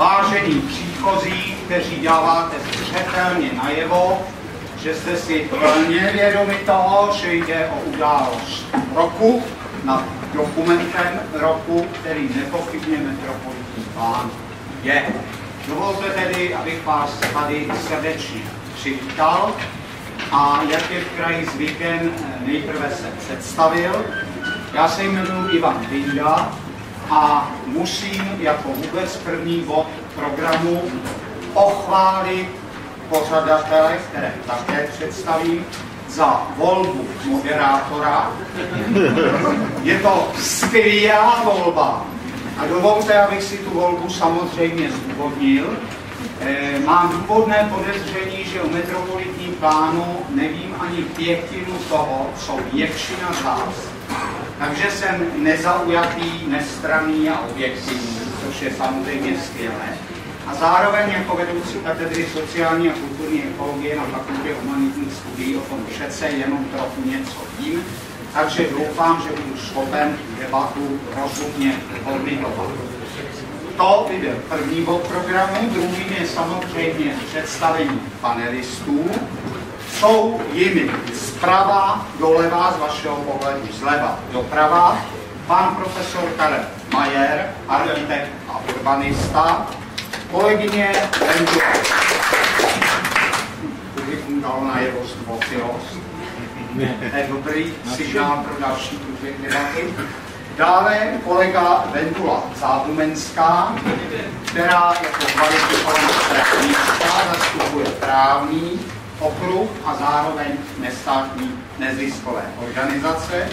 vážení příchozí, kteří dáváte zřetelně najevo, že jste si plně vědomi toho, že jde o událost roku nad dokumentem roku, který nepochybně metropolitní plán je. Dovolte tedy, abych vás tady srdečně přivítal a jak je v kraji zvykem, nejprve se představil. Já se jmenuji Ivan Vinda a musím jako vůbec první bod programu pochválit pořadatele, které také představím, za volbu moderátora. Je to skvělá volba. A dovolte, abych si tu volbu samozřejmě zdůvodnil. E, mám důvodné podezření, že o metropolitním plánu nevím ani pětinu toho, co většina z vás. Takže jsem nezaujatý, nestraný a objektivní, což je samozřejmě skvělé a zároveň jako vedoucí katedry sociální a kulturní ekologie na fakultě humanitních studií o tom přece jenom trochu něco vím, takže doufám, že budu schopen debatu rozumně odmítovat. To by byl první bod programu, druhým je samozřejmě představení panelistů. Jsou jimi zprava doleva, z vašeho pohledu zleva doprava, pan profesor Karel Majer, architekt a urbanista, kolegyně Vendula. Publikum dalo najevo zdvořilost. To je dobrý signál pro další průběh debaty. Dále kolega Vendula Zádumenská, která jako kvalifikovaná právnická zastupuje právní okruh a zároveň nestátní neziskové organizace.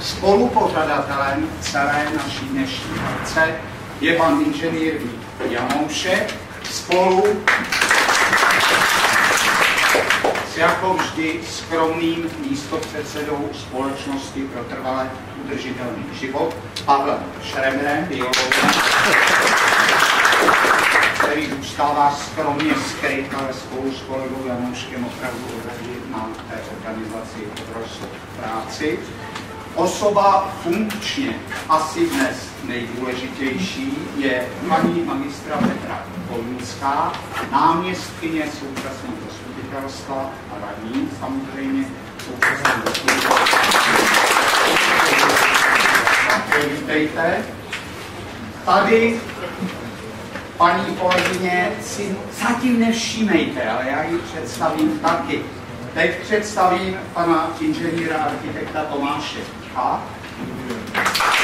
Spolupořadatelem celé naší dnešní akce je pan inženýr Janoušek spolu s jako vždy skromným místopředsedou společnosti pro trvalé udržitelný život Pavlem Šremerem, biologem, který zůstává skromně skryt, ale spolu s kolegou Janouškem opravdu odvedli na té organizaci obrovskou práci. Osoba funkčně asi dnes nejdůležitější je paní magistra Petra Kolnická, náměstkyně současného zastupitelstva a radní samozřejmě současného zastupitelstva. Vítejte. Tady paní kolegyně si zatím nevšímejte, ale já ji představím taky. Teď představím pana inženýra architekta Tomáše a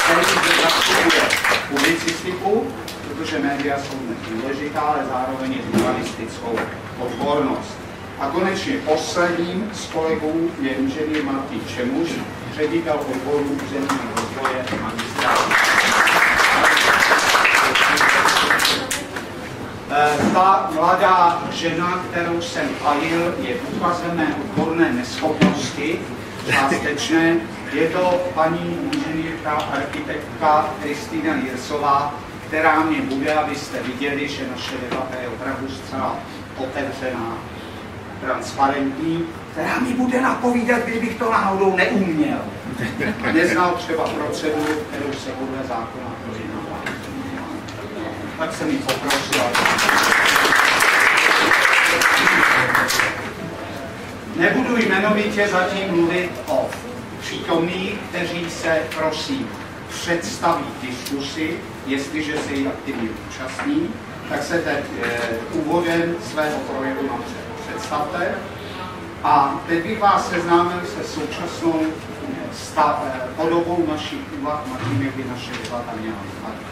který zastupuje publicistiku, protože média jsou dnes důležitá, ale zároveň i žurnalistickou odbornost. A konečně posledním z kolegů je inženýr Martin Čemuš, ředitel odboru územního rozvoje magistrátu. Ta mladá žena, kterou jsem hajil, je důkazem mé odborné neschopnosti, částečné, je to paní inženýrka, architektka Kristýna Jirsová, která mě bude, abyste viděli, že naše debata je opravdu zcela otevřená, transparentní, která mi bude napovídat, kdybych to náhodou neuměl. Neznal třeba proceduru, kterou se podle zákona. Tak jsem ji poprosil. Nebudu jmenovitě zatím mluvit o přítomných, kteří se, prosím, představí diskusi, jestliže se jí aktivně účastní, tak se teď e, úvodem svého projevu napřed představte. A teď bych vás seznámil se současnou stav, e, podobou našich úvah nad tím, jak by naše debata měla vypadat.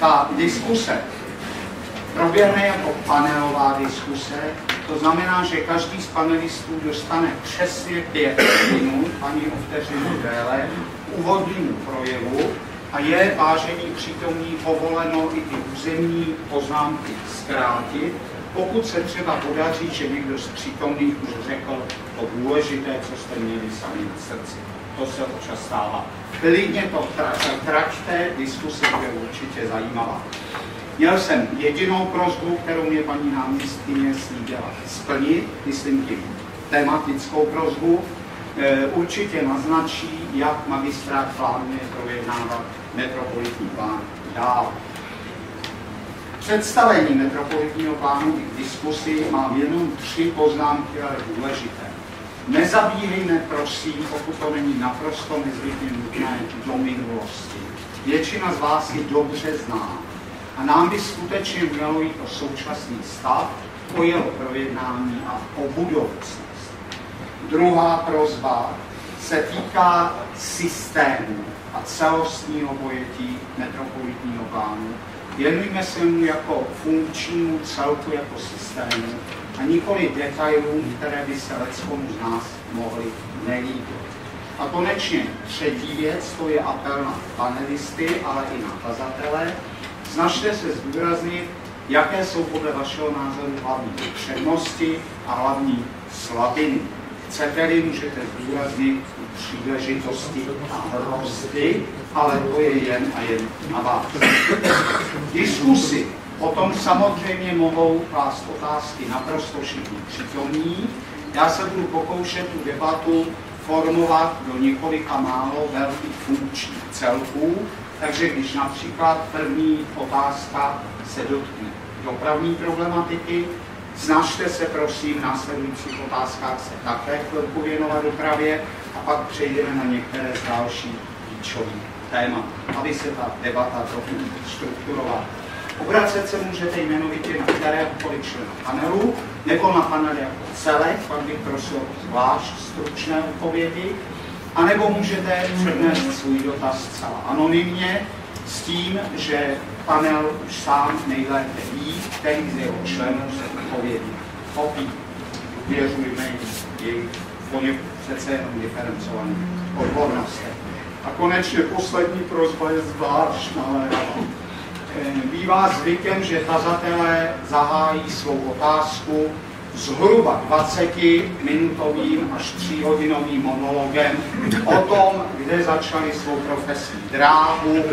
Ta diskuse proběhne jako panelová diskuse, to znamená, že každý z panelistů dostane přesně pět minut, ani o vteřinu déle, úvodnímu projevu a je vážení přítomní povoleno i ty územní poznámky zkrátit, pokud se třeba podaří, že někdo z přítomných už řekl to důležité, co jste měli sami na srdci. To se občas stává. Klidně to traťte, diskuse bude určitě zajímavá. Měl jsem jedinou prozbu, kterou mě paní náměstkyně slíbila splnit, myslím tím tematickou prozbu, e, určitě naznačí, jak magistrát plánuje projednávat metropolitní plán dál. představení metropolitního plánu k diskusi mám jenom tři poznámky, ale důležité. Nezabíhejme, prosím, pokud to není naprosto nezbytně nutné, do minulosti. Většina z vás ji dobře zná. A nám by skutečně mělo jít o současný stav, o jeho projednání a o budoucnost. Druhá prozba se týká systému a celostního pojetí metropolitního plánu. Věnujme se mu jako funkčnímu celku, jako systému a nikoli detailům, které by se leckomu z nás mohly nelíbit. A konečně třetí věc, to je apel na panelisty, ale i na kazatele. Snažte se zdůraznit, jaké jsou podle vašeho názoru hlavní přednosti a hlavní slabiny. Chcete-li, můžete zdůraznit příležitosti a hrozby, ale to je jen a jen na vás. Diskusy potom samozřejmě mohou klást otázky naprosto všichni přítomní. Já se budu pokoušet tu debatu formovat do několika málo velkých funkčních celků, takže když například první otázka se dotkne dopravní problematiky, snažte se prosím v následujících otázkách se také chvilku věnovat dopravě a pak přejdeme na některé z dalších klíčových témat, aby se ta debata trochu strukturovala. Obracet se můžete jmenovitě na kteréhokoliv člena panelu, nebo na panel jako celek, pak bych prosil zvlášť stručné odpovědi, anebo můžete přednést svůj dotaz zcela anonymně, s tím, že panel už sám nejlépe ví, který z jeho členů se odpovědí chopí. Věřujme jejich poněkud přece jenom diferencovaných odbornostech. A konečně poslední prozba je zvlášť naléhavá. Eh, bývá zvykem, že tazatelé zahájí svou otázku zhruba 20-minutovým až 3-hodinovým monologem o tom, kde začali svou profesní dráhu,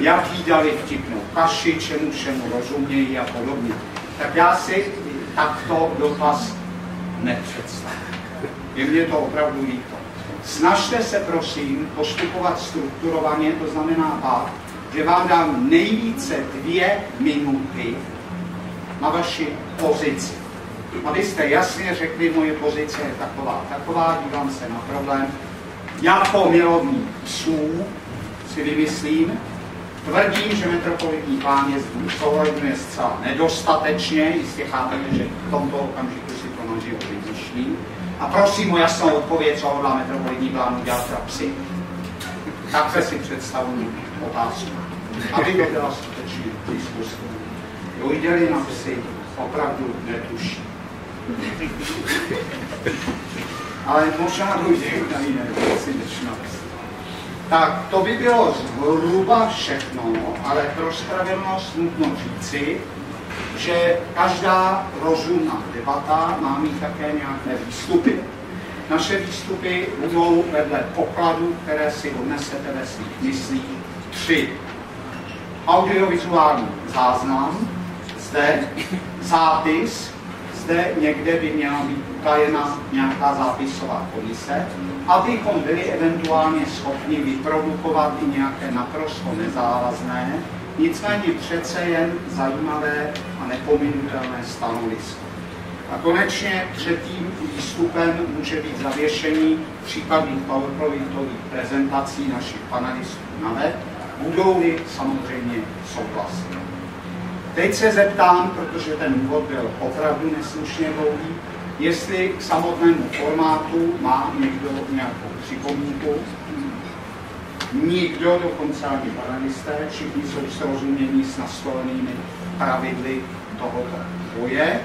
jak jí dali vtipnou kaši, čemu všemu rozumějí a podobně. Tak já si takto dotaz nepředstavím. Je mě to opravdu líto. Snažte se prosím postupovat strukturovaně, to znamená tak, že vám dám nejvíce dvě minuty na vaši pozici. Abyste jasně řekli, moje pozice je taková, taková, dívám se na problém. Jako milovník psů si vymyslím, tvrdím, že metropolitní plán je zohledňuje zcela nedostatečně, jistě chápete, že v tomto okamžiku si to na život vymýšlím. A prosím o jasnou odpověď, co hodlá metropolitní plán udělat pro psy. Takhle si představuji otázku. Aby to byla skutečně diskuse. Dojde-li na psy, opravdu netuší. Ale možná dojde na jiné věci než na psy. Tak to by bylo zhruba všechno, ale pro spravedlnost nutno říci, že každá rozumná debata má mít také nějaké výstupy. Naše výstupy budou vedle pokladů, které si odnesete ve svých myslích, tři. Audiovizuální záznam, zde zápis, zde někde by měla být utajena nějaká zápisová komise, abychom byli eventuálně schopni vyprodukovat i nějaké naprosto nezávazné, nicméně přece jen zajímavé a nepominutelné stanovisko. A konečně třetím výstupem může být zavěšení případných PowerPointových prezentací našich panelistů na web, budou-li samozřejmě souhlasné. Teď se zeptám, protože ten úvod byl opravdu neslušně dlouhý, jestli k samotnému formátu má někdo nějakou připomínku. Nikdo, dokonce ani panelisté, všichni jsou srozumění s nastolenými pravidly tohoto boje.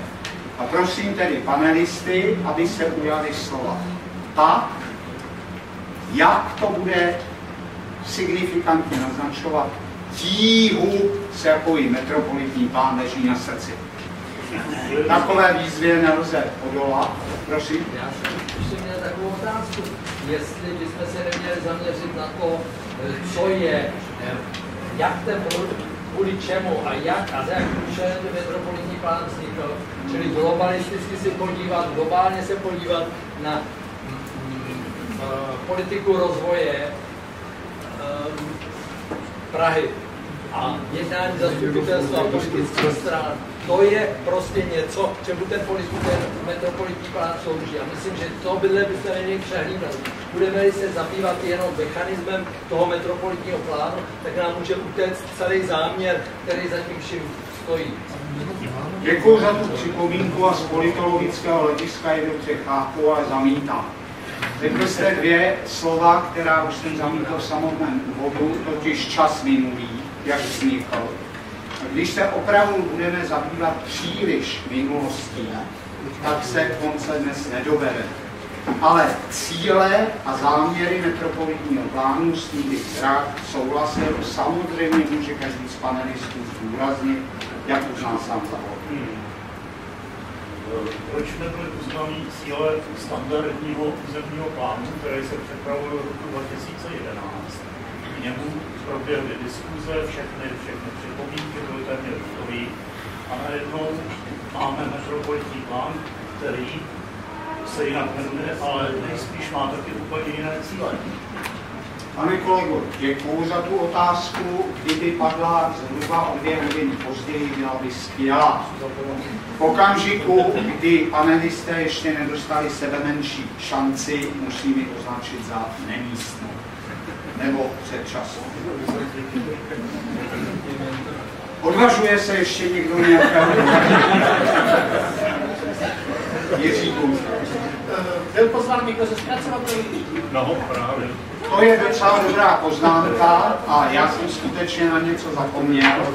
A prosím tedy panelisty, aby se ujali slova tak, jak to bude signifikantně naznačovat tíhu se jakojí metropolitní pán leží na srdci. Takové výzvě nelze odolat. Prosím. Já jsem měl takovou otázku. Jestli bychom se neměli zaměřit na to, co je, jak ten kvůli čemu a jak a za jak účelem metropolitní plán vznikl, čili globalisticky se podívat, globálně se podívat na mm, politiku rozvoje Prahy a jednání zastupitelstva politických stran, to je prostě něco, čemu ten, ten metropolitní plán slouží. A myslím, že to bydle byste neměli přehlídat. Budeme se zabývat jenom mechanismem toho metropolitního plánu, tak nám může utéct celý záměr, který zatím vším stojí. Děkuji za tu připomínku a z politologického hlediska je dobře chápu, ale zamítám. Řekl jste dvě slova, která už jsem zamítl v samotném úvodu, totiž čas minulý, jak vznikl. Když se opravdu budeme zabývat příliš minulostí, tak se konce dnes nedovede. Ale cíle a záměry metropolitního plánu s tím bych rád souhlasil. Samozřejmě může každý z panelistů zdůraznit, jak už nás sám zahodný. Proč nebyly uznány cíle standardního územního plánu, které se připravuje v roku 2011? K němu proběhly diskuze, všechny, všechny připomínky byly téměř hotové a najednou máme metropolitní plán, který se jinak jmenuje, ale nejspíš má taky úplně jiné cíle. Pane kolego, děkuji za tu otázku. Kdyby padla zhruba o dvě hodiny později, byla by skvělá. V okamžiku, kdy panelisté ještě nedostali sebe menší šanci, musím ji označit za nemístnou. Nebo předčasnou. Odvažuje se ještě někdo nějakého Jiříku. Byl pozván někdo ze zpracovatelů? No, právě. To je docela dobrá poznámka a já jsem skutečně na něco zapomněl.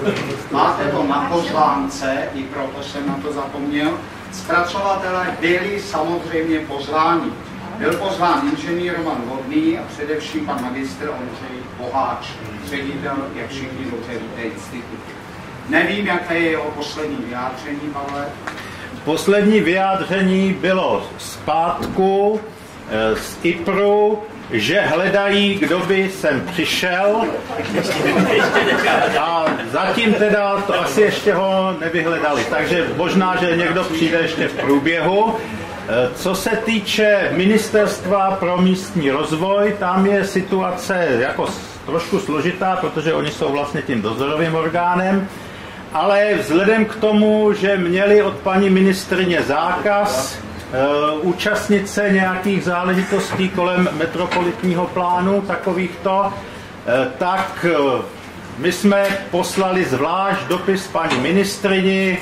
Máte to na pozvánce, i proto jsem na to zapomněl. Zpracovatelé byli samozřejmě pozváni. Byl pozván inženýr Roman Vodný a především pan magistr Ondřej Boháč, ředitel, jak všichni dobře víte, institutu. Nevím, jaké je jeho poslední vyjádření, Pavle. Poslední vyjádření bylo zpátku eh, z IPRu, že hledají, kdo by sem přišel. A zatím teda to asi ještě ho nevyhledali, takže možná, že někdo přijde ještě v průběhu. Eh, co se týče Ministerstva pro místní rozvoj, tam je situace jako trošku složitá, protože oni jsou vlastně tím dozorovým orgánem, ale vzhledem k tomu, že měli od paní ministrně zákaz uh, účastnit se nějakých záležitostí kolem metropolitního plánu takovýchto, uh, tak uh, my jsme poslali zvlášť dopis paní ministrini,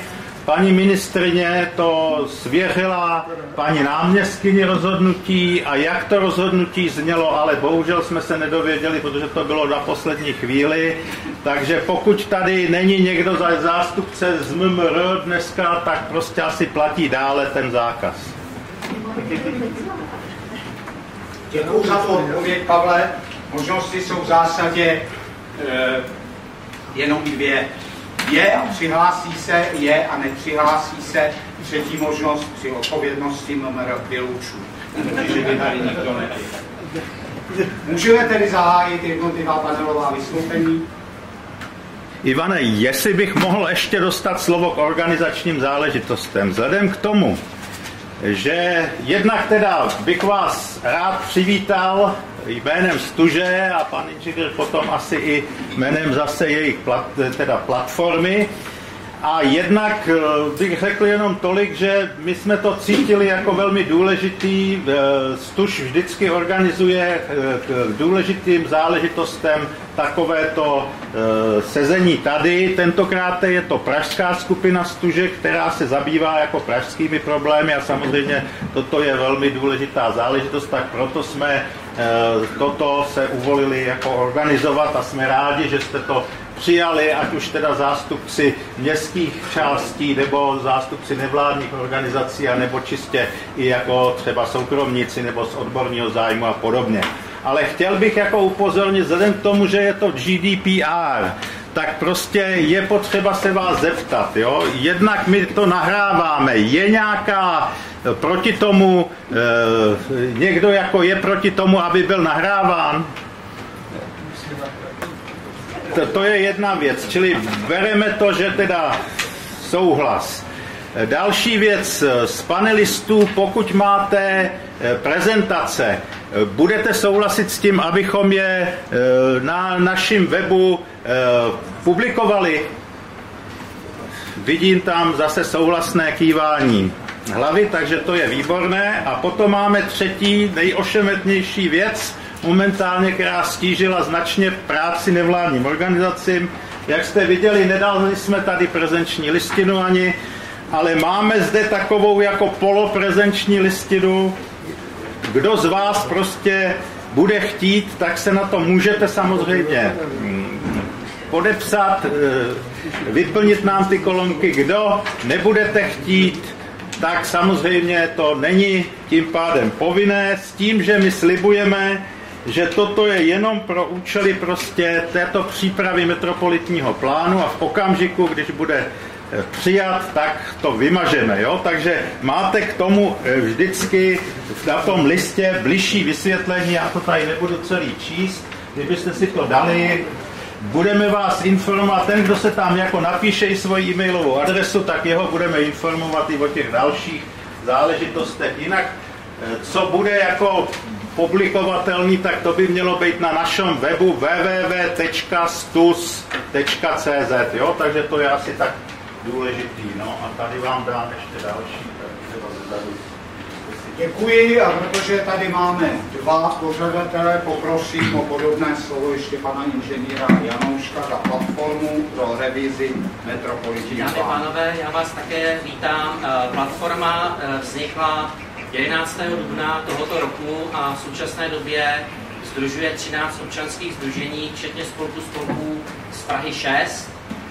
Paní ministrině to svěřila paní náměstkyni rozhodnutí a jak to rozhodnutí znělo, ale bohužel jsme se nedověděli, protože to bylo na poslední chvíli. Takže pokud tady není někdo za zástupce z MMR dneska, tak prostě asi platí dále ten zákaz. Děkuji za to odpověď, Pavle. Možnosti jsou v zásadě e, jenom dvě je a přihlásí se, je a nepřihlásí se. Třetí možnost při odpovědnosti MMR vyluču, protože by tady nikdo nebyl. Můžeme tedy zahájit jednotlivá panelová vystoupení? Ivane, jestli bych mohl ještě dostat slovo k organizačním záležitostem. Vzhledem k tomu, že jednak teda bych vás rád přivítal jménem Stuže a pan inženýr potom asi i jménem zase jejich plat, teda platformy. A jednak eh, bych řekl jenom tolik, že my jsme to cítili jako velmi důležitý. Eh, Stuž vždycky organizuje eh, k důležitým záležitostem takovéto sezení tady. Tentokrát je to pražská skupina Stuže, která se zabývá jako pražskými problémy a samozřejmě toto je velmi důležitá záležitost, tak proto jsme toto se uvolili jako organizovat a jsme rádi, že jste to přijali, ať už teda zástupci městských částí nebo zástupci nevládních organizací, a nebo čistě i jako třeba soukromníci nebo z odborního zájmu a podobně. Ale chtěl bych jako upozornit, vzhledem k tomu, že je to GDPR, tak prostě je potřeba se vás zeptat. Jo? Jednak my to nahráváme. Je nějaká proti tomu, e, někdo jako je proti tomu, aby byl nahráván? to, to je jedna věc, čili bereme to, že teda souhlas. Další věc z panelistů, pokud máte prezentace. Budete souhlasit s tím, abychom je na našem webu publikovali? Vidím tam zase souhlasné kývání hlavy, takže to je výborné. A potom máme třetí, nejošemetnější věc, momentálně, která stížila značně práci nevládním organizacím. Jak jste viděli, nedali jsme tady prezenční listinu ani, ale máme zde takovou jako poloprezenční listinu. Kdo z vás prostě bude chtít, tak se na to můžete samozřejmě mm, podepsat, eh, vyplnit nám ty kolonky. Kdo nebudete chtít, tak samozřejmě to není tím pádem povinné s tím, že my slibujeme, že toto je jenom pro účely prostě této přípravy metropolitního plánu a v okamžiku, když bude eh, přijat, tak to vymažeme. Jo? Takže máte k tomu eh, vždycky na tom listě bližší vysvětlení, já to tady nebudu celý číst, kdybyste si to dali, budeme vás informovat, ten, kdo se tam jako napíše i svoji e-mailovou adresu, tak jeho budeme informovat i o těch dalších záležitostech. Jinak, eh, co bude jako publikovatelný, tak to by mělo být na našem webu www.stus.cz, jo? takže to je asi tak důležitý. No a tady vám dám ještě další. Děkuji a protože tady máme dva pořadatele, poprosím o podobné slovo ještě pana inženýra Janouška za platformu pro revizi metropolitního Dámy a pánové, já vás také vítám. Eh, platforma eh, vznikla 11. dubna tohoto roku a v současné době združuje 13 občanských združení, včetně spolku spolků z Prahy 6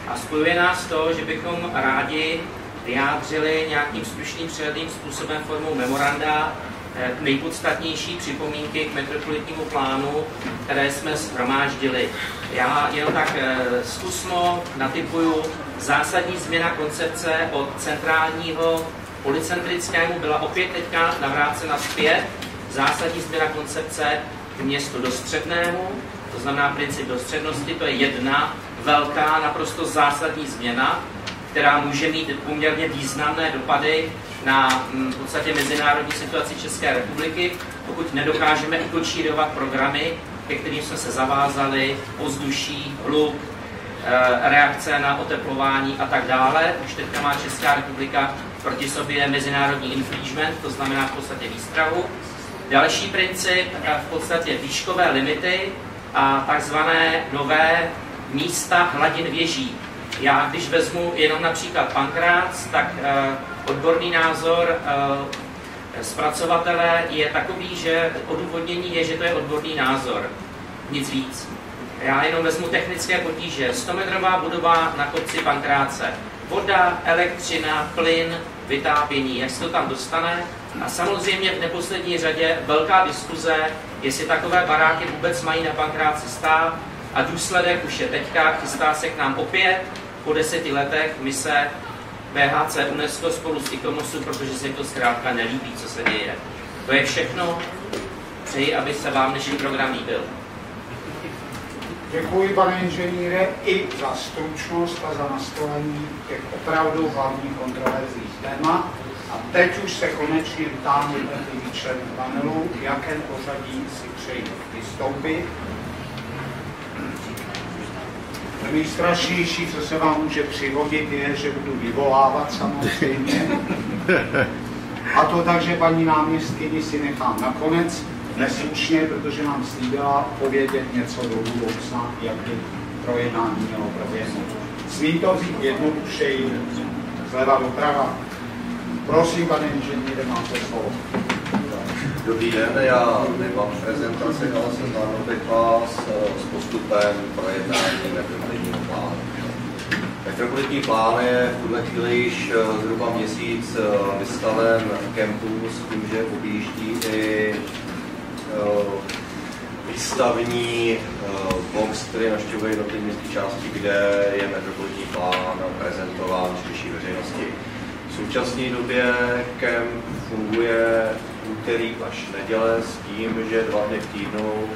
a spojuje nás to, že bychom rádi vyjádřili nějakým slušným přehledným způsobem formou memoranda eh, nejpodstatnější připomínky k metropolitnímu plánu, které jsme shromáždili. Já jenom tak eh, zkusmo natypuju zásadní změna koncepce od centrálního polycentrickému byla opět teďka navrácena zpět. Zásadní změna koncepce k městu dostřednému, to znamená princip dostřednosti, to je jedna velká, naprosto zásadní změna, která může mít poměrně významné dopady na mm, v podstatě mezinárodní situaci České republiky, pokud nedokážeme ukočírovat programy, ke kterým jsme se zavázali, ovzduší, hluk, eh, reakce na oteplování a tak dále. Už teďka má Česká republika proti sobě mezinárodní infringement, to znamená v podstatě výstrahu. Další princip, eh, v podstatě výškové limity a takzvané nové místa hladin věží. Já když vezmu jenom například Pankrác, tak uh, odborný názor uh, zpracovatele je takový, že odůvodnění je, že to je odborný názor. Nic víc. Já jenom vezmu technické potíže. 100-metrová budova na kopci Pankráce. Voda, elektřina, plyn, vytápění, jak se to tam dostane. A samozřejmě v neposlední řadě velká diskuze, jestli takové baráky vůbec mají na Pankráci stát. A důsledek už je teďka, chystá se k nám opět po deseti letech mise BHC UNESCO spolu s ICOMOSu, protože se to zkrátka nelíbí, co se děje. To je všechno. Přeji, aby se vám dnešní program líbil. Děkuji, pane inženýre, i za stručnost a za nastolení těch opravdu hlavních kontroverzních témat. A teď už se konečně ptám jednotlivých členů panelu, v jakém pořadí si přeji vystoupit. Nejstrašnější, co se vám může přihodit, je, že budu vyvolávat samozřejmě. A to tak, že paní náměstkyni si nechám nakonec, neslušně, protože nám slíbila povědět něco do budoucna, jak by projednání mělo proběhnout. Smím to vzít jednodušeji, zleva doprava. Prosím, pane inženýre, máte slovo. Dobrý den, já nemám prezentaci, ale seznámil bych vás s postupem projednání metropolitního plánu. Metropolitní plán je v tuhle chvíli již eh, zhruba měsíc eh, vystaven kempu s tím, že objíždí i eh, výstavní box, který naštěvuje jednotlivé městské části, kde je metropolitní plán prezentován širší veřejnosti. V současné době kemp funguje úterý až neděle s tím, že dva dny v týdnu,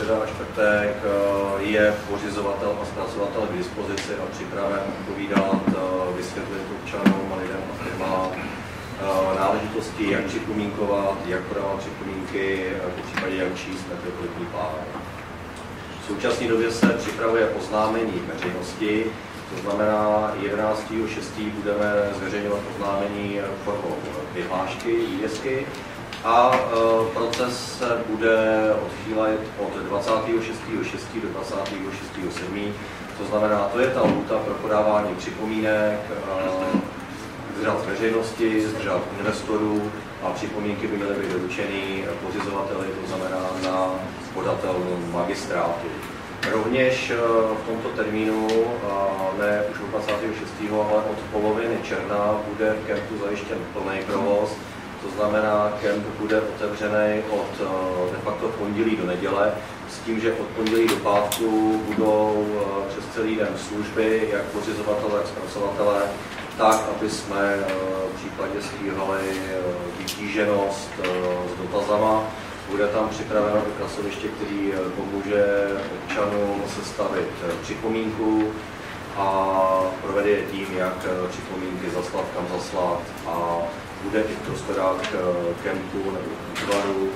středa a čtvrtek, eh, je pořizovatel a zpracovatel k dispozici a připraven odpovídat, eh, vysvětlit občanům a lidem a firmám eh, náležitosti, jak připomínkovat, jak podávat připomínky, v případě jak číst metropolitní plán. V současné době se připravuje oznámení veřejnosti, to znamená 11.6. budeme zveřejňovat oznámení formou vyhlášky, vývězky a e, proces se bude odchýlet od 26.6. do 26.7. To znamená, to je ta lhuta pro podávání připomínek e, z řad veřejnosti, z řad investorů a připomínky by měly být doručeny pořizovateli, to znamená na podatelnu magistrátu. Rovněž eh, v tomto termínu, ne už od 26. ale od poloviny června, bude v kempu zajištěn plný provoz. To znamená, kemp bude otevřený od eh, de facto pondělí do neděle, s tím, že od pondělí do pátku budou eh, přes celý den služby, jak pořizovatele, jak zpracovatele, tak, aby jsme v případě stíhali vytíženost s dotazama. Bude tam připraveno krasoviště, který eh, pomůže občanům sestavit eh, připomínku a provede tým, jak eh, připomínky zaslat, kam zaslat a bude i v prostorách kempu nebo útvaru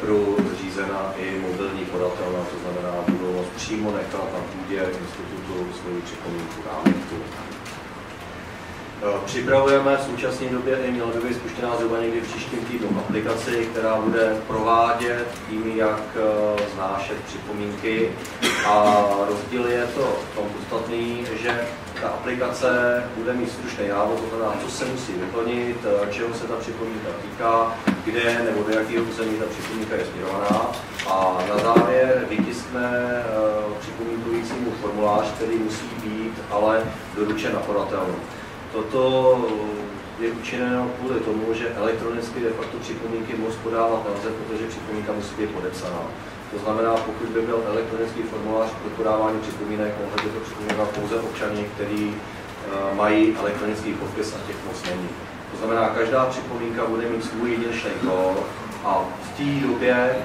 pro zřízena i mobilní podatelna, to znamená, budou přímo nechat na půdě institutu svoji připomínku námitku. Připravujeme v současné době i měla by spuštěná zhruba někdy v příštím týdnu aplikaci, která bude provádět tím, jak eh, znášet připomínky. A rozdíl je to v tom podstatný, že ta aplikace bude mít stručný návod, to znamená, co se musí vyplnit, eh, čeho se ta připomínka týká, kde nebo do jakého území ta připomínka je směrovaná. A na závěr vytiskne eh, připomínkujícímu formulář, který musí být ale doručen na podatelnu. Toto je učiněno kvůli tomu, že elektronicky de facto připomínky moc podávat nelze, protože připomínka musí být podepsaná. To znamená, pokud by byl elektronický formulář pro podávání připomínek, mohli by to připomínat pouze občany, kteří uh, mají elektronický podpis a těch moc není. To znamená, každá připomínka bude mít svůj jedinečný kód a v té době,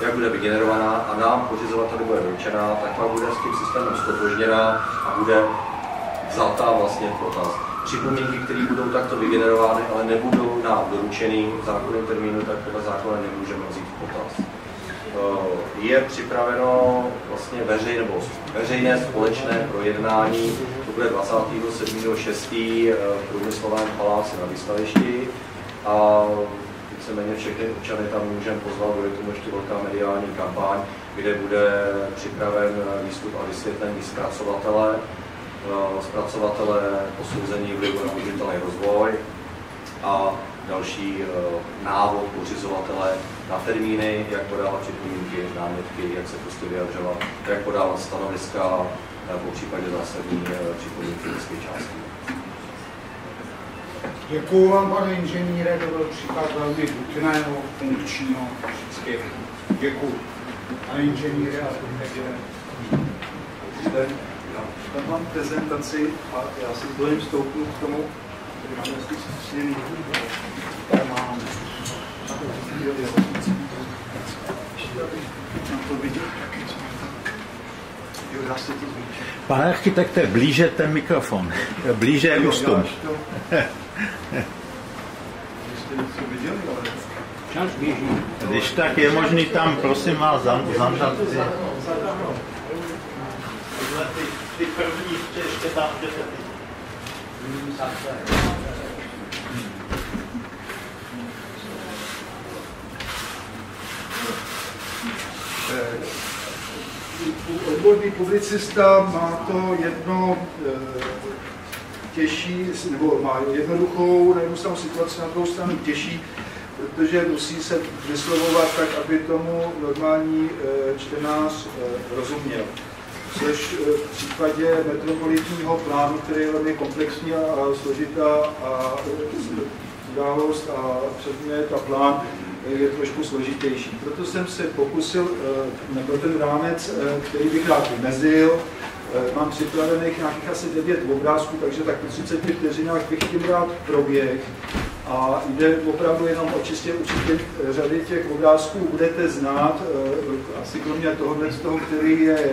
jak bude vygenerovaná a nám pořizovateli bude doručená, tak pak bude s tím systémem stotožněná a bude vzatá vlastně potaz. Připomínky, které budou takto vygenerovány, ale nebudou nám doručeny v zákonném termínu, tak podle zákona nemůžeme vzít v potaz. Eh, je připraveno vlastně veřej, nebo veřejné společné projednání, to bude 27.6. v průmyslovém paláci na výstavišti a víceméně všechny občany tam můžeme pozvat, bude tomu ještě velká mediální kampaň, kde bude připraven výstup a vysvětlení zpracovatele, Eh, zpracovatele posouzení vlivu na udržitelný rozvoj a další eh, návod pořizovatele na termíny, jak podávat připomínky, námitky, jak se prostě vyjadřovat, jak podávat stanoviska, eh, po případě zásadní připomínky městské části. Děkuji vám, pane inženýre, to byl příklad velmi hutného, funkčního příspěvku. Děkuji. Pane inženýre, a teď tam mám prezentaci a já si dovolím vstoupnu k tomu, který máme asi zpříčněný. Tam mám. Pane architekte, blíže ten mikrofon. Blíže k ústům. Když tak je možný tam, prosím vás, zandat ty první ještě tam, kde se ty. Odborný publicista má to jedno e, těžší, nebo má jednoduchou na jednu stranu situaci, na druhou stranu těžší, protože musí se vyslovovat tak, aby tomu normální e, čtenář rozuměl což eh, v případě metropolitního plánu, který je velmi komplexní a složitá a eh, událost a předmět a plán eh, je trošku složitější. Proto jsem se pokusil, nebo ten rámec, který bych rád vymezil, mám připravených nějakých asi 9 obrázků, takže tak po 30 vteřinách bych tím rád proběh. A jde opravdu jenom o čistě určitě řady těch obrázků budete znát, eh, asi kromě tohohle, z toho, který je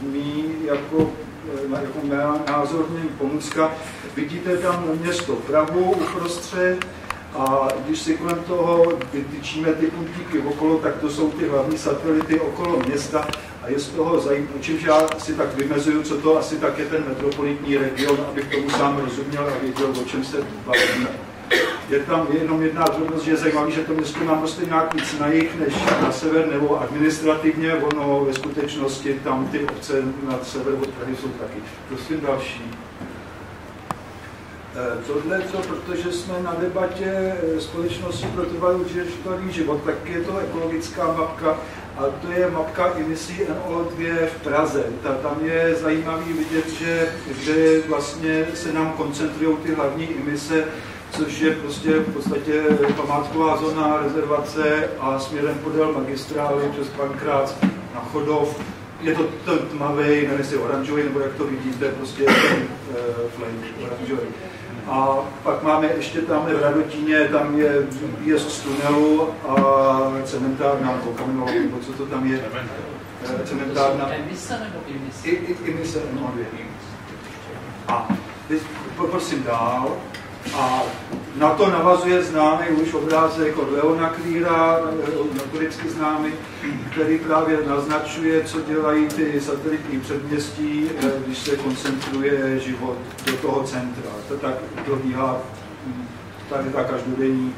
zmí jako, eh, jako názorný pomůcka. Vidíte tam město Prahu uprostřed A když si kolem toho vytyčíme ty puntíky okolo, tak to jsou ty hlavní satelity okolo města je z toho zajímavé, čímž já si tak vymezuju, co to asi tak je ten metropolitní region, abych tomu sám rozuměl a věděl, o čem se bavíme. Je tam jenom jedna drobnost, že je zajímavé, že to město má prostě nějak víc na jich než na sever, nebo administrativně, ono ve skutečnosti tam ty obce na sever od Prahy jsou taky. Prosím další. Eh, tohle, co, protože jsme na debatě eh, společnosti pro trvalý život, tak je to ekologická mapka a to je mapka emisí NO2 v Praze. Ta, tam je zajímavý vidět, že, že vlastně se nám koncentrují ty hlavní emise, což je prostě v podstatě památková zóna, rezervace a směrem podél magistrály přes Pankrác na Chodov. Je to tmavý, nevím jestli oranžový, nebo jak to vidíte, prostě ten uh, flame oranžový. A pak máme ještě tam v Radotíně, tam je výjezd z tunelu a cementárna, nebo kamenová, nebo co to tam je. Cementárna. Emise nebo emise? I, i, emise NO2. A teď poprosím dál. A na to navazuje známý už obrázek od Leona Kvíra, notoricky známý, který právě naznačuje, co dělají ty satelitní předměstí, eh, když se koncentruje život do toho centra. To tak probíhá tady ta každodenní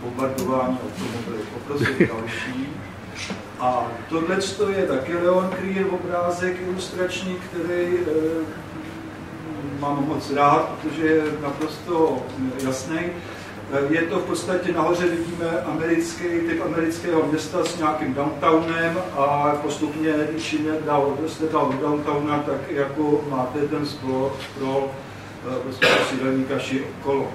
bombardování automobilů. Poprosím další. A tohle je taky Leon Krier obrázek ilustrační, který eh, mám moc rád, protože je naprosto jasný. Je to v podstatě nahoře vidíme americký, typ amerického města s nějakým downtownem a postupně, když dál doste dál do downtowna, tak jako máte ten spro pro eh, prostě sídelní kaši okolo.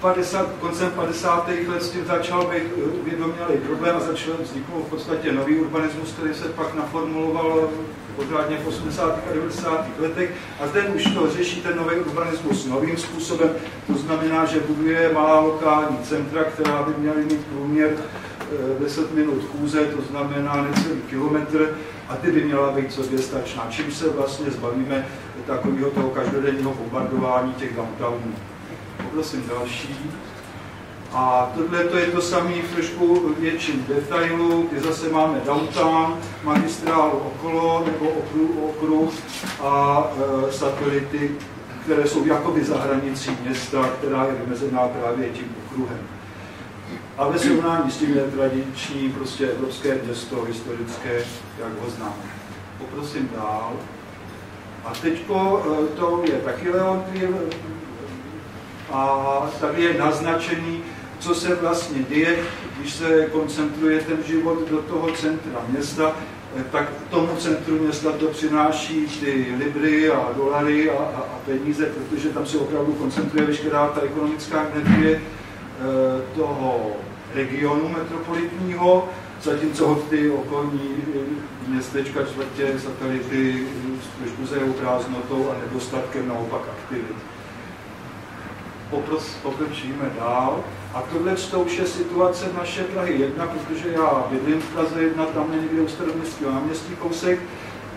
50, eh, koncem 50. let s tím začal být uvědomělý problém a začal vzniknout v podstatě nový urbanismus, který se pak naformuloval pořádně v 80. a 90. letech a ten už to řeší ten nový urbanismus novým způsobem. To znamená, že buduje malá lokální centra, která by měly mít průměr 10 eh, minut chůze, to znamená necelý kilometr a ty by měla být sobě stačná. Čím se vlastně zbavíme takového toho každodenního bombardování těch downtownů. Poprosím další. A tohle to je to samé v trošku větším detailu, kde zase máme downtown, magistrálu okolo nebo okruh, okruh a e, satelity, které jsou jakoby za hranicí města, která je vymezená právě tím okruhem. A ve srovnání s tím je tradiční prostě evropské město, historické, jak ho známe. Poprosím dál. A teď e, to je taky Leon a tady je naznačený co se vlastně děje, když se koncentruje ten život do toho centra města, eh, tak tomu centru města to přináší ty libry a dolary a, a, a peníze, protože tam se opravdu koncentruje veškerá ta ekonomická energie e, toho regionu metropolitního, zatímco ty okolní eh, městečka, čtvrtě, satelity trošku zajou prázdnotou a nedostatkem naopak aktivit. Popros, pokročíme dál. A tohle to už je situace naše Prahy 1, protože já bydlím v Praze 1, tam je někde u Staroměstského náměstí kousek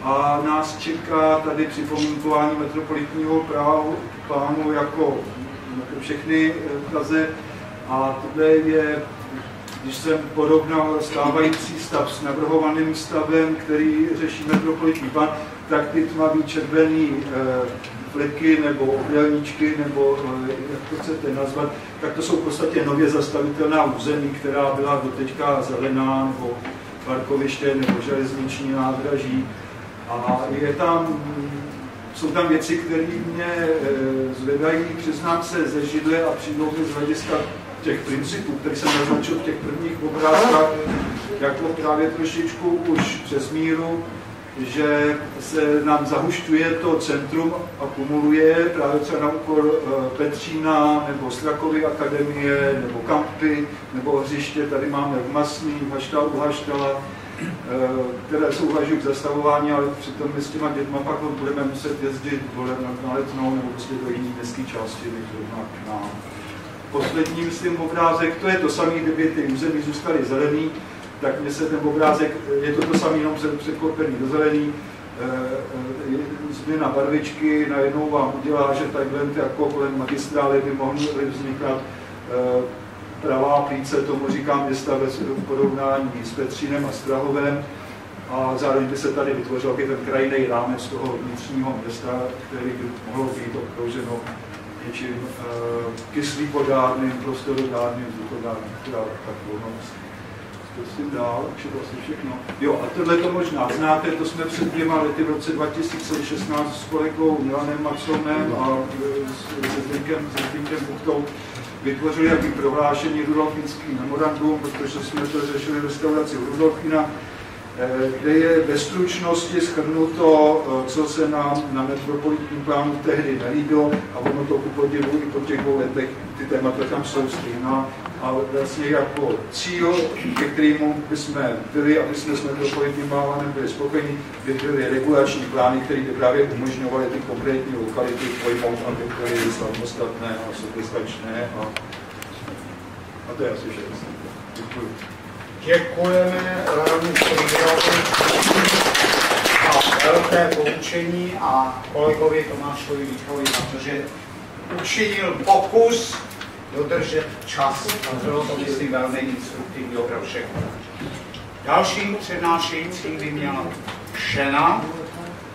a nás čeká tady připomínkování metropolitního právu, plánu jako, jako všechny v Praze a tohle je, když jsem porovnal stávající stav s navrhovaným stavem, který řeší metropolitní plán, tak ty tmavý červený eh, fleky nebo obdelníčky, nebo eh, jak to chcete nazvat, tak to jsou v podstatě nově zastavitelná území, která byla doteďka zelená, nebo parkoviště, nebo železniční nádraží. A je tam, jsou tam věci, které mě eh, zvedají, přiznám se, ze židle a přijdou z hlediska těch principů, které jsem naznačil v těch prvních obrázkách, jako právě trošičku už přes míru, že se nám zahušťuje to centrum, akumuluje právě třeba na úkor eh, Petřína nebo Strakovy akademie nebo kampy nebo hřiště, tady máme v Masní, Haštal u Haštala, eh, které jsou uvažují k zastavování, ale přitom my s těma dětma pak budeme muset jezdit dole na letnou nebo prostě do jiné městské části, než na, na poslední, myslím, obrázek, to je to samé, kdyby ty území zůstaly zelený, tak mně se ten obrázek, je to to samé, jenom překlopený do zelený, změna barvičky najednou vám udělá, že takhle jako kolem magistrály by mohly vznikat pravá plíce, tomu říkám města v porovnání s Petřínem a Strahovem, a zároveň by se tady vytvořil i ten krajný rámec toho vnitřního města, který by mohlo být obkrouženo něčím kyslíkodárným, prostorodárným, vzduchodárným, která tak no, Zkusím dál, už je asi všechno. Jo, a tohle to možná znáte, to jsme před dvěma lety v roce 2016 s kolegou Milanem Maxonem a e, s Zdenkem, s Buchtou vytvořili jaký prohlášení Rudolfinský memorandum, protože jsme to řešili v restauraci Rudolfina, Eh, kde je ve stručnosti schrnuto, eh, co se nám na metropolitním plánu tehdy nelíbilo a ono to ku podivu i po těch dvou letech ty témata tam jsou stejná. A vlastně jako cíl, ke kterému bychom byli, aby jsme s metropolitním plánem byli spokojeni, by byly regulační plány, které by právě umožňovaly ty konkrétní lokality pojmout, aby byly samostatné a soběstačné. A, a to je asi všechno. Děkuji. Děkujeme Stříbrovi za velké poučení a kolegovi Tomášovi Víchovi za to, že učinil pokus dodržet čas. A bylo to, myslím, velmi instruktivní pro všechno. Dalším přednášejícím by měla Šena.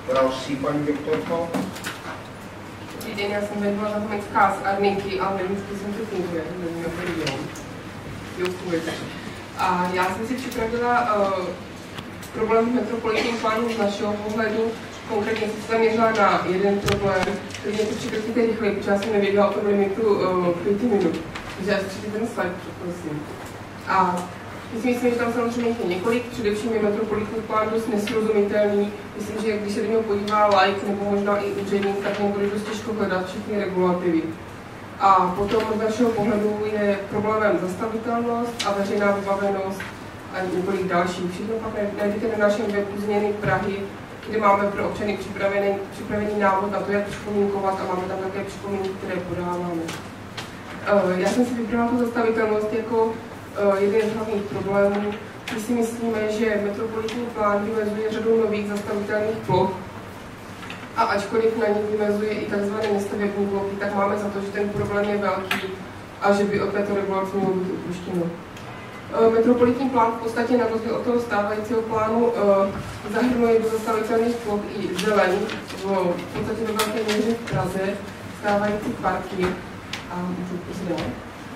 Prosím, paní doktorko. Dobrý den, já jsem Vedla Zahomecká z Arninky, ale nevím, jestli jsem to funguje, nevím, jak to. Jo, funguje. A já jsem si připravila uh, problém metropolitním plánu z našeho pohledu. Konkrétně jsem se zaměřila na jeden problém, který mě to připravíte rychle, protože já jsem nevěděla o tom limitu uh, pěti minut. Takže já si ten slide, prosím. A my si myslím, že tam samozřejmě je několik, především je metropolitní plán dost nesrozumitelný. Myslím, že když se do něho podívá like nebo možná i úředník, tak nebude dost těžko hledat všechny regulativy. A potom z našeho pohledu je problémem zastavitelnost a veřejná vybavenost a několik dalších. Všechno pak najdete na našem webu změny Prahy, kde máme pro občany připravený, připravený návod na to, jak připomínkovat a máme tam také připomínky, které podáváme. Eh, já jsem si vybrala tu zastavitelnost jako eh, jeden z hlavních problémů. My si myslíme, že metropolitní plán vymezuje řadu nových zastavitelných ploch, a ačkoliv na ní vymezuje i tzv. nestavební bloky, tak máme za to, že ten problém je velký a že by od této regulace mělo být upuštěno. E, metropolitní plán v podstatě na rozdíl od toho stávajícího plánu e, zahrnuje do zastavitelných ploch i zeleň, v podstatě ve velké míře v Praze, stávající parky a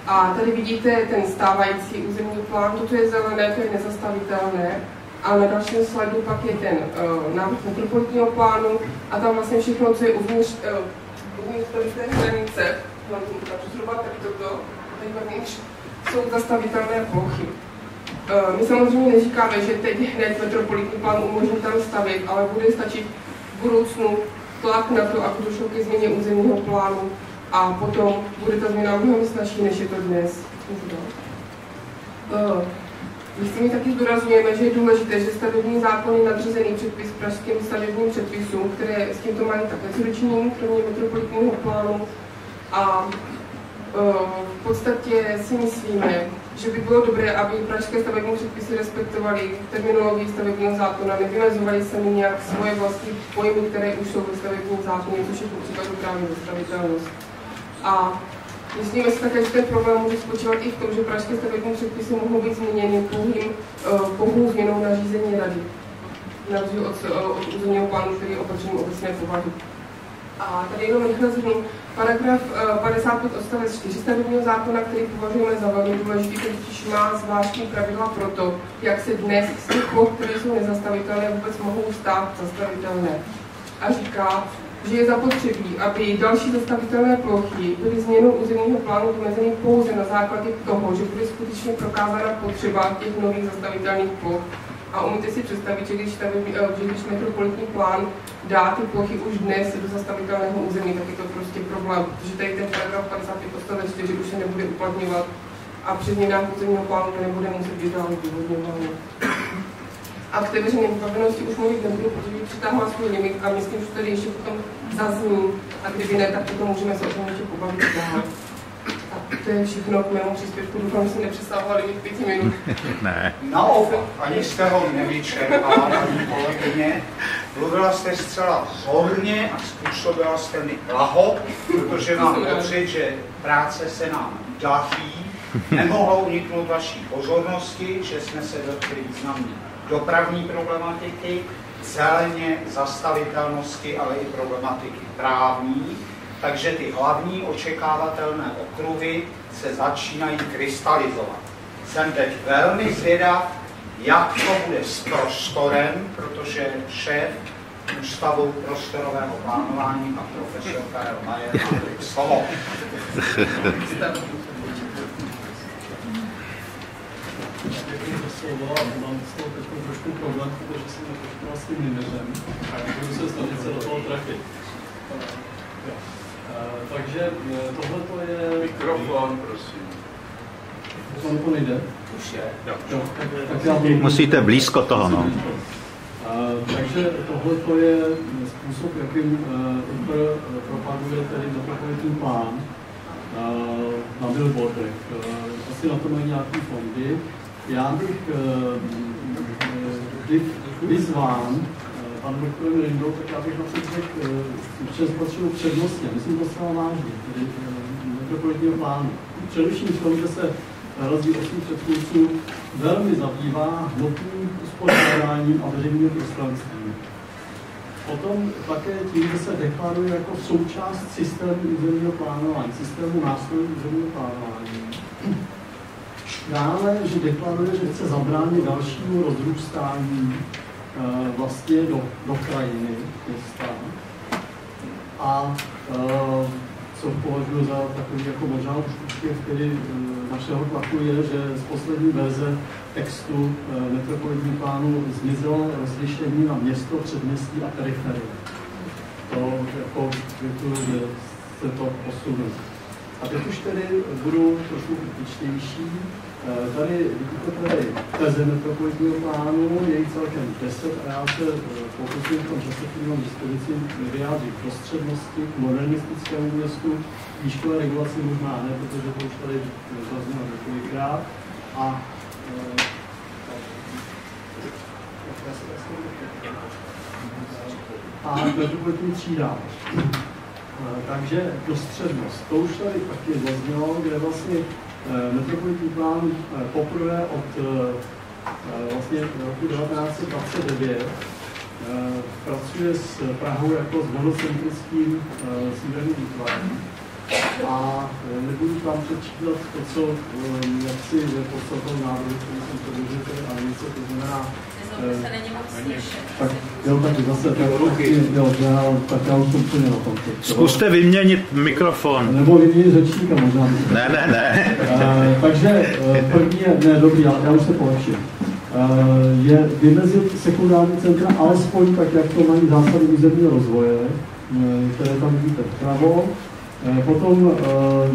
A tady vidíte ten stávající územní plán, toto je zelené, to je nezastavitelné, a na dalším slajdu pak je ten uh, návrh metropolitního plánu a tam vlastně všechno, co je uvnitř, uh, uvnitř té hranice, zhruba tak toto, nejvadnější, jsou zastavitelné plochy. Uh, my samozřejmě neříkáme, že teď hned metropolitní plán umožní tam stavit, ale bude stačit v budoucnu tlak na to, aby došlo ke změně územního plánu a potom bude ta změna mnohem snažší, než je to dnes. Uh, Myslím, taky zdůrazňujeme, že je důležité, že stavební zákon je nadřízený předpis pražským stavebním předpisům, které s tímto mají také zručení, kromě metropolitního plánu. A e, v podstatě si myslíme, že by bylo dobré, aby pražské stavební předpisy respektovaly terminologii stavebního zákona, nevymezovaly se mi nějak svoje vlastní pojmy, které už jsou ve stavebním zákoně, což je v případu právě zastavitelnost. A Myslíme si také, že ten problém může spočívat i v tom, že pražské stavební předpisy mohou být změněny pouhým, uh, pouhou změnou nařízení rady, na rozdíl od, uh, od územního plánu, který je obecné povahy. A tady jenom rychle zhrnu paragraf uh, 55 odstavec 4 stavebního zákona, který považujeme za velmi důležitý, který má zvláštní pravidla pro to, jak se dnes z těch které jsou nezastavitelné, vůbec mohou stát zastavitelné. A říká, že je zapotřebí, aby další zastavitelné plochy byly změnou územního plánu vymezeny pouze na základě toho, že bude skutečně prokázána potřeba těch nových zastavitelných ploch. A umíte si představit, že když, stavební, eh, že když metropolitní plán dá ty plochy už dnes do zastavitelného území, tak je to prostě problém, protože tady ten paragraf 55 odstavec 4 už se nebude uplatňovat a při změnách územního plánu to nebude muset být dále zdůvodňováno a k té veřejné vybavenosti už mluvit nebudu, protože přitáhla svůj limit a myslím, že tady ještě potom zazní a kdyby ne, tak potom můžeme se o tom ještě pobavit dál. To je všechno k mému příspěvku. Doufám, že jsem nepřesahovala limit pěti minut. ne. Naopak, ani jste ho nevyčerpala, paní kolegyně. Mluvila jste zcela zorně a způsobila jste mi blaho, protože mám pocit, že práce se nám daří. Nemohlo uniknout vaší pozornosti, že jsme se dotkli významné dopravní problematiky, zeleně zastavitelnosti, ale i problematiky právní. Takže ty hlavní očekávatelné okruhy se začínají krystalizovat. Jsem teď velmi zvědav, jak to bude s prostorem, protože šéf Ústavu prostorového plánování a profesor Karel Majer má slovo. mám s tou trošku problém, protože jsem nepočkal s tím budu se snažit se do toho trafit. Takže tohle to je... Mikrofon, prosím. Mikrofon to nejde? Už je. Jo. Tak, tak já budu... Musíte blízko toho, no. Uh, takže tohle to je způsob, jakým IPR propaguje tedy metropolitní plán na billboardech. Asi na to mají nějaký fondy. Já bych vyzván pan doktor Rindou, tak já bych vlastně řekl, že spatřil přednostně, myslím to zcela vážně, tedy metropolitního plánu. Především v tom, že se na rozdíl od předchůdců velmi zabývá hmotným uspořádáním a veřejným prostranstvím. Potom také tím, že se deklaruje jako součást systému územního plánování, systému nástrojů územního plánování. Dále, že deklaruje, že chce zabránit dalšímu rozrůstání vlastně do, do krajiny města. A e, co považuji za takový jako možná úspěch který e, našeho tlaku je, že z poslední verze textu metropolitní plánu zmizelo rozlišení na město, předměstí a periferie. To jako větu, že se to posunuje. A teď už tedy budu trošku kritičtější. Tady vidíte tady teze metropolitního plánu, je jich celkem 10 a já se pokusím v tom čase, který mám dispozici, vyjádřit prostřednosti k modernistickému městu, výškové regulaci možná ne, protože to už tady zaznělo několikrát. A a metropolitní třída. Takže dostřednost. To už tady taky zaznělo, kde vlastně metropolitní plán poprvé od vlastně roku 1929 pracuje s Prahou jako s monocentrickým sídelním útvarem. A nebudu tam přečítat to, co jak si je podstatou návrhu, který jsem předložil, a něco, to znamená tak jo, tak zase tak, jo, já, tak já už jsem úplně na tom. Zkuste vyměnit mikrofon. Nebo vyměnit řečníka možná. Ne, ne, ne. Uh, takže uh, první je, ne, dobrý, já, já už se polepším. Uh, je vymezit sekundární centra alespoň tak, jak to mají zásady územního rozvoje, které tam vidíte vpravo. Potom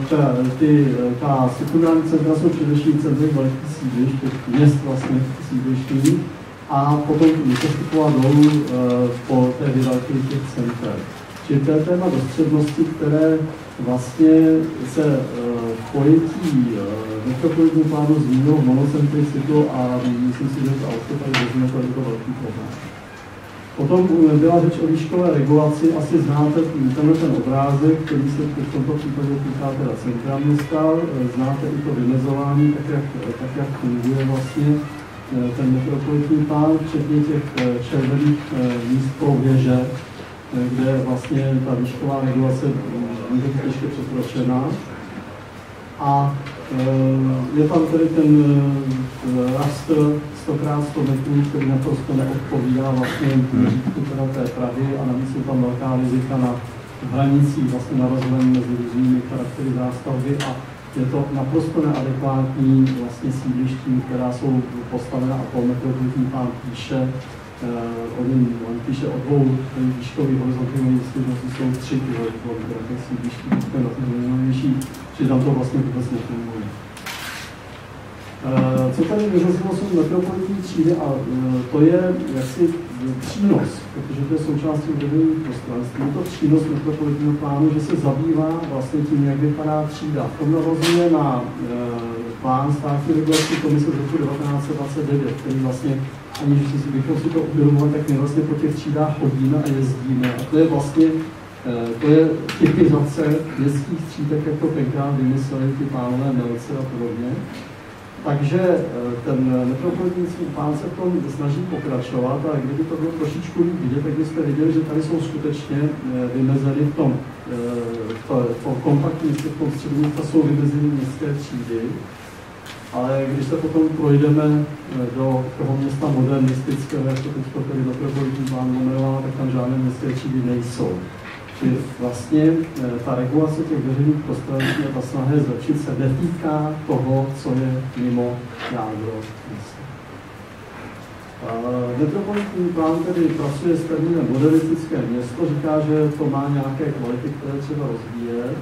ta, ty, ta sekundární centra jsou především centry velkých sídlišť, měst vlastně sídliští a potom postupovat dolů uh, po té hierarchii těch center. Čili to je téma dostřednosti, které vlastně se v pojetí uh, metropolitního plánu zmínilo v monocentricitu a myslím si, že to auto tady vezme to jako velký problém. Potom byla řeč o výškové regulaci, asi znáte tenhle ten obrázek, který se v tomto případě týká teda centra města, znáte i to vymezování, tak jak, tak jak funguje vlastně Eh, ten metropolitní plán, včetně těch eh, červených eh, míst pro věže, kde vlastně ta výšková regulace může být ještě překročená. A je tam tedy ten rastr 100x 100 metrů, který naprosto neodpovídá vlastně měřítku teda té Prahy a navíc jsou tam velká rizika na hranicích vlastně na mezi různými charaktery zástavby a je to naprosto neadekvátní vlastně sídlištím, která jsou postavena a polmetropolitní plán píše, uh, on, on píše o dvou výškových horizontálních služnosti, jsou tři tyhle těch sídliští, to je na to nejzajímavější, že tam to vlastně vůbec nefunguje. Uh, co tady vyřazilo jsou metropolitní třídy a uh, to je jaksi přínos, protože to je součástí veřejných prostranství. Je to přínos metropolitního plánu, že se zabývá vlastně tím, jak vypadá třída. V tom navazuje na uh, plán státní regulační komise z roku 1929, který vlastně, aniž si bychom si to uvědomovali, tak my vlastně po těch třídách chodíme a jezdíme. A to je vlastně eh, to je typizace městských tříd, tak jako tenkrát vymysleli ty pánové Melce a podobně. Takže eh, ten metropolitní plán se v tom snaží pokračovat a kdyby to bylo trošičku líp vidět, tak byste viděli, že tady jsou skutečně eh, vymezeny v tom, v tom kompaktním v tom středu jsou vymezeny městské třídy, ale když se potom projdeme eh, do toho města modernistického, jak to teď tady metropolitní plán jmenoval, tak tam žádné městské třídy nejsou. Čili vlastně eh, ta regulace těch veřejných prostranství a ta snaha zlepšit se netýká toho, co je mimo jádro města. Metropolitní plán tedy pracuje s termínem modernistické město, říká, že to má nějaké kvality, které třeba rozvíjet,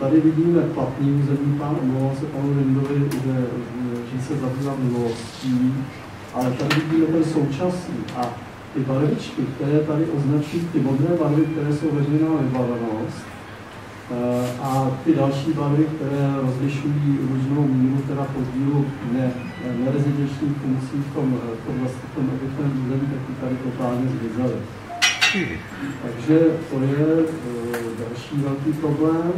Tady vidíme platný územní plán, omlouvám se panu Lindovi, že, že se zabývá minulostí, ale tady vidíme ten současný a ty barvičky, které tady označují ty modré barvy, které jsou veřejná vybavenost, a ty další barvy, které rozlišují různou míru teda podílu ne, nerezidenčních funkcí v tom, v tom, v tom obytném území, tak ty tady totálně zmizely. Takže to je eh, další velký problém.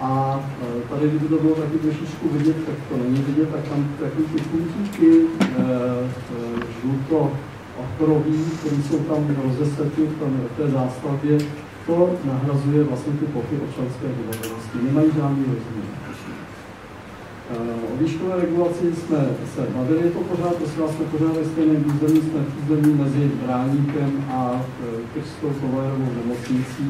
A eh, tady, kdyby to bylo taky trošičku vidět, tak to není vidět, tak tam taky ty puntíky eh, žluto ochrový, které jsou tam rozesety v, té zástavbě, to nahrazuje vlastně ty plochy občanské vybavenosti. Nemají žádný rozdíl. O výškové regulaci jsme se bavili, je to pořád, prosím vás, jsme pořád ve stejném území, jsme v území mezi Bráníkem a Kyrskou Kovajerovou nemocnicí,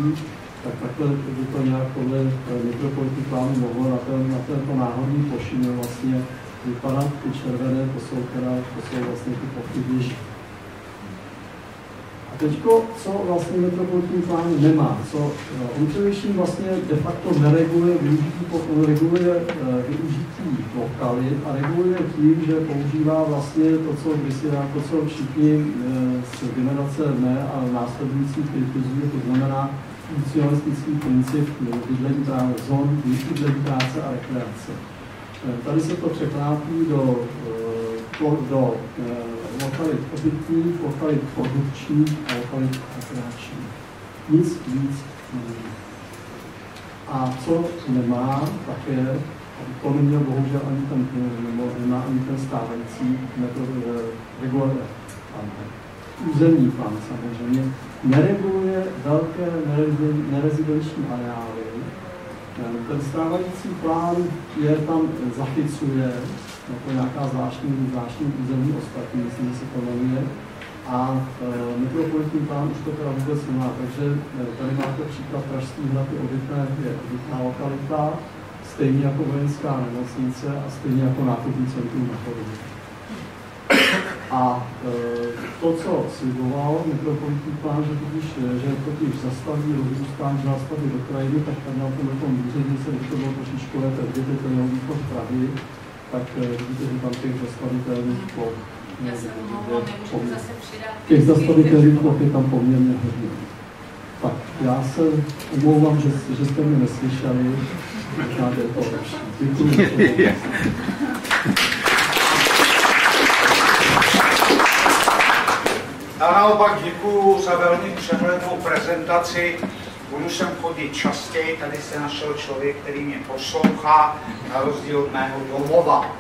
tak takhle by to nějak podle metropolitní plánu mohlo na, ten, na tento náhodný plošině vlastně vypadat. Ty červené, to jsou, teda, to jsou vlastně ty pochyby Teď, co vlastně metropolitní plán nemá, co eh, on vlastně de facto nereguluje využití, reguluje uh, využití lokalit a reguluje tím, že používá vlastně to, co kdysi to, co všichni uh, z generace mé a následující kritizují, to znamená funkcionalistický princip bydlení právě zón, bydlení práce a rekreace. Tady se to překlápí do, do lokalit obytných, lokalit produkčních a lokalit rekreačních. Nic víc není. A co nemá také, to neměl bohužel ani ten, nebo nemá ani ten stávající metod, regulace, územní plán samozřejmě, nereguluje velké nerezidenční areály. Ten stávající plán je tam zachycuje, jako nějaká zvláštní, zvláštní území ostatní, myslím, že se to jmenuje. A e, metropolitní plán už to teda vůbec nemá, takže e, tady máte příklad Pražský hrad, je obytné, je obytná lokalita, stejně jako vojenská nemocnice a stejně jako nákupní centrum na podobě. A e, to, co sliboval metropolitní plán, že totiž, že totiž zastaví rozrůstání zástavy do krajiny, tak tady na tom území se, když to bylo trošičku lépe, kdyby to východ Prahy, tak eh, vidíte, že tam těch zastavitelných ploch těch zastavitelných ploch je tam poměrně hodně. Tak, já se omlouvám, že, že jste mě neslyšeli. Možná je to lepší. Děkuji. A naopak děkuji za velmi přehlednou prezentaci Budu sem chodit častěji, tady se našel člověk, který mě poslouchá, na rozdíl od mého domova,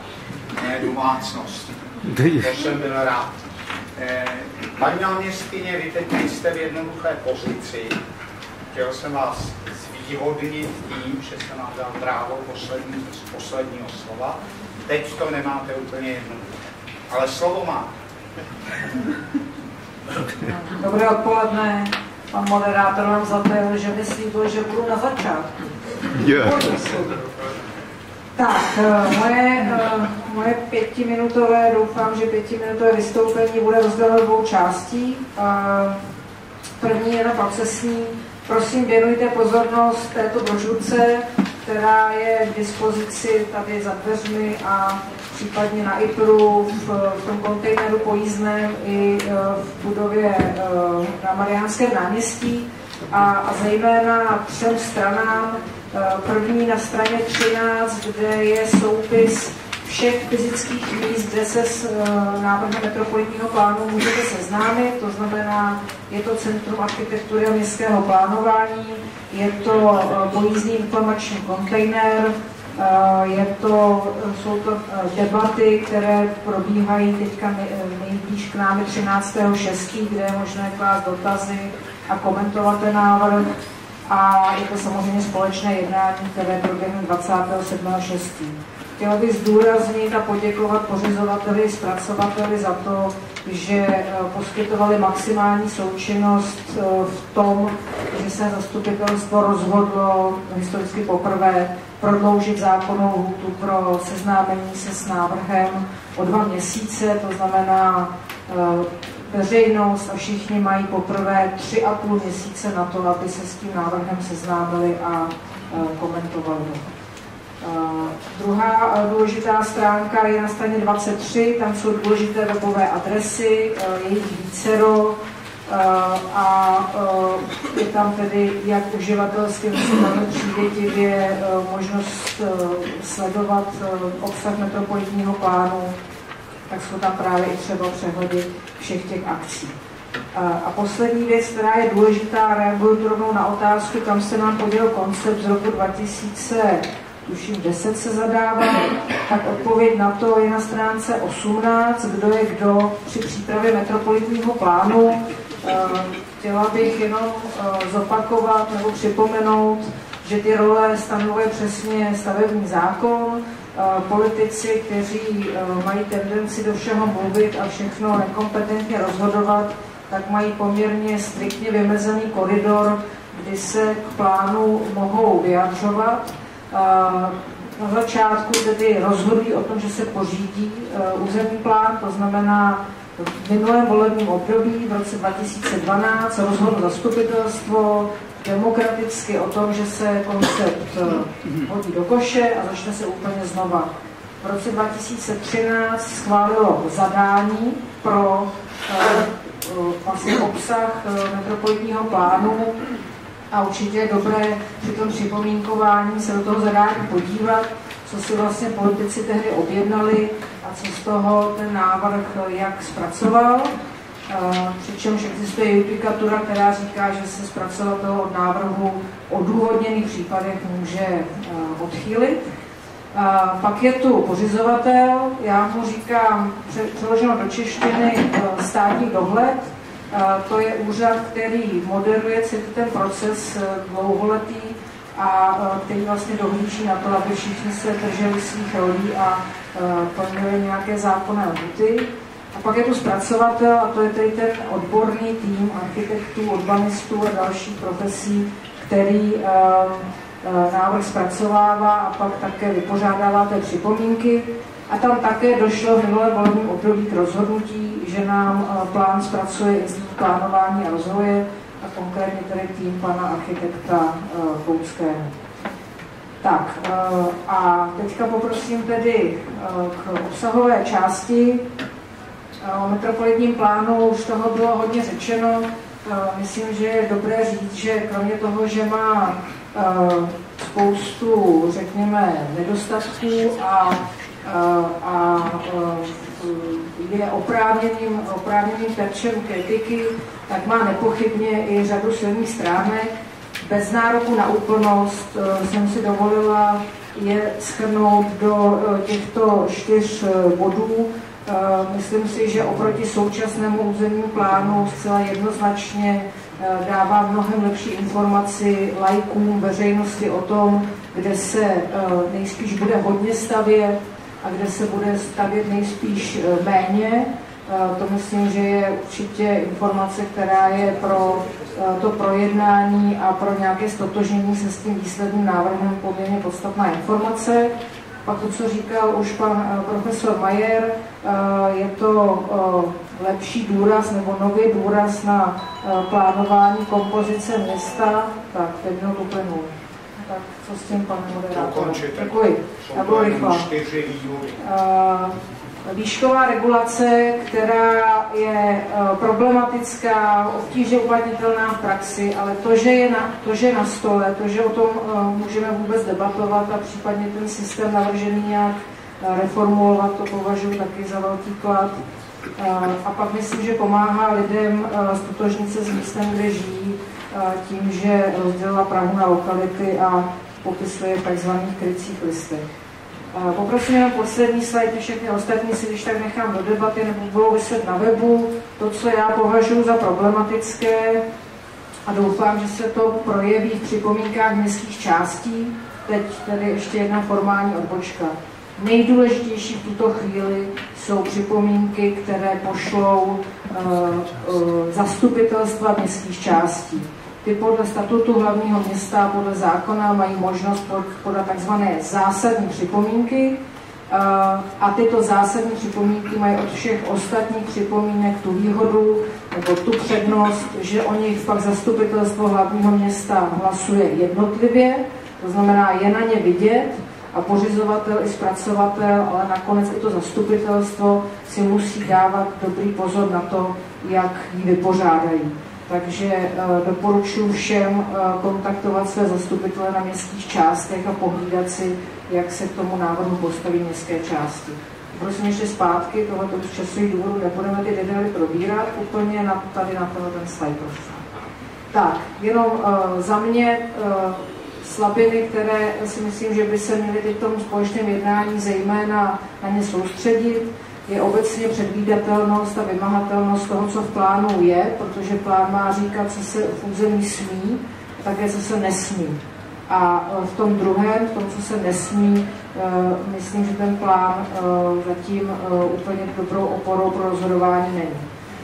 ne domácnosti. To jsem byl rád. Eh, paní náměstkyně, vy teď nejste v jednoduché pozici. Chtěl jsem vás zvýhodnit tím, že jsem vám dal právo poslední, z posledního slova. Teď to nemáte úplně jednoduché. Ale slovo má. Dobré odpoledne pan moderátor nám zatajil, že mi slíbil, že budu na začátku. Yeah. Tak, eh, moje, eh, moje pětiminutové, doufám, že pětiminutové vystoupení bude rozděleno dvou částí. Eh, první je na procesní. Prosím, věnujte pozornost této brožurce, která je k dispozici tady za dveřmi a případně na IPRu, v, v tom kontejneru pojízdném i e, v budově e, na Mariánském náměstí. a, a zejména třem stranám. První na straně 13, kde je soupis všech fyzických míst, kde se s návrhem metropolitního plánu můžete seznámit, to znamená, je to Centrum architektury a městského plánování, je to pojízdný informační kontejner, je to, jsou to debaty, které probíhají teďka nejblíž k námi 13.6., kde je možné klást dotazy a komentovat ten návrh. A je to samozřejmě společné jednání, které proběhne 27.6. Chtěla bych zdůraznit a poděkovat pořizovateli, zpracovateli za to, že eh, poskytovali maximální součinnost eh, v tom, že se zastupitelstvo rozhodlo historicky poprvé prodloužit zákonnou hůtu pro seznámení se s návrhem o dva měsíce, to znamená eh, veřejnost a všichni mají poprvé tři a půl měsíce na to, aby se s tím návrhem seznámili a komentovali. Druhá uh, důležitá stránka je na straně 23, tam jsou důležité webové adresy, uh, jejich vícero a je tam tedy jak uživatelsky, velmi přívětivě možnost sledovat obsah metropolitního plánu, tak jsou tam právě i třeba přehledy všech těch akcí. A poslední věc, která je důležitá, reaguju rovnou na otázku, kam se nám poděl koncept z roku 2000 tuším 10 se zadává, tak odpověď na to je na stránce 18, kdo je kdo při přípravě metropolitního plánu. Eh, chtěla bych jenom eh, zopakovat nebo připomenout, že ty role stanovuje přesně stavební zákon, eh, politici, kteří mají tendenci do všeho mluvit a všechno nekompetentně rozhodovat, tak mají poměrně striktně vymezený koridor, kdy se k plánu mohou vyjadřovat na začátku tedy rozhodují o tom, že se pořídí e, územní plán, to znamená v minulém volebním období v roce 2012 rozhodlo zastupitelstvo demokraticky o tom, že se koncept e, hodí do koše a začne se úplně znova. V roce 2013 schválilo zadání pro e, vlastně obsah metropolitního plánu a určitě je dobré při tom připomínkování se do toho zadání podívat, co si vlastně politici tehdy objednali a co z toho ten návrh jak zpracoval. Přičemž existuje judikatura, která říká, že se zpracovatel od návrhu o důvodněných případech může odchýlit. Pak je tu pořizovatel, já mu říkám přeloženo do češtiny státní dohled, to je úřad, který moderuje celý ten proces eh, dlouholetý a eh, který vlastně dohlíží na to, aby všichni se drželi svých rolí a eh, plnili nějaké zákonné lhuty. A pak je tu zpracovatel a to je tedy ten odborný tým architektů, urbanistů a dalších profesí, který návrh zpracovává a pak také vypořádává té připomínky. A tam také došlo v minulém volebním období k rozhodnutí, že nám eh, plán zpracuje Institut plánování a rozvoje a konkrétně tedy tým pana architekta eh, Kouckého. Tak eh, a teďka poprosím tedy k obsahové části. O metropolitním plánu už toho bylo hodně řečeno. Myslím, že je dobré říct, že kromě toho, že má spoustu, řekněme, nedostatků a a je oprávněným, oprávněným terčem kritiky, tak má nepochybně i řadu silných stránek. Bez nároku na úplnost e, jsem si dovolila je schrnout do e, těchto čtyř e, bodů. Myslím si, že oproti současnému územnímu plánu zcela jednoznačně dává mnohem lepší informaci lajkům, veřejnosti o tom, kde se nejspíš bude hodně stavět, a kde se bude stavět nejspíš e, méně. E, to myslím, že je určitě informace, která je pro e, to projednání a pro nějaké stotožnění se s tím výsledným návrhem poměrně podstatná informace. Pak to, co říkal už pan profesor Majer, je to lepší důraz nebo nový důraz na plánování kompozice města. Tak, teď minut uplynul. Co s tím, pane moderátor? Děkuji. Já budu rychlá. Uh, výšková regulace, která je problematická, obtížně uplatnitelná v praxi, ale to, že je na, to, že je na stole, to, že o tom můžeme vůbec debatovat a případně ten systém navržený nějak reformulovat, to považuji taky za velký klad. A pak myslím, že pomáhá lidem stotožnit se s místem, kde žijí, tím, že rozdělila Prahu na lokality a popisuje v tzv. krycích listech. Poprosím jenom poslední slide, všechny ostatní si když tak nechám do debaty nebo budou vyset na webu. To, co já považuji za problematické a doufám, že se to projeví v připomínkách městských částí, teď tedy ještě jedna formální odbočka. Nejdůležitější v tuto chvíli jsou připomínky, které pošlou uh, uh, zastupitelstva městských částí. Ty podle statutu hlavního města podle zákona mají možnost podat takzvané zásadní připomínky uh, a tyto zásadní připomínky mají od všech ostatních připomínek tu výhodu nebo tu přednost, že o nich pak zastupitelstvo hlavního města hlasuje jednotlivě, to znamená je na ně vidět, a pořizovatel i zpracovatel, ale nakonec i to zastupitelstvo si musí dávat dobrý pozor na to, jak ji vypořádají. Takže e, doporučuji všem e, kontaktovat své zastupitele na městských částech a pohlídat si, jak se k tomu návrhu postaví městské části. Prosím ještě zpátky, tohle z časových důvodů nebudeme ty detaily probírat úplně na, tady na ten slide. Tak, jenom uh, za mě uh, slabiny, které si myslím, že by se měly teď v tom společném jednání zejména na ně soustředit, je obecně předvídatelnost a vymahatelnost toho, co v plánu je, protože plán má říkat, co se v území smí, také co se nesmí. A v tom druhém, v tom, co se nesmí, eh, myslím, že ten plán eh, zatím úplně dobrou oporou pro rozhodování není.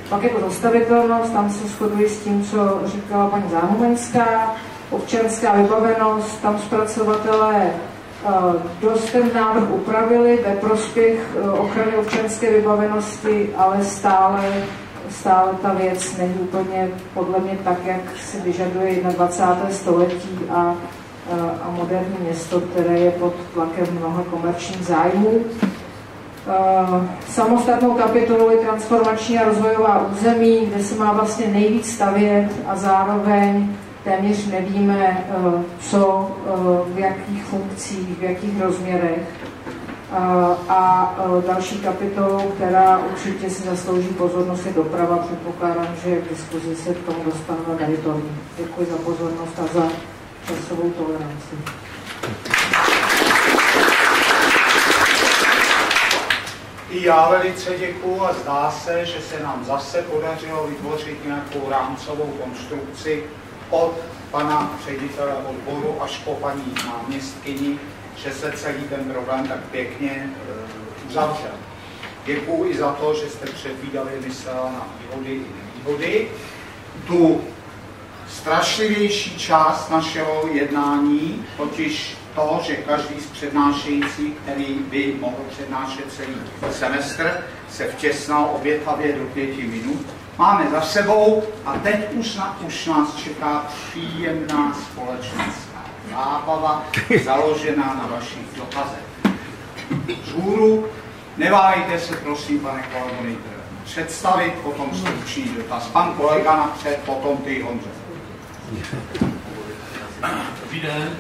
Pak je to zastavitelnost, tam se shoduji s tím, co říkala paní Záhumenská, občanská vybavenost, tam zpracovatelé dost ten návrh upravili ve prospěch eh, ochrany občanské vybavenosti, ale stále, stále ta věc není úplně podle mě tak, jak si vyžaduje 21. století a, eh, a moderní město, které je pod tlakem mnoha komerčních zájmů. Samostatnou kapitolou je transformační a rozvojová území, kde se má vlastně nejvíc stavět a zároveň téměř nevíme, eh, co, eh, v jakých funkcích, v jakých rozměrech. A eh, další kapitolou, která určitě si zaslouží pozornost, je doprava. Předpokládám, že v diskuzi se k tomu dostaneme meritorně. Děkuji za pozornost a za časovou toleranci. I já velice děkuji a zdá se, že se nám zase podařilo vytvořit nějakou rámcovou konstrukci, od pana ředitele odboru až po paní náměstkyni, že se celý ten problém tak pěkně e, uzavřel. Děkuji i za to, že jste předvídali myslel na výhody i nevýhody. Tu strašlivější část našeho jednání, totiž to, že každý z přednášejících, který by mohl přednášet celý semestr, se vtěsnal obětavě do pěti minut, máme za sebou a teď už, na, už nás čeká příjemná společenská zábava založená na vašich dotazech. Zhůru neváhejte se, prosím, pane kolego, nejprve představit, potom stručný dotaz. Pan kolega napřed, potom ty, Honře. Dobrý den.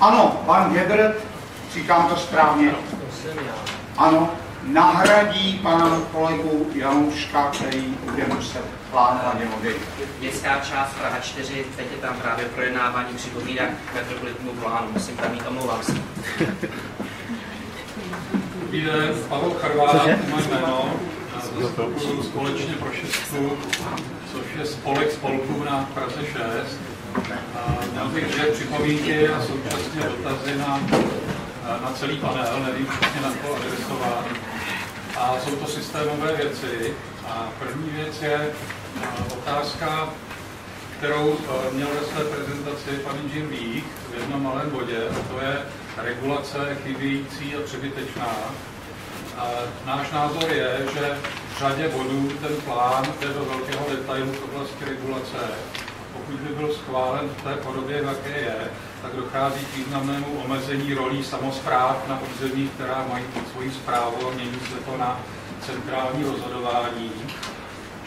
Ano, pan Gebert, říkám to správně. Ano, nahradí pana kolegu Janouška, který bude muset plánovaně odejít. Městská část Praha 4, teď je tam právě projednávání připomínek k metropolitnímu plánu. Musím tam mít, omlouvám se. Dobrý den, Pavel Charvát, moje jméno. Zastupuju společně pro šestku, což je spolek spolků na Praze 6. Měl bych dvě připomínky a současně dotazy na, na celý panel, nevím přesně na koho adresovat. A jsou to systémové věci. A první věc je otázka, kterou měl ve své prezentaci pan inženýr Vích v jednom malém bodě, a to je regulace chybějící a přebytečná. A náš názor je, že v řadě bodů ten plán jde do velkého detailu v oblasti regulace. Pokud by byl schválen v té podobě, jaké je, tak dochází k významnému omezení rolí samozpráv na území, která mají pod svojí zprávu a mění se to na centrální rozhodování.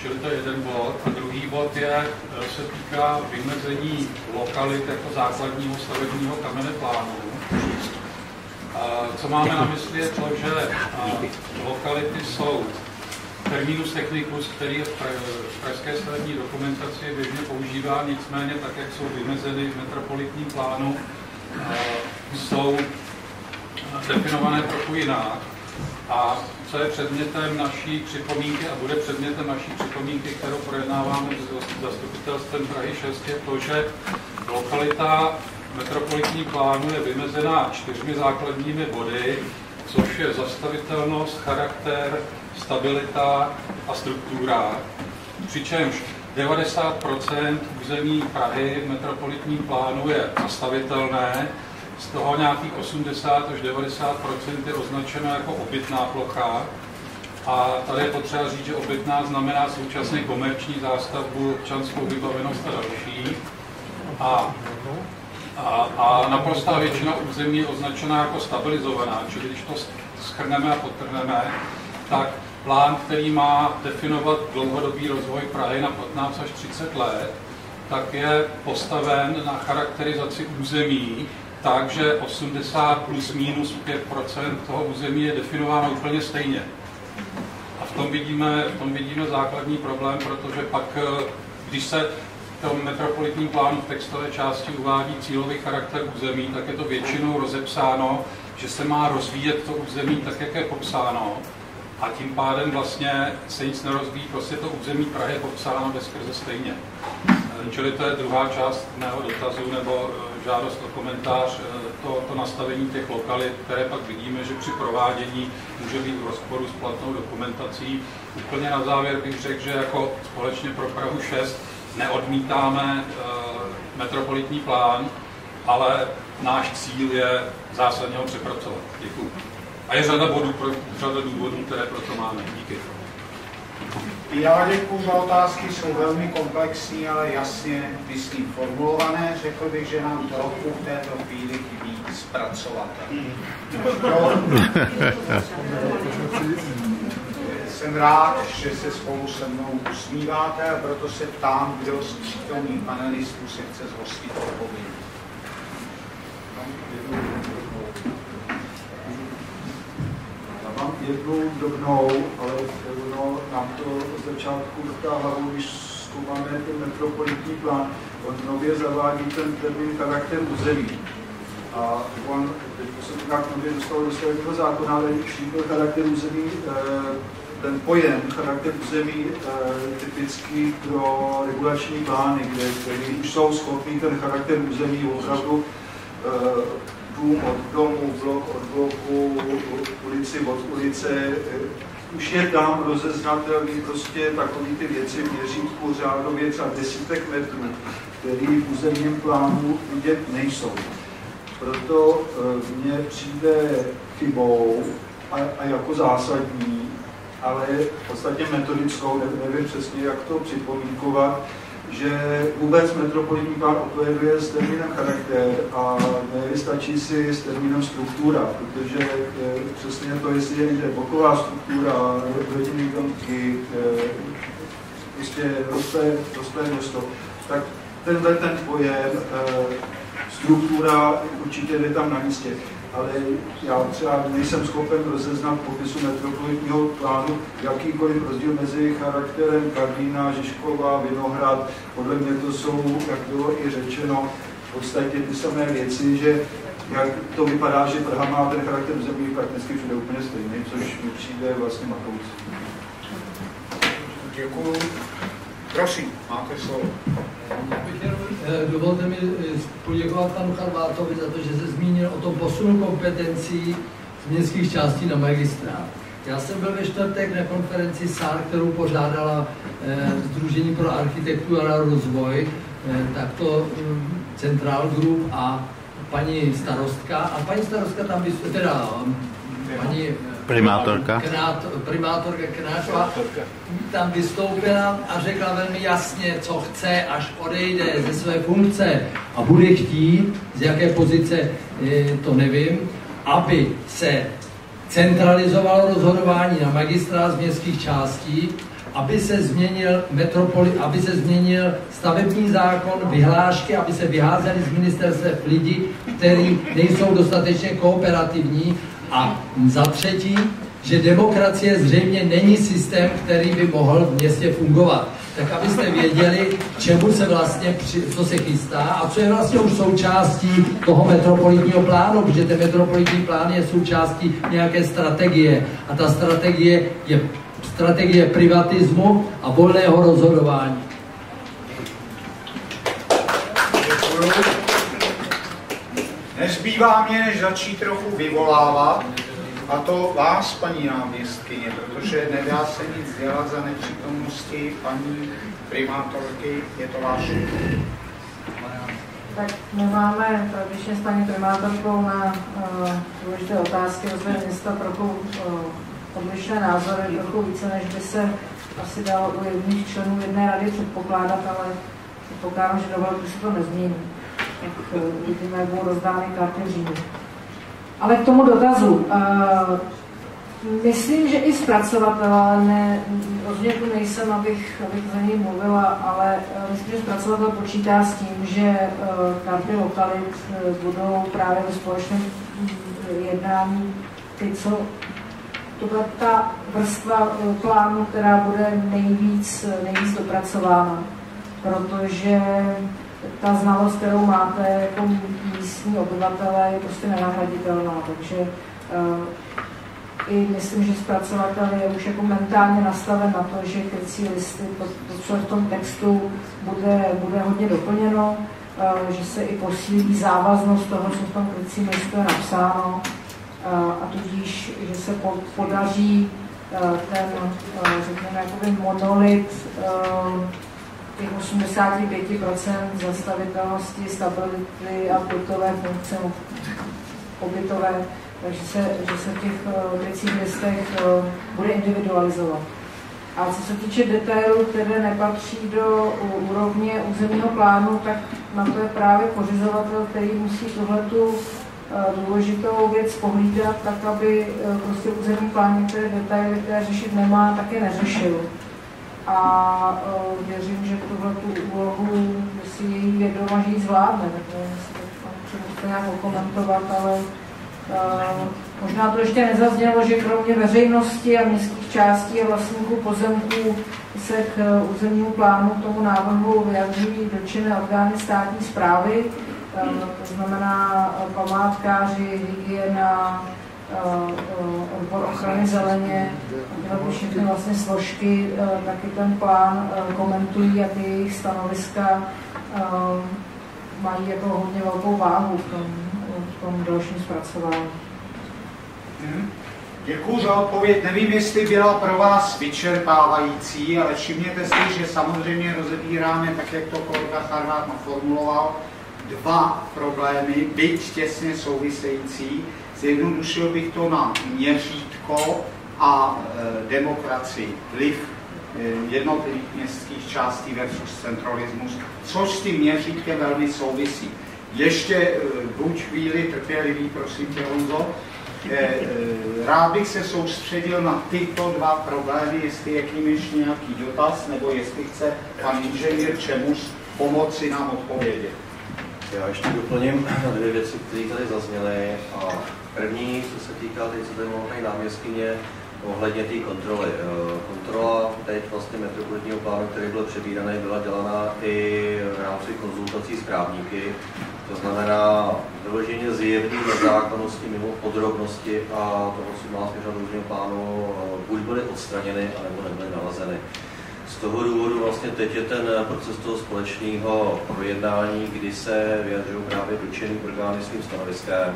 Čili to je jeden bod. A druhý bod je, eh, se týká vymezení lokalit jako základního stavebního kamene plánu. Co máme na mysli je to, že lokality jsou terminus technicus, který je v pražské stavební dokumentaci běžně používá, nicméně tak, jak jsou vymezeny v metropolitním plánu, jsou definované trochu jinak. A co je předmětem naší připomínky a bude předmětem naší připomínky, kterou projednáváme s zastupitelstvem Prahy 6, je to, že lokalita metropolitní plánu je vymezená čtyřmi základními body, což je zastavitelnost, charakter, stabilita a struktura. Přičemž 90% území Prahy v metropolitním plánu je zastavitelné, z toho nějakých 80 až 90% je označeno jako obytná plocha. A tady je potřeba říct, že obytná znamená současně komerční zástavbu, občanskou vybavenost a další. A a, a naprostá většina území je označená jako stabilizovaná, čili když to schrneme a potrhneme, tak plán, který má definovat dlouhodobý rozvoj Prahy na 15 až 30 let, tak je postaven na charakterizaci území, takže 80 plus minus 5% toho území je definováno úplně stejně. A v tom vidíme, v tom vidíme základní problém, protože pak, když se tom metropolitním plánu v textové části uvádí cílový charakter území, tak je to většinou rozepsáno, že se má rozvíjet to území tak, jak je popsáno. A tím pádem vlastně se nic nerozvíjí, prostě to území Prahy je popsáno bezkrze stejně. Čili to je druhá část mého dotazu nebo eh, žádost o komentář, eh, to, to nastavení těch lokalit, které pak vidíme, že při provádění může být v rozporu s platnou dokumentací. Úplně na závěr bych řekl, že jako společně pro Prahu 6 neodmítáme eh, metropolitní plán, ale náš cíl je zásadně ho přepracovat. Děkuji. A je řada bodů, pro, řada důvodů, které proto máme. Díky. Já děkuji za otázky, jsou velmi komplexní, ale jasně, myslím, formulované. Řekl bych, že nám trochu v této chvíli chybí zpracovat. Jsem rád, že se spolu se mnou usmíváte a proto se ptám, kdo z přítomných panelistů se chce zhostit odpovědi. Jednu drobnou, ale ono nám to od začátku vrtá hlavu, když zkoumáme ten metropolitní plán. On nově zavádí ten termín charakter území. A on, teď se nějak nově dostal do stavebního zákona, ale všichni charakter území eh, ten pojem charakter území e, typický pro regulační plány, kde, kde už jsou schopni ten charakter území opravdu e, dům od domu, blok od bloku, ulici od ulice, už je tam rozeznatelný prostě takový ty věci v měřítku řádově třeba desítek metrů, který v územním plánu vidět nejsou. Proto e, mně přijde chybou a, a jako zásadní, ale v podstatě metodickou, nevím přesně, jak to připomínkovat, že vůbec metropolitní plán operuje s termínem charakter a nevystačí si s termínem struktura, protože e, přesně to, jestli je někde boková struktura, rodinný domky, e, prostě rostlé, rostlé město, tak tenhle ten pojem e, struktura určitě jde tam na místě ale já třeba nejsem schopen rozeznat popisu metropolitního plánu jakýkoliv rozdíl mezi charakterem Karlína, Žižkova, Vinohrad. Podle mě to jsou, jak bylo i řečeno, v podstatě ty samé věci, že jak to vypadá, že Praha má ten charakter země prakticky všude úplně stejný, což mi přijde vlastně matoucí. Děkuji. Prosím, máte slovo. Eh, dovolte mi eh, poděkovat panu Charvátovi za to, že se zmínil o tom posunu kompetencí z městských částí na magistrát. Já jsem byl ve čtvrtek na konferenci SAR, kterou pořádala Združení eh, pro architekturu a rozvoj, tak to hm, Central Group a paní starostka. A paní starostka tam, teda paní Primátorka. Knát, primátorka Knáčová tam vystoupila a řekla velmi jasně, co chce, až odejde ze své funkce a bude chtít, z jaké pozice, eh, to nevím, aby se centralizovalo rozhodování na magistrát z městských částí, aby se změnil metropoli, aby se změnil stavební zákon, vyhlášky, aby se vyházeli z ministerstva lidi, kteří nejsou dostatečně kooperativní a za třetí, že demokracie zřejmě není systém, který by mohl v městě fungovat. Tak abyste věděli, čemu se vlastně, při, co se chystá a co je vlastně už součástí toho metropolitního plánu, protože ten metropolitní plán je součástí nějaké strategie a ta strategie je strategie privatismu a volného rozhodování. Nezbývá mě, než začít trochu vyvolávat, a to vás, paní náměstkyně, protože nedá se nic dělat za nepřítomnosti paní primátorky, je to váš Tak my máme tradičně s paní primátorkou na uh, důležité otázky rozvoje města trochu uh, odlišné názory, trochu více, než by se asi dalo u jedných členů jedné rady předpokládat, ale předpokládám, že do se to nezmění. Tak uh, uvidíme, jak budou rozdány karty v Římě. Ale k tomu dotazu. Uh, myslím, že i zpracovatel, ne, rozhodně tu nejsem, abych, abych za něj mluvila, ale uh, myslím, že zpracovatel počítá s tím, že karty lokalit budou právě ve společném jednání ty, co to bude ta vrstva plánu, která bude nejvíc, nejvíc dopracována. Protože ta znalost, kterou máte jako místní obyvatele, je prostě nenahraditelná. Takže uh, i myslím, že zpracovatel je už jako mentálně nastaven na to, že krycí listy, to, to co v tom textu, bude, bude hodně doplněno, uh, že se i posílí závaznost toho, co v tom krycím listu je napsáno uh, a tudíž, že se po, podaří ten, řekněme, jakoby monolit těch 85% zastavitelnosti, stability a bytové funkce pobytové, takže se, že se v těch věcích eh, listech eh, bude individualizovat. A co se týče detailů, které nepatří do úrovně územního plánu, tak na to je právě pořizovatel, který musí tuhletu eh, důležitou věc pohlídat, tak aby prostě územní plán některé detaily, které řešit nemá, také neřešil a uh, věřím, že tuhle tu úlohu si její vědoma, že ji zvládne. Tak nevím, jestli to nějak okomentovat, ale uh, možná to ještě nezaznělo, že kromě veřejnosti a městských částí a vlastníků pozemků se k uh, územnímu plánu tomu návrhu vyjadřují dotčené orgány státní zprávy, to znamená památkáři, hygiena, odbor ochrany zeleně, tyhle všechny vlastně složky, eh, taky ten plán eh, komentují ty jejich stanoviska mají jako hodně velkou váhu v tom, v tom dalším zpracování. Hmm. Děkuji za odpověď. Nevím, jestli byla pro vás vyčerpávající, ale všimněte si, že samozřejmě rozebíráme, tak jak to kolega Charvát naformuloval, dva problémy, byť těsně související, Zjednodušil bych to na měřítko a e, demokracii, vliv e, jednotlivých městských částí versus centralismus, což s tím měřítkem velmi souvisí. Ještě e, buď chvíli trpělivý, prosím tě, Honzo. Rád bych se soustředil na tyto dva problémy, jestli je k ním ještě nějaký dotaz, nebo jestli chce pan inženýr Čemus pomoci nám odpovědět. Já ještě doplním dvě věci, které tady zazněly. A První, co se týká teď, co tady mohla náměstkyně, ohledně té kontroly. Eh, kontrola teď vlastně metropolitního plánu, který byl přebíraný, byla dělaná i v rámci konzultací s právníky. To znamená vyloženě zjevný nezákonnosti mimo podrobnosti a toho, co má směřovat do plánu, eh, buď byly odstraněny, anebo nebyly nalazeny. Z toho důvodu vlastně teď je ten proces toho společného projednání, kdy se vyjadřují právě dotčený orgány svým stanoviskem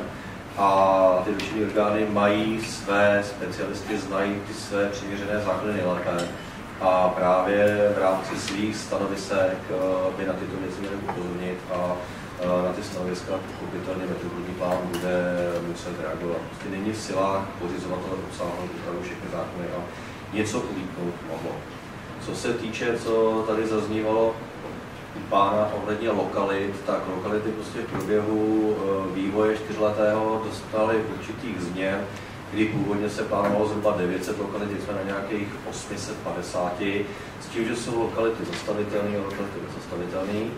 a ty dotčené orgány mají své specialisty, znají ty své přiměřené zákony nejlépe a právě v rámci svých stanovisek eh, by na tyto věci měli upozornit a na ty stanoviska pochopitelně metropolitní plán bude muset reagovat. Prostě není v silách pořizovatele obsáhnout opravdu všechny zákony a něco ulítnout mohlo. Co se týče, co tady zaznívalo pána ohledně lokalit, tak lokality prostě v průběhu eh, vývoje čtyřletého dostaly určitých změn, kdy původně se plánovalo zhruba 900 lokalit, jsme na nějakých 850, s tím, že jsou lokality zastavitelné a lokality zastavitelné.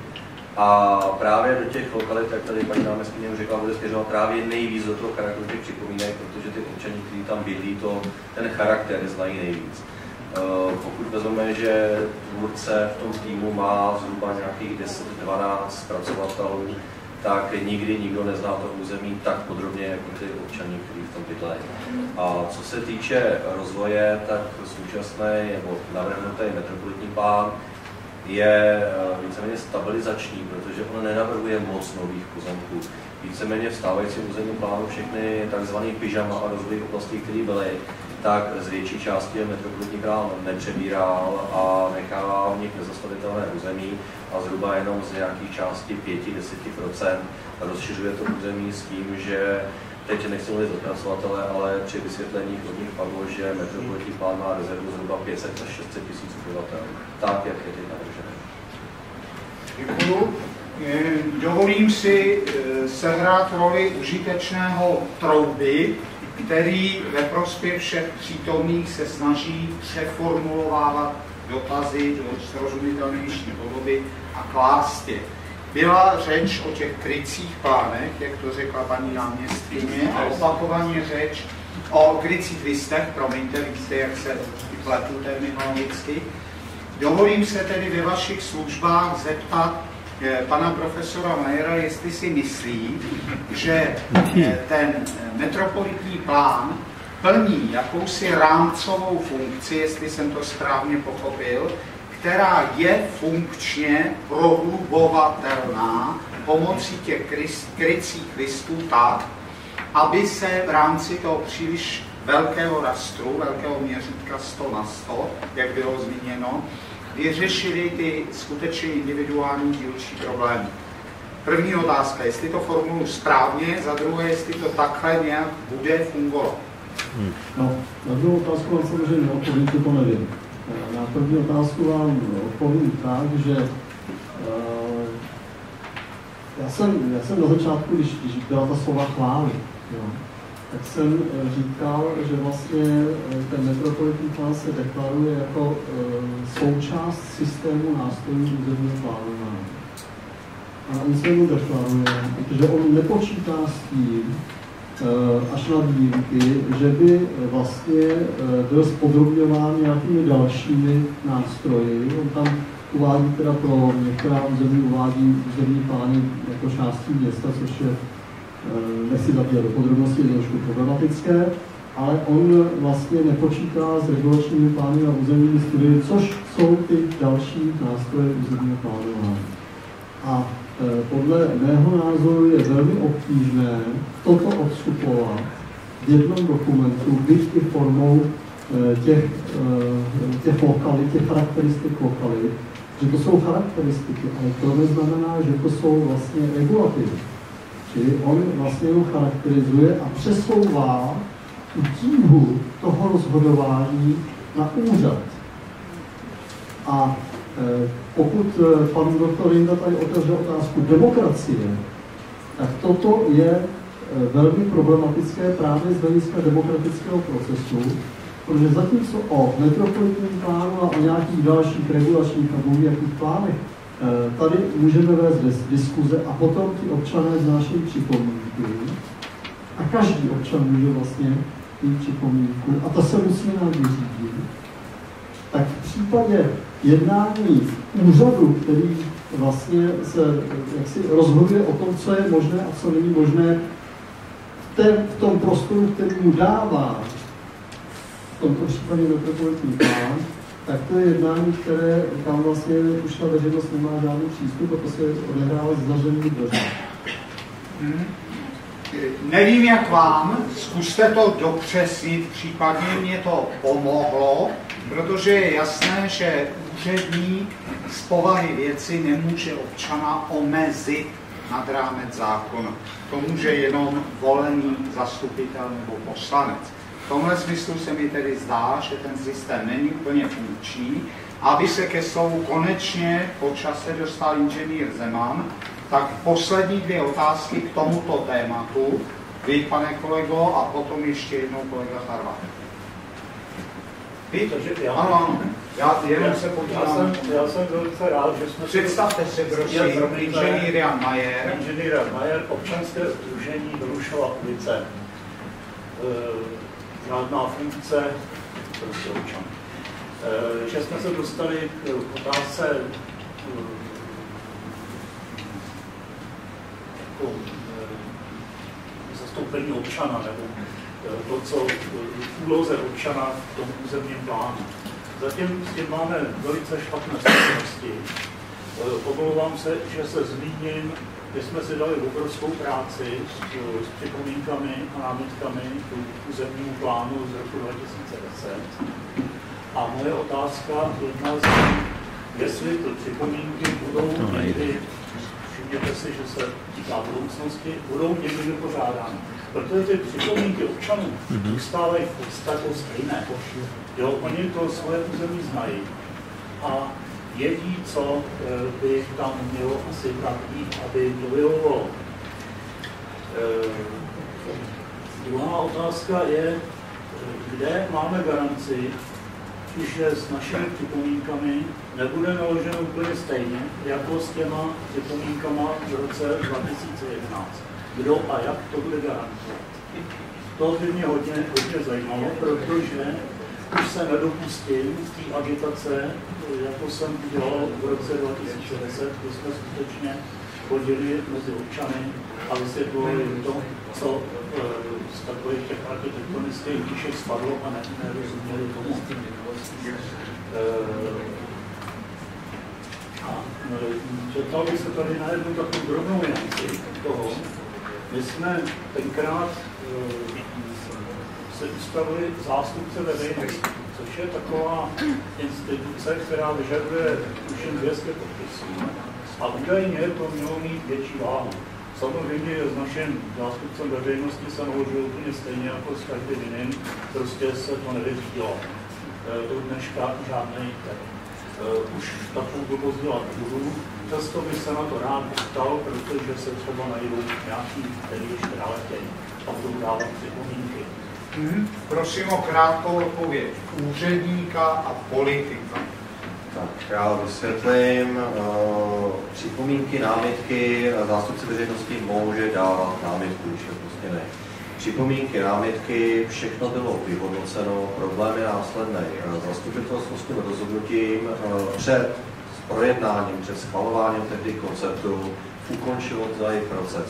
A právě do těch lokalit, jak tady paní náměstkyně řekla, bude směřovat právě nejvíc do toho charakteru těch připomínek, protože ty občaní, kteří tam bydlí, to, ten charakter znají nejvíc. Eh, pokud vezmeme, že tvůrce v tom týmu má zhruba nějakých 10-12 zpracovatelů, tak nikdy nikdo nezná to území tak podrobně jako ty občany, kteří v tom bydlejí. A co se týče rozvoje, tak současný nebo navrhnutý metropolitní plán je eh, víceméně stabilizační, protože on nenavrhuje moc nových pozemků. Víceméně v stávajícím územním plánu všechny tzv. pyžama a rozvoj oblastí, které byly, tak z větší části metropolitní plán nepřebíral a nechává v nich nezastavitelné území a zhruba jenom z nějakých části 5-10% rozšiřuje to území s tím, že teď nechci mluvit zapracovatele, ale při vysvětlení od nich padlo, že metropolitní plán má rezervu zhruba 500 až 600 tisíc obyvatel, tak jak je teď navržené. Děkuju. Dovolím si eh, sehrát roli užitečného trouby, který ve prospěch všech přítomných se snaží přeformulovávat dotazy do srozumitelnější podoby a klást je. Byla řeč o těch krycích plánech, jak to řekla paní náměstkyně, a opakovaně řeč o krycích listech, promiňte, víte, jak se vypletu terminologicky. Dovolím se tedy ve vašich službách zeptat pana profesora Majera, jestli si myslí, že eh, ten metropolitní plán plní jakousi rámcovou funkci, jestli jsem to správně pochopil, která je funkčně prohlubovatelná pomocí těch krycích listů tak, aby se v rámci toho příliš velkého rastru, velkého měřítka 100 na 100, jak bylo zmíněno, vyřešili ty skutečně individuální dílčí problémy. První otázka, jestli to formuluji správně, za druhé, jestli to takhle nějak bude fungovat. Hmm. No, na druhou otázku vám samozřejmě neodpovím, to nevím. Na první otázku vám odpovím tak, že uh, já, jsem, já jsem na začátku, když, když byla ta slova chvály, jo, tak jsem eh, říkal, že vlastně eh, ten metropolitní plán se deklaruje jako uh, součást systému nástrojů územního plánování. A on se mu deklaruje, protože on nepočítá s tím, Eh, až na výjimky, že by vlastně eh, byl spodrobňován nějakými dalšími nástroji. On tam uvádí teda pro některá území, uvádí územní plány jako částí města, což je, eh, nechci zabíjet do podrobností, je trošku problematické, ale on vlastně nepočítá s regulačními plány a územními studii, což jsou ty další nástroje územního plánování. A Eh, podle mého názoru je velmi obtížné toto odstupovat v jednom dokumentu, byť i formou eh, těch, eh, těch lokalit, těch charakteristik lokalit, že to jsou charakteristiky, ale to neznamená, že to jsou vlastně regulativy. Čili on vlastně ho charakterizuje a přesouvá tu tíhu toho rozhodování na úřad. A pokud eh, pan doktor Jinda tady otevřel otázku demokracie, tak toto je eh, velmi problematické právě z hlediska demokratického procesu, protože zatímco o metropolitním plánu a o nějakých dalších regulačních a jakých plánech tady můžeme vést diskuze a potom ti občané znášejí připomínky. A každý občan může vlastně mít připomínku. A ta se musí nám vyřídit, tak v případě jednání úřadu, který vlastně se jaksi rozhoduje o tom, co je možné a co není možné v, té, v tom prostoru, který mu dává v tomto případě metropolitní plán, tak to je jednání, které tam vlastně už ta veřejnost nemá žádný přístup a to se odehrává z zavřených dveří. Hmm. Nevím, jak vám, zkuste to dopřesnit, případně mě to pomohlo, protože je jasné, že úředník z povahy věci nemůže občana omezit nad rámec zákona. To může jenom volený zastupitel nebo poslanec. V tomhle smyslu se mi tedy zdá, že ten systém není úplně funkční. Aby se ke slovu konečně po čase dostal inženýr Zeman, tak poslední dvě otázky k tomuto tématu. Vy, pane kolego, a potom ještě jednou kolega Charvat. Vy? Takže já, ano, ano. Já jenom se podívám. Já jsem, já jsem velice rád, že jsme... Představte se, prosím, inženýr Jan Majer. Inženýr Jan Majer, občanské združení Belušova ulice. E, žádná funkce, prostě občan. E, že jsme se dostali k otázce jako, e, zastoupení občana, nebo to, co v úloze občana v tom územním plánu. Zatím s tím máme velice špatné zkušenosti. Omlouvám se, že se zmíním, že jsme si dali obrovskou práci s, s připomínkami a námitkami k územnímu plánu z roku 2010. A moje otázka jedna z jestli ty připomínky budou někdy, všimněte si, že se týká budoucnosti, budou někdy vypořádány. Protože ty připomínky občanů zůstávají v podstatě stejné. Jo, oni to svoje území znají a vědí, co by tam mělo asi tak být, aby to vyhovovalo. E, druhá otázka je, kde máme garanci, že s našimi připomínkami nebude naloženo úplně stejně, jako s těma připomínkama v roce 2011. Kdo a jak to bude garantovat? To by mě hodně, hodně zajímalo, protože už se nedopustím z té agitace, jako jsem dělal v roce 2010, kdy jsme skutečně chodili mezi občany a vysvětlovali to, co e, z takových těch architektonických výšek spadlo a ne, nerozuměli tomu. E, a četal bych se tady na jednu takovou drobnou věci toho. My jsme tenkrát se ustavili zástupce veřejnosti, což je taková instituce, která vyžaduje už jen 200 podpisů. A údajně to mělo mít větší váhu. Samozřejmě s naším zástupcem veřejnosti se naložil úplně stejně jako s každým jiným, prostě se to nevyřídilo. Do dneška žádný už takovou blbost dělat nebudu. Přesto by se na to rád ptal, protože se třeba najdou nějaký, který ještě dále chtějí a budou dávat připomínky. Hmm, prosím o krátkou odpověď. Úředníka a politika. Tak já vysvětlím. Uh, připomínky, námitky, zástupce veřejnosti může dávat námitku, už je prostě ne. Připomínky, námitky, všechno bylo vyhodnoceno, problém je následný. Zastupitelstvo s tím rozhodnutím před projednáním, před schvalováním tehdy konceptu ukončilo celý proces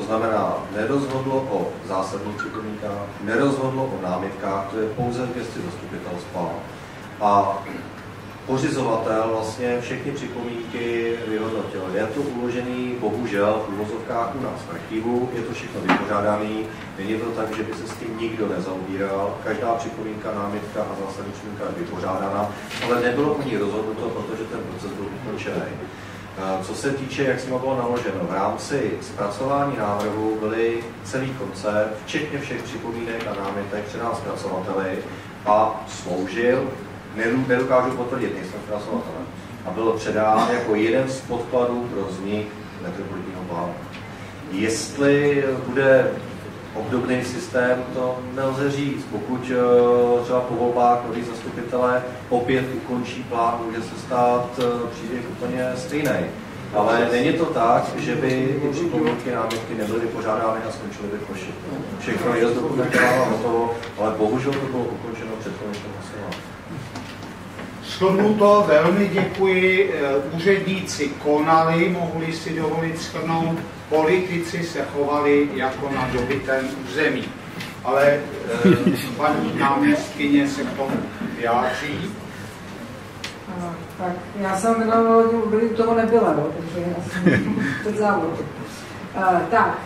to znamená, nerozhodlo o zásadních připomínkách, nerozhodlo o námitkách, to je pouze v gesti zastupitelstva. A pořizovatel vlastně všechny připomínky vyhodnotil. Je to uložený, bohužel, v úvozovkách u nás v archivu, je to všechno vypořádané, není to tak, že by se s tím nikdo nezaobíral, každá připomínka, námitka a zásadní připomínka je vypořádána, ale nebylo o ní rozhodnuto, protože ten proces byl ukončený. Co se týče, jak s ním bylo naloženo, v rámci zpracování návrhu byly celý koncept, včetně všech připomínek a námitek předán zpracovateli a sloužil, nedokážu potvrdit, nejsem zpracovatelem, a byl předán jako jeden z podkladů pro vznik metropolitního plánu. Jestli bude obdobný systém, to nelze říct. Pokud eh, třeba po volbách noví zastupitelé opět ukončí plán, může se stát eh, příběh úplně stejný. Ale není to tak, že by ty připomínky námitky nebyly vypořádány a skončily by koši. Všechno je zdokumentováno hotovo, ale bohužel to bylo ukončeno před konečným hlasováním. Shodnuto, velmi děkuji. Eh, úředníci konali, mohli si dovolit shrnout politici se chovali jako na dobitém území. Ale e, paní náměstkyně se k tomu vyjádří. tak já jsem minulou byli toho nebyla, no, takže já jsem před závodem. Uh, tak,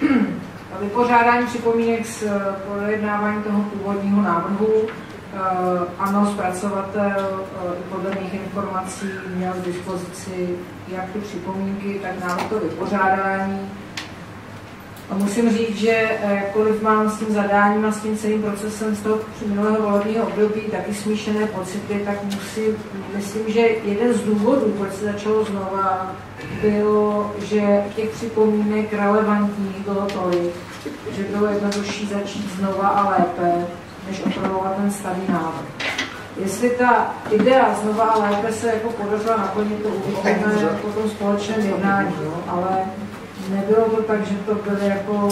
uh, vypořádání připomínek s projednávání toho původního návrhu. Ano, zpracovatel podle mých informací měl k dispozici jak ty připomínky, tak návrh to vypořádání. A musím říct, že jakkoliv mám s tím zadáním a s tím celým procesem z toho minulého volebního období taky smíšené pocity, tak musím, myslím, že jeden z důvodů, proč se začalo znova, bylo, že těch připomínek relevantních bylo tolik, že bylo jednodušší začít znova a lépe, než opravovat ten starý návrh. Jestli ta idea znova lépe se jako podařila naplnit, to uvidíme po tom společném jednání, jo? ale nebylo to tak, že to bylo jako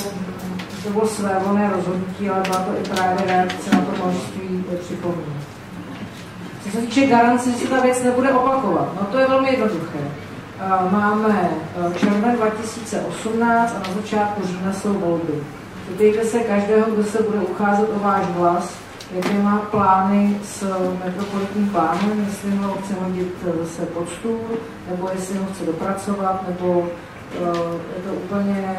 to bylo svévolné rozhodnutí, ale byla to i právě reakce na to množství připomínek. Co se týče garance, že se ta věc nebude opakovat, no to je velmi jednoduché. Máme červen 2018 a na začátku října jsou volby. Zeptejte se každého, kdo se bude ucházet o váš hlas, jaké má plány s metropolitním plánem, jestli ho chce hodit zase pod stůl, nebo jestli ho chce dopracovat, nebo je to úplně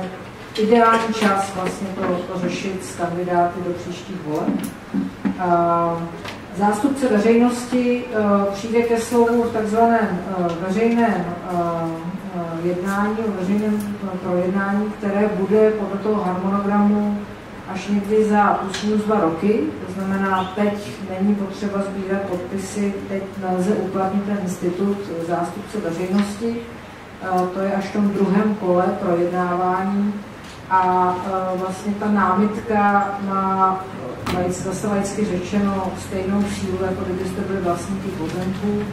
ideální čas vlastně to, to řešit s kandidáty do příštích voleb. Zástupce veřejnosti přijde ke slovu v takzvaném veřejném jednání, o veřejném projednání, které bude podle toho harmonogramu až někdy za plus minus dva roky. To znamená, teď není potřeba sbírat podpisy, teď nelze uplatnit ten institut zástupce veřejnosti. To je až v tom druhém kole projednávání. A vlastně ta námitka má zase laicky řečeno stejnou sílu, jako kdybyste byli vlastníky pozemků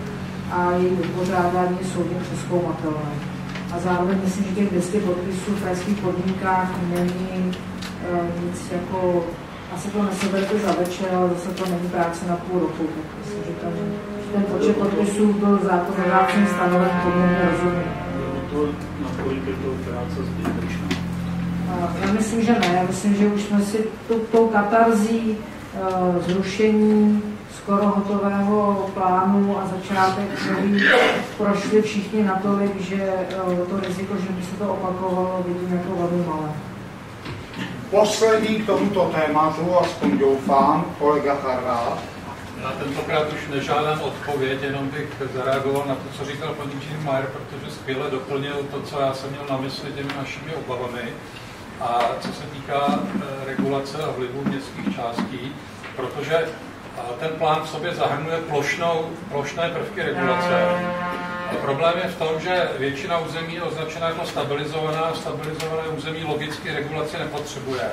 a její vypořádání je soudně přeskoumatelné. A zároveň myslím, že těch 200 podpisů v krajských podmínkách není uh, nic jako, asi to neseberte za večer, ale zase to není práce na půl roku. Tak myslím, že ten, ten počet podpisů byl zákonodárcem stanoven poměrně rozumně. To, nakolik je to práce zbytečná? Já myslím, že ne. Já myslím, že už jsme si tou katarzí uh, zrušení skoro hotového plánu a začátek nový prošli všichni natolik, že eh, to riziko, že by se to opakovalo, vidím jako velmi malé. Poslední k tomuto tématu, aspoň doufám, kolega Charvát. Já tentokrát už nežádám odpověď, jenom bych zareagoval na to, co říkal pan Majer, protože skvěle doplnil to, co já jsem měl na mysli těmi našimi obavami. A co se týká eh, regulace a vlivu městských částí, protože ten plán v sobě zahrnuje plošnou, plošné prvky regulace. A problém je v tom, že většina území je označena jako stabilizovaná stabilizované území logicky regulaci nepotřebuje.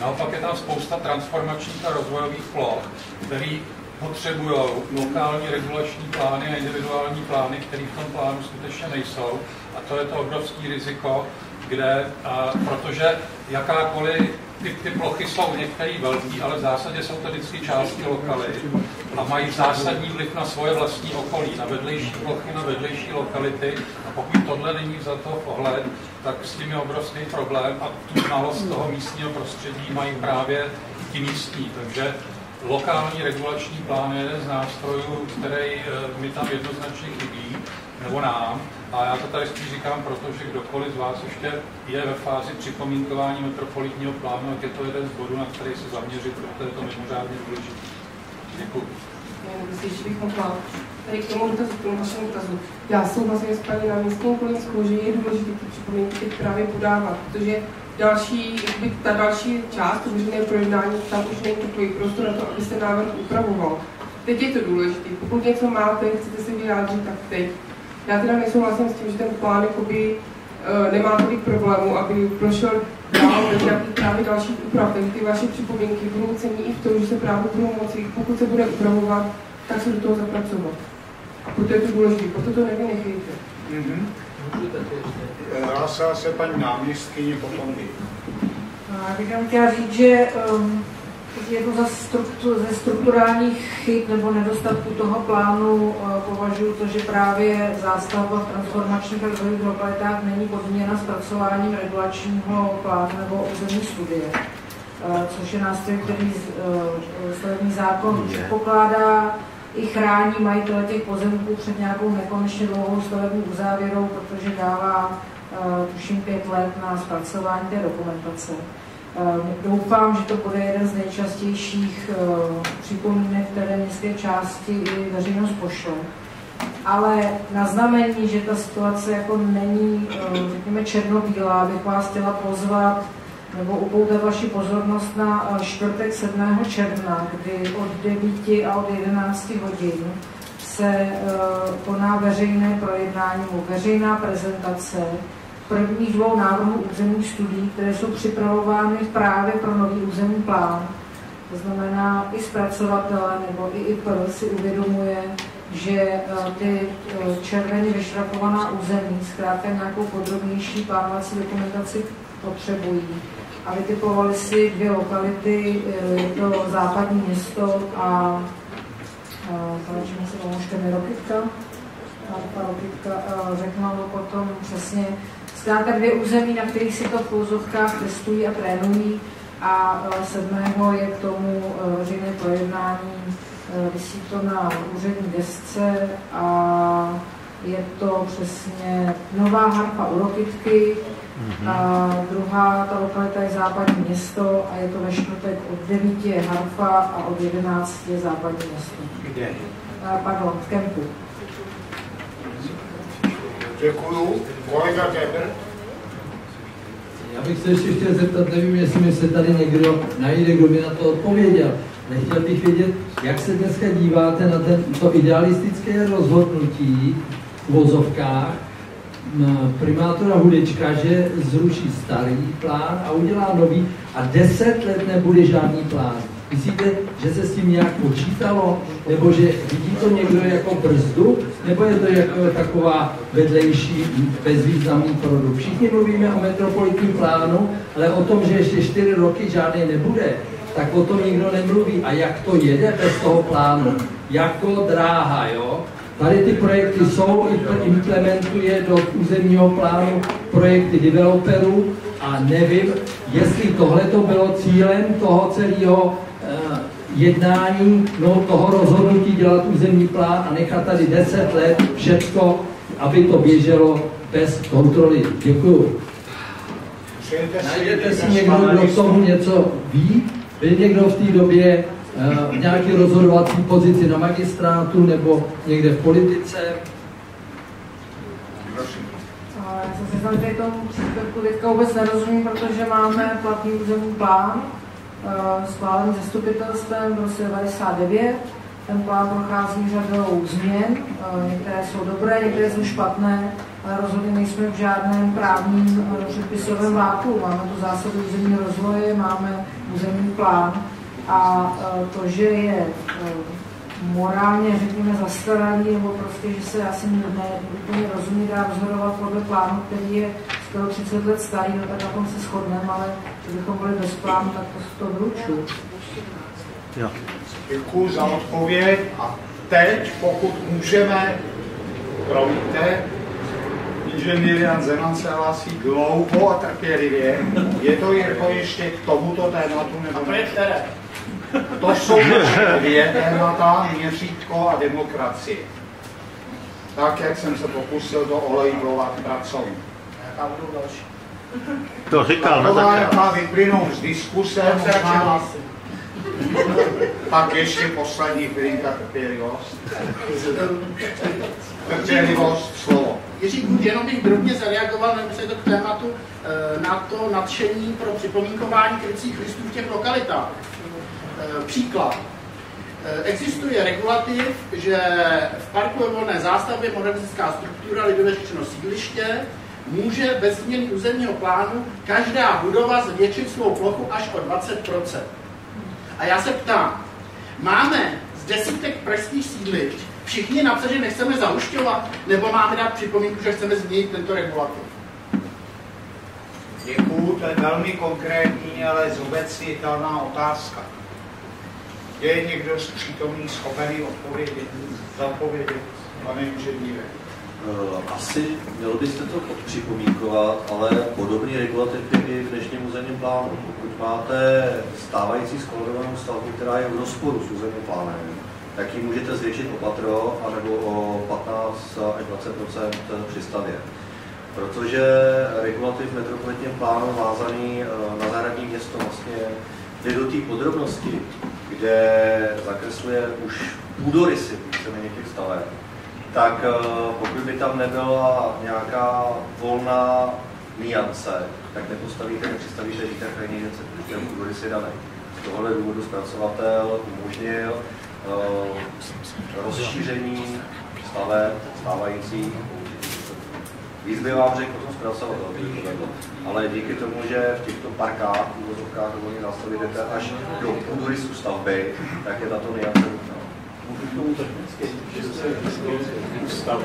Naopak je tam spousta transformačních a rozvojových ploch, které potřebují lokální regulační plány a individuální plány, které v tom plánu skutečně nejsou. A to je to obrovské riziko, kde, a, protože jakákoliv ty, ty plochy jsou některé velké, ale v zásadě jsou to vždycky části lokalit a mají zásadní vliv na svoje vlastní okolí, na vedlejší plochy, na vedlejší lokality. A pokud tohle není za to ohled, tak s tím je obrovský problém a tu znalost toho místního prostředí mají právě ti místní. Takže lokální regulační plán je jeden z nástrojů, který eh, mi tam jednoznačně chybí, nebo nám. A já to tady spíš říkám, protože kdokoliv z vás ještě je ve fázi připomínkování metropolitního plánu, tak je to jeden z bodů, na který se zaměřit, protože je to mimořádně důležité. Děkuji. Myslím, bych mohla tady k tomu dotazu, k tomu vašemu dotazu. Já souhlasím s paní náměstkou Kolinskou, že je důležité ty připomínky právě podávat, protože další, jakoby ta další část, to veřejné projednání, tam už není takový prostor na to, aby se návrh upravoval. Teď je to důležité. Pokud něco máte, chcete se vyjádřit, tak teď. Já teda nesouhlasím s tím, že ten plán jakoby, uh, nemá tolik problémů, aby prošel dál bez nějakých právě dalších úprav. Takže ty vaše připomínky budou cení i v tom, že se právě budou moci, pokud se bude upravovat, tak se do toho zapracovat. Proto je to důležité, proto to nevynechejte. Mm-hmm. Hlásila se paní náměstkyně, potom vy. Já bych chtěla říct, že um, jednu ze, struktur, ze strukturálních chyb nebo nedostatků toho plánu uh, považuji to, že právě zástavba v transformačních rozvojových lokalitách není podmíněna zpracováním regulačního plánu nebo územní studie, uh, což je nástroj, který uh, stavební zákon předpokládá i chrání majitele těch pozemků před nějakou nekonečně dlouhou stavební uzávěrou, protože dává tuším pět let na zpracování té dokumentace. Doufám, že to bude jeden z nejčastějších připomínek, které městské části i veřejnost pošle. Ale na znamení, že ta situace jako není, řekněme, černobílá, bych vás chtěla pozvat nebo upoutat vaši pozornost na čtvrtek 7. června, kdy od 9 a od 11 hodin se koná veřejné projednání veřejná prezentace prvních dvou návrhů územních studií, které jsou připravovány právě pro nový územní plán. To znamená, i zpracovatele nebo i IPR si uvědomuje, že ty červeně vyšrapovaná území zkrátka nějakou podrobnější plánovací dokumentaci potřebují. A vytipovali si dvě lokality, je to západní město a Zalečíme mi Rokitka. Ta Rokitka řekla potom přesně, zkrátka dvě území, na kterých si to v půzovkách testují a trénují a 7. je k tomu veřejné projednání, vysí to na úřední desce a je to přesně nová harpa u Rokitky, Mm-hmm. A druhá, ta lokalita je západní město a je to ve čtvrtek od 9 je Harfa a od 11 je západní město. Kde? A, pardon, v Kempu. Děkuju. Kolega Geber. Já bych se ještě chtěl zeptat, nevím, jestli mi se tady někdo najde, kdo by na to odpověděl. Nechtěl bych vědět, jak se dneska díváte na ten, to idealistické rozhodnutí v vozovkách, primátora Hudečka, že zruší starý plán a udělá nový a deset let nebude žádný plán. Myslíte, že se s tím nějak počítalo? Nebo že vidí to někdo jako brzdu? Nebo je to jako taková vedlejší, bezvýznamný produkt? Všichni mluvíme o metropolitním plánu, ale o tom, že ještě čtyři roky žádný nebude, tak o tom nikdo nemluví. A jak to jede bez toho plánu? Jako dráha, jo? Tady ty projekty jsou, implementuje do územního plánu projekty developerů a nevím, jestli tohle to bylo cílem toho celého jednání, no toho rozhodnutí dělat územní plán a nechat tady 10 let všechno, aby to běželo bez kontroly. Děkuju. Najdete si někdo, kdo k tomu něco ví? Byl někdo v té době v nějaké rozhodovací pozici na magistrátu nebo někde v politice? Já jsem si tady tomu příspěvku teďka vůbec nerozumím, protože máme platný územní plán, schválený zastupitelstvem v roce 99. Ten plán prochází řadou změn, některé jsou dobré, některé jsou špatné, ale rozhodně nejsme v žádném právním předpisovém váku. Máme tu zásadu územního rozvoje, máme územní plán, a to, že je morálně, řekněme, zastaralý, nebo prostě, že se asi ne, úplně rozumí dá rozhodovat podle plánu, který je skoro 30 let starý, no tak na tom se shodneme, ale kdybychom byli bez plánu, tak to, to vylučuju. Děkuji za odpověď a teď, pokud můžeme, promiňte, inženýr Jan Zeman se hlásí dlouho a trpělivě. Je to jako ještě k tomuto tématu? Nebo a to jsou dvě témata, měřítko a demokracie. Tak, jak jsem se pokusil to olejbovat další? To říkal na začátku. jaká vyplynou z diskuse, možná tak ještě poslední chvilinka trpělivost. Trpělivost, slovo. Jiří, jenom bych drobně zareagoval, nebo se to k tématu, eh, na to nadšení pro připomínkování krycích listů v těch lokalitách. Eh, příklad. Eh, existuje regulativ, že v parku je volné zástavbě modernistická struktura, lidové řečeno sídliště, může bez změny územního plánu každá budova zvětšit svou plochu až o 20% A já se ptám, máme z desítek pražských sídlišť všichni napsat, že nechceme zahušťovat, nebo máme dát připomínku, že chceme změnit tento regulativ? Děkuju, to je velmi konkrétní, ale zobecnitelná otázka. Je někdo z přítomných schopený odpovědět, zapovědět, pane inženýre? Eh, asi mělo byste to připomínkovat, ale podobný regulativ je v dnešním územním plánu. Pokud máte stávající skolorovanou stavbu, která je v rozporu s územním plánem, tak ji můžete zvětšit o patro anebo o 15 až 20 při stavě. Protože regulativ metropolitním plánu vázaný eh, na zahradní město to vlastně jde do té podrobnosti, kde zakresluje už půdorysy víceméně těch staveb, tak eh, pokud by tam nebyla nějaká volná niance, tak nepostavíte, nepředstavíte víte chráněnice, protože ten půdorys je daný. Z tohohle důvodu zpracovatel umožnil uh, rozšíření staveb stávajících Víc by vám řekl potom zpracovatel, ale díky tomu, že v těchto parkách, v úvozovkách volně zástavy jdete až do půdorysu stavby, tak je tato nutná. Můžu k tomu technicky, že se ústavy,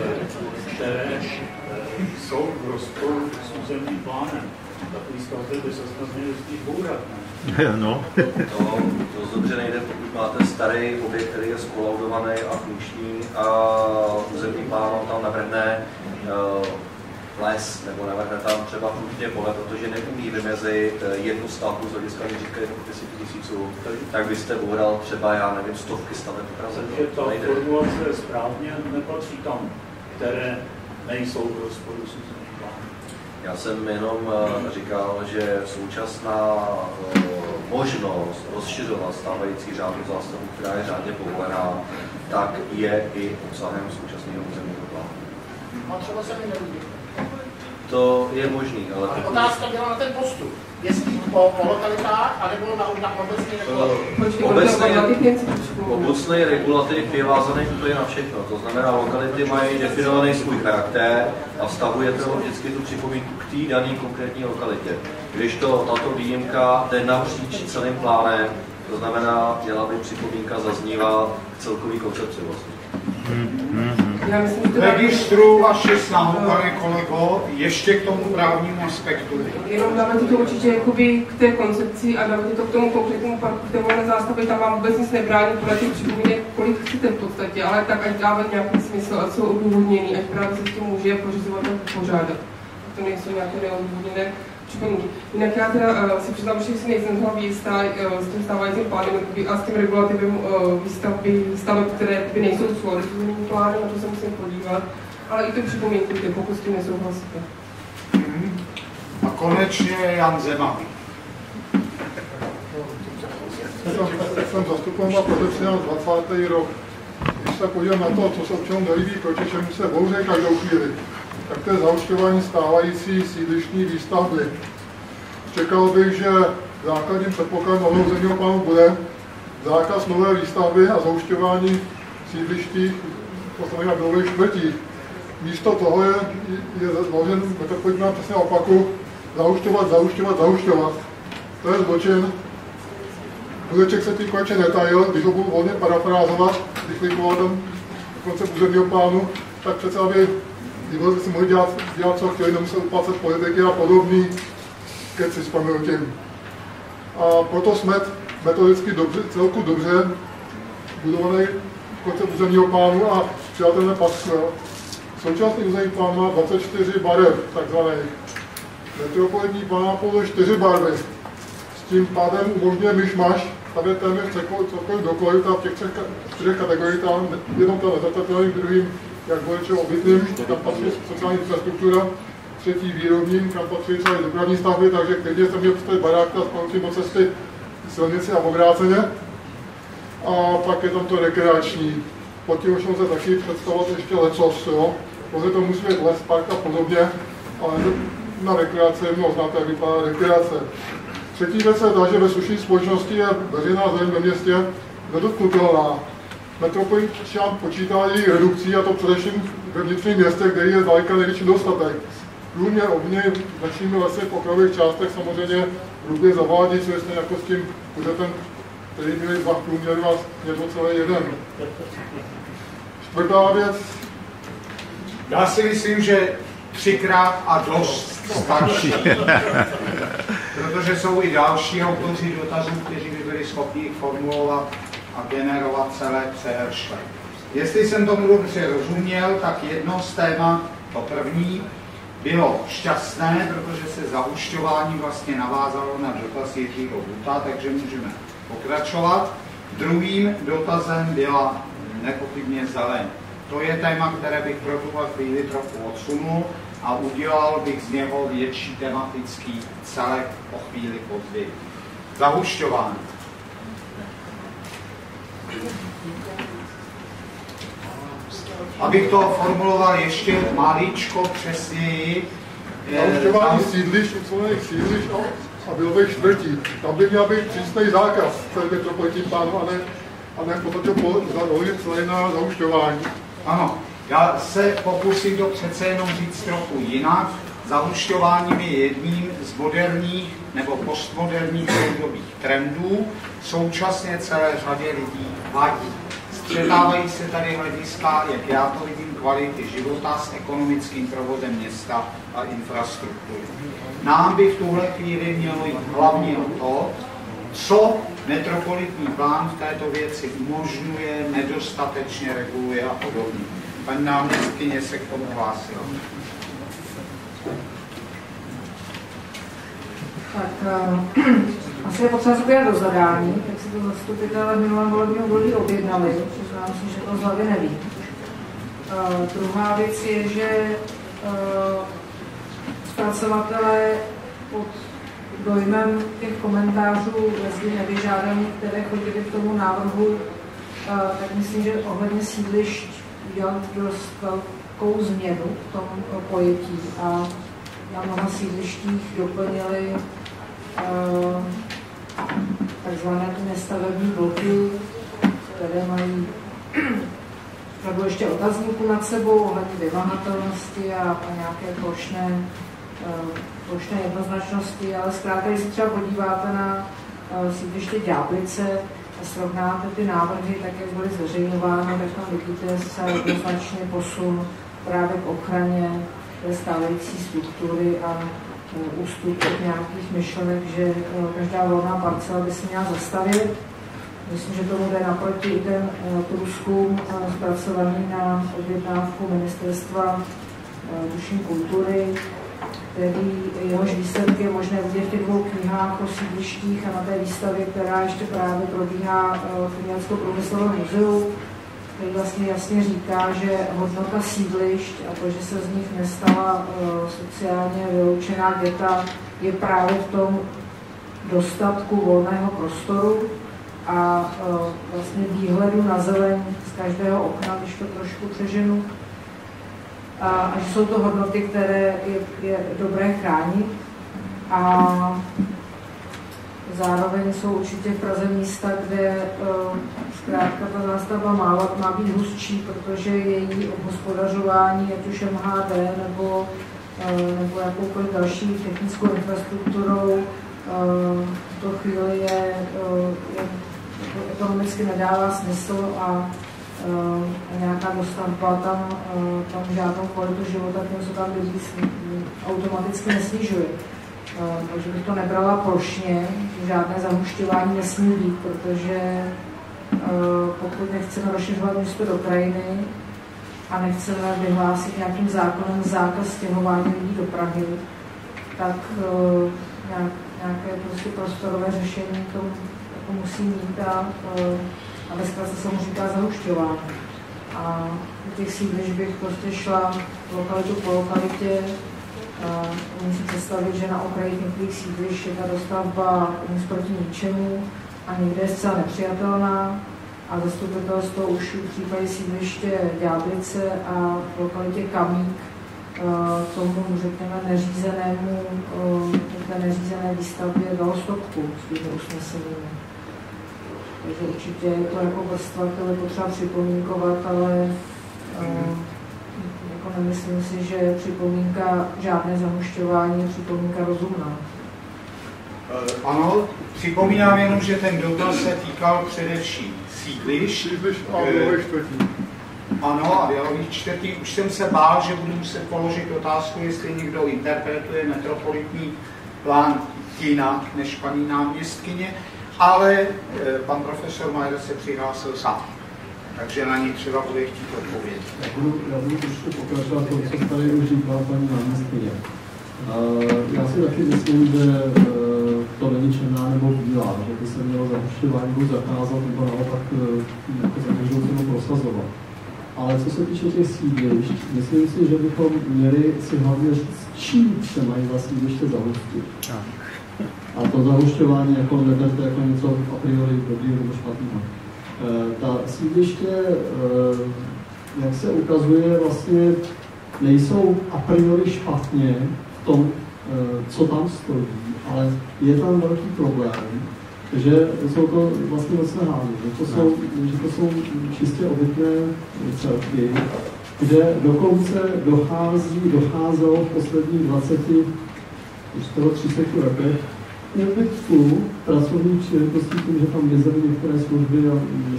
které eh, jsou v rozporu s územním plánem, takový stavby by se snad měly spíš bourat? No. to, to dobře nejde, pokud máte starý objekt, který je skolaudovaný a funkční a územní plán tam navrhne uh, les nebo navrhne tam třeba průtně pole, protože neumí vymezit eh, jednu stavbu z hlediska měřítka 10 tisíců, tak byste boural třeba, já nevím, stovky staveb v Praze. Takže ta formulace je správně, nepatří tam, které nejsou v rozporu s já jsem jenom eh, říkal, že současná eh, možnost rozšiřovat stávající řádnou zástavu, která je řádně povolená, tak je i obsahem současného územního plánu. A třeba se mi nelíbí. To je možný, ale... ale otázka byla na ten postup jestli po, po lokalitách, anebo na, na obecní regulativ. Obecný regulativ je vázaný úplně na všechno. To znamená, lokality mají definovaný svůj charakter a vztahujete ho vždycky tu připomínku k té dané konkrétní lokalitě. Když to tato výjimka jde napříč celým plánem, to znamená, měla by připomínka zaznívat k celkový koncepci vlastně. Já myslím, že vaši snahu, pane kolego, ještě k tomu právnímu aspektu. Jenom dáme to určitě jakoby k té koncepci a dáme to k tomu konkrétnímu parku, k té volné zástavě, tam vám vůbec nic nebrání podle těch připomínek, kolik chcete v podstatě, ale tak ať dávat nějaký smysl a jsou odůvodněný, ať právě se s tím může pořizovat pořádat. To nejsou nějaké neodůvodněné připomínky. Jinak já teda uh, si přiznám, že si nejsem hlavně jistá uh, s tím stávajícím plánem a s tím regulativem uh, výstavby staveb, které by nejsou v souladu s tím plánem, na to se musím podívat. Ale i to připomínku, pokud s tím nesouhlasíte. Mm. A konečně Jan Zeman. Jsem zastupoval potenciál 20. rok. Když se podívám na to, co se občanům nelíbí, proti čemu se bouře každou chvíli, tak to je zaučtování stávající sídlišní výstavby. Čekal bych, že základním předpokladem nového zemního plánu bude zákaz nové výstavby a zaučtování sídliští posledních na nových čtvrtích. Místo toho je, je zložen metropolitná přesně opaku zaučtovat, zaučtovat, zaučtovat. To je zločin. Budeček se tím konečně netajil, když ho budu volně parafrázovat, když likoval ten koncept územního plánu, tak přece aby si mohli dělat, dělat, co chtěli, nemuseli uplácet politiky a podobný keci s pamětím. A proto jsme metodicky dobře, celku dobře budovaný koncept územního plánu a přijatelné paskvil. Současný územní plán má 24 barev, takzvaných. Metropolitní plán má pouze 4 barvy. S tím pádem umožňuje myšmaš, je téměř cokoliv dokoliv, v těch třech, čtyřech kategoriích, tam jenom ten nezatatelný, druhým jak voličem obytným, tam patří sociální infrastruktura, třetí výrobní, kam patří celé dopravní stavby, takže klidně jsem měl postavit barák a společím do cesty silnici a obráceně. A pak je tam to rekreační. Pod tím můžeme se taky představovat ještě lecos, jo. Protože to musí být les, park a podobně, ale na rekreaci je mnoho znáte, jak vypadá rekreace. Třetí věc je ta, že ve suší společnosti je veřejná země ve městě nedotknutelná metropolitán počítá její redukcí, a to především ve vnitřním městě, kde je zdaleka největší dostatek. Průměr obně začínáme lesy v okrajových částech samozřejmě rubě zavádí, co jestli jako s tím bude ten, který měli dva průměry a něco celé jeden. Čtvrtá věc. Já si myslím, že třikrát a dost stačí. Protože jsou i další autoři dotazů, kteří by byli schopni formulovat a generovat celé přehršle. Jestli jsem tomu dobře rozuměl, tak jedno z témat, to první, bylo šťastné, protože se zahušťování vlastně navázalo na dotaz Jiřího Buta, takže můžeme pokračovat. Druhým dotazem byla nepochybně zeleň. To je téma, které bych pro tuhle chvíli trochu odsunul a udělal bych z něho větší tematický celek o chvíli později. zahušťování. Abych to formuloval ještě maličko přesněji. Zahušťování sídlišť, ucelených sídlišť a bylových čtvrtí. Tam by měl být přísný zákaz celé metropolitní plánu a ne, a ne v podstatě zadovolit celé na zahušťování. Ano, já se pokusím to přece jenom říct trochu jinak. Zahušťováním je jedním z moderních nebo postmoderních soudobých trendů. Současně celé řadě lidí vadí. Střetávají se tady hlediska, jak já to vidím, kvality života s ekonomickým provozem města a infrastruktury. Nám by v tuhle chvíli mělo jít hlavně o to, co metropolitní plán v této věci umožňuje, nedostatečně reguluje a podobně. Paní náměstkyně se k tomu hlásila. Tak uh, asi je potřeba se do zadání, tak si to zastupitelé v minulém volebním období objednali, přiznám si, že to z hlavy nevím. Uh, druhá věc je, že uh, zpracovatelé pod dojmem těch komentářů mezi nevyžádaných, které chodily k tomu návrhu, uh, tak myslím, že ohledně sídlišť udělal dost velkou změnu v tom pojetí a na mnoha sídlištích doplnili takzvané ty nestavební bloky, které mají nebo ještě otazníku nad sebou ohledně vymahatelnosti a, nějaké plošné, uh, plošné jednoznačnosti, ale zkrátka, když se třeba podíváte na uh, sídliště Ďáblice a srovnáte ty návrhy, tak jak byly zveřejňovány, tak tam vidíte se jednoznačně posun právě k ochraně té stávající struktury a ústupek nějakých myšlenek, že eh, každá volná parcela by se měla zastavit. Myslím, že tomu jde naproti i ten eh, průzkum eh, zpracovaný na objednávku Ministerstva dušní kultury, který jehož výsledky je možné vidět v těch dvou knihách o sídlištích a na té výstavě, která ještě právě probíhá v Umělecko průmyslovém muzeu který vlastně jasně říká, že hodnota sídlišť a to, že se z nich nestala uh, sociálně vyloučená geta, je právě v tom dostatku volného prostoru a uh, vlastně výhledu na zeleň z každého okna, když to trošku přeženu. A, a že jsou to hodnoty, které je, je dobré chránit. A Zároveň jsou určitě v Praze místa, kde uh, zkrátka ta zástavba má, má být hustší, protože její obhospodařování, ať už MHD nebo, uh, nebo jakoukoliv další technickou infrastrukturou, uh, v tuto chvíli je, je ekonomicky nedává smysl a nějaká dostavba tam, tam žádnou kvalitu života tím, co tam lidí automaticky nesnižuje. Eh, takže bych to nebrala plošně, žádné zahušťování nesmí být, protože eh, pokud nechceme rozšiřovat město do krajiny a nechceme vyhlásit nějakým zákonem zákaz stěhování lidí do Prahy, tak eh, nějaké prostě prostorové řešení to jako musí mít a, a ve se mu říká zahušťování. A u těch sídliš bych prostě šla lokalitu po lokalitě, Umím si představit, že na okraji některých sídlišť je ta dostavba nic proti ničemu a někde je zcela nepřijatelná a zastupitelstvo už v případě sídliště Ďáblice a v lokalitě Kamík tomu, řekněme, neřízenému, té neřízené výstavbě dalo stopku svými usneseními. Takže určitě je to jako vrstva, kterou je potřeba připomínkovat, ale jako nemyslím si, že připomínka žádné zahušťování je připomínka rozumná. Eh, ano, připomínám jenom, že ten dotaz se týkal především sídliš. Čtvrtí. Ano, a vělových čtvrtí. Už jsem se bál, že budu muset položit otázku, jestli někdo interpretuje metropolitní plán jinak než paní náměstkyně, ale eh, pan profesor Majer se přihlásil sám takže na ní třeba bude chtít odpovědět. Já budu, já budu trošku pokračovat to, co tady už říkala paní náměstkyně. Já si taky myslím, že e, to není černá nebo bílá, že by se mělo zahušťování buď zakázat, nebo naopak e, jako za každou cenu prosazovat. Ale co se týče těch sídlišť, myslím si, že bychom měli si hlavně říct, čím se mají za sídliště zahustit. A to zahušťování jako neberte jako něco a priori dobrýho nebo špatného. Eh, ta sídliště, eh, jak se ukazuje, vlastně nejsou a priori špatně v tom, eh, co tam stojí, ale je tam velký problém, že jsou to vlastně moc nehády, že to jsou, že to jsou čistě obytné celky, kde dokonce dochází, docházelo v posledních 20, skoro 30 letech úbytku pracovních příležitostí tím, že tam mizely některé služby a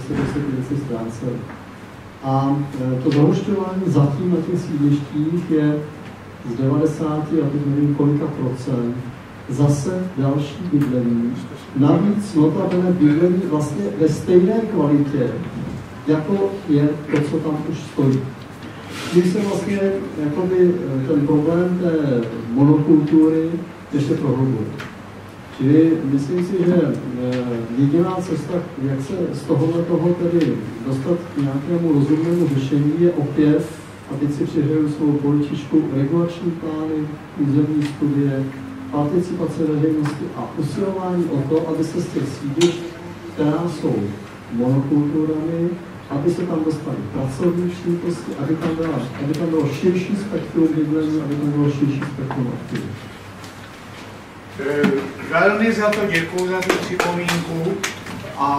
se se ty věci ztrácely. A e, to zahušťování zatím na těch sídlištích je z 90 a teď nevím kolika procent zase další bydlení. Navíc notabene bydlení vlastně ve stejné kvalitě, jako je to, co tam už stojí. Tím se vlastně jakoby, e, ten problém té monokultury ještě prohlubuje. Čili myslím si, že e, jediná cesta, jak se z tohohle toho tedy dostat k nějakému rozumnému řešení, je opět, a teď si přihraju svou poličičku, regulační plány, územní studie, participace veřejnosti a usilování o to, aby se z těch sídlišť, která jsou monokulturami, aby se tam dostali pracovní příležitosti, aby tam, aby tam bylo širší spektrum bydlení, aby tam bylo širší spektrum aktivit. Eh, velmi za to děkuji, za tu připomínku a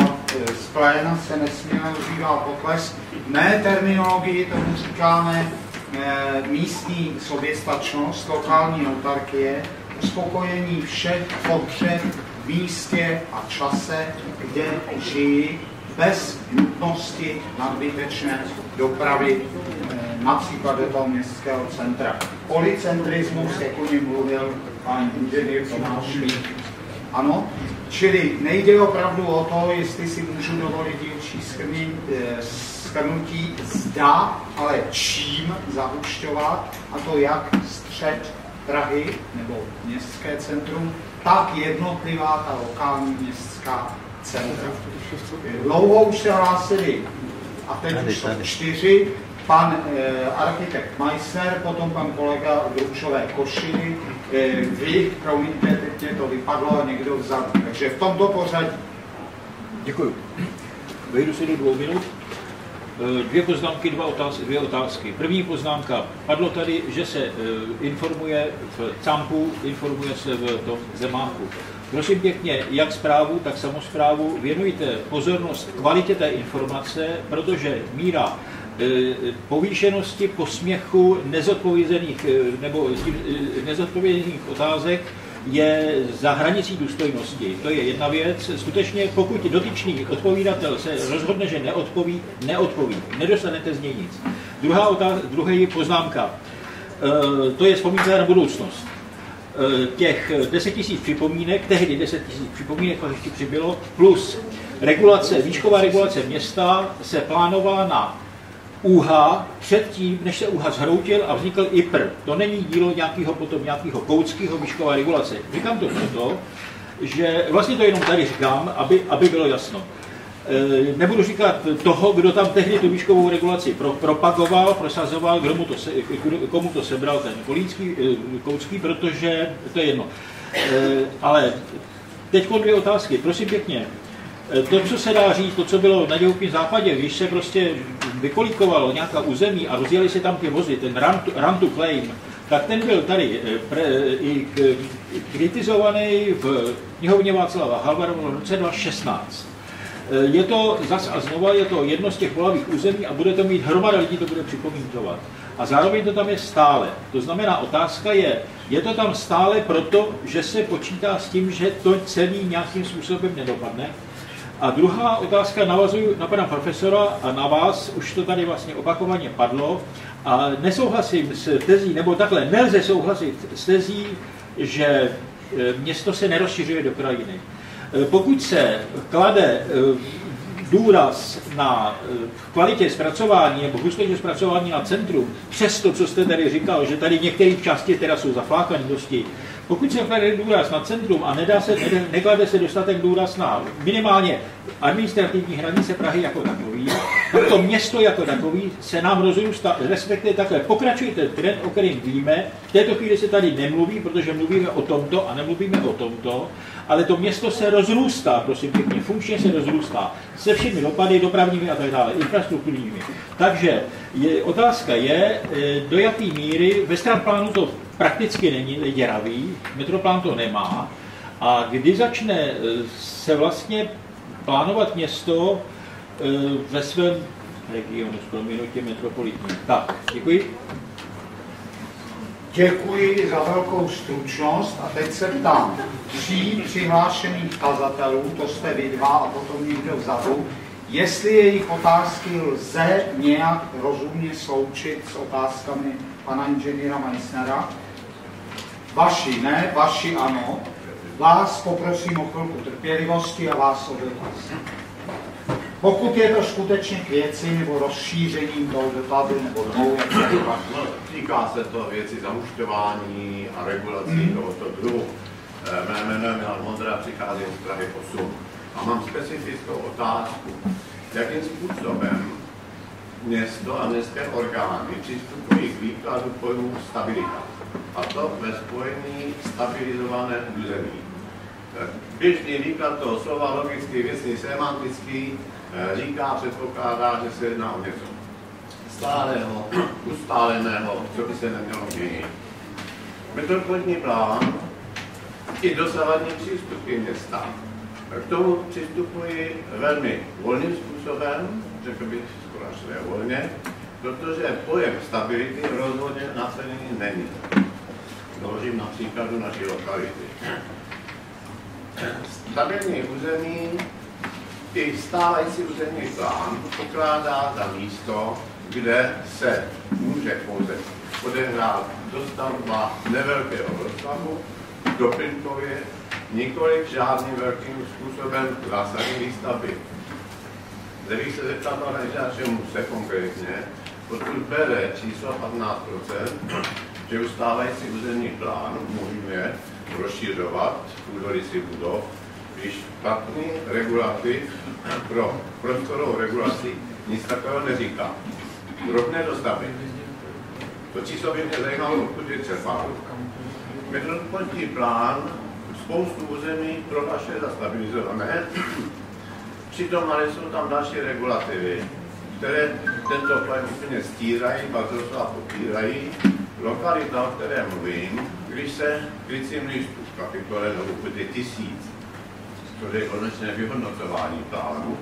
z pléna se nesmírně užívá pokles. Ne terminologii, tomu říkáme eh, místní soběstačnost, lokální autarkie, uspokojení všech potřeb v místě a čase, kde žijí, bez nutnosti nadbytečné dopravy například do toho městského centra. Policentrismus, jak o něm mluvil pan inženýr Tomáš Ano, čili nejde opravdu o to, jestli si můžu dovolit dílčí schrnutí zda, ale čím zahušťovat, a to jak střed Prahy nebo městské centrum, tak jednotlivá ta lokální městská centra. Dlouho už se hlásili, a teď už jsou čtyři, pan eh, architekt Meissner, potom pan kolega v Košiny, eh, vy, promiňte, teď mě to vypadlo a někdo vzal. Takže v tomto pořadí. Děkuji. Vejdu si do dvou minut. Eh, dvě poznámky, dva otázky, dvě otázky. První poznámka. Padlo tady, že se informuje v CAMPu, informuje se v tom zemáku. Prosím pěkně, jak zprávu, tak samozprávu věnujte pozornost kvalitě té informace, protože míra E, povýšenosti, posměchu, nezodpovězených e, nebo e, nezodpovězených otázek je za hranicí důstojnosti. To je jedna věc. Skutečně, pokud dotyčný odpovídatel se rozhodne, že neodpoví, neodpoví. Nedostanete z něj nic. Druhá, otáz, druhá poznámka. To je vzpomínka na budoucnost. Těch 10 000 připomínek, tehdy 10 000 připomínek, ještě přibylo, plus regulace, výšková regulace města se plánovala na úha předtím, než se úha zhroutil a vznikl IPR. To není dílo nějakého potom nějakého koutského výškové regulace. Říkám to proto, že vlastně to jenom tady říkám, aby, aby bylo jasno. E, nebudu říkat toho, kdo tam tehdy tu výškovou regulaci pro, propagoval, prosazoval, kdo mu to se, komu to sebral ten Kolínský, e, Koutský, protože to je jedno. E, ale teď dvě otázky. Prosím pěkně, to, co se dá říct, to, co bylo na divokém západě, když se prostě vykolíkovalo nějaká území a rozjeli se tam ty vozy, ten run to, run to claim, tak ten byl tady eh, pre, i k, kritizovaný v knihovně Václava Halvara v roce 2016. Eh, je to zas a znova, je to jedno z těch bolavých území a bude to mít hromada lidí, to bude připomínkovat. A zároveň to tam je stále. To znamená, otázka je, je to tam stále proto, že se počítá s tím, že to celý nějakým způsobem nedopadne, a druhá otázka, navazuju na pana profesora a na vás, už to tady vlastně opakovaně padlo, a nesouhlasím s tezí, nebo takhle, nelze souhlasit s tezí, že e, město se nerozšiřuje do krajiny. E, pokud se klade e, důraz na kvalitě zpracování nebo hustotě zpracování na centrum, přes to, co jste tady říkal, že tady některé části teda jsou zaflákané dosti, Pokud se klade důraz na centrum a nedá se, ne, neklade se dostatek důraz na minimálně administrativní hranice Prahy jako takový, tak to město jako takový se nám rozrůstá, respektive takhle pokračuje ten trend, o kterém víme. V této chvíli se tady nemluví, protože mluvíme o tomto a nemluvíme o tomto, ale to město se rozrůstá, prosím pěkně, funkčně se rozrůstá se všemi dopady dopravními a tak dále, infrastrukturními. Takže je, otázka je, eh, do jaké míry ve plánu to prakticky není děravý, metroplán to nemá, a kdy začne eh, se vlastně plánovat město eh, ve svém regionu s proměnutí metropolitní. Tak, děkuji. Děkuji za velkou stručnost a teď se ptám tří přihlášených kazatelů, to jste vy dva a potom někdo vzadu, jestli jejich otázky lze nějak rozumně sloučit s otázkami pana inženýra Meissnera. Vaši ne, vaši ano. Vás poprosím o chvilku trpělivosti a vás o dotaz. Pokud je to skutečně k věci nebo rozšířením toho dotazu nebo dvou, jak se Týká se to věci zahušťování a regulací mm. tohoto druhu. Eh, mé jméno je Milan Mondra, přicházím z Prahy 8 a mám specifickou otázku. Jakým způsobem město a městské orgány přistupují k výkladu pojmu stabilita? A to ve spojení stabilizované území. Běžný výklad toho slova, logický, věcný, semantický, Eh, říká, předpokládá, že se jedná o něco stálého, ustáleného, co by se nemělo měnit. Metropolitní plán i dosavadní přístupy města k tomu přistupuji velmi volným způsobem, řekl bych skoro volně, protože pojem stability rozhodně naceněný není. Doložím na příkladu naší lokality. Stabilní území i stávající územní plán pokládá za místo, kde se může pouze odehrát dostavba nevelkého rozsahu, doplňkově, nikoli žádným velkým způsobem zásadní výstavby. Zde bych se zeptal pana čemu se konkrétně, pokud bere číslo 15%, že ustávající územní plán můžeme rozšiřovat půdorisy budov když platný regulativ pro prostorovou regulaci nic takového neříká. Drobné dostavby. To číslo by mě zajímalo, pokud je třeba. Metropolitní plán spoustu území prohlašuje za stabilizované, přitom ale jsou tam další regulativy, které tento plán úplně stírají, pak doslova popírají. Lokalita, o které mluvím, když se krycím listu v kapitole, nebo je tisíc, což je konečné vyhodnocování plánu,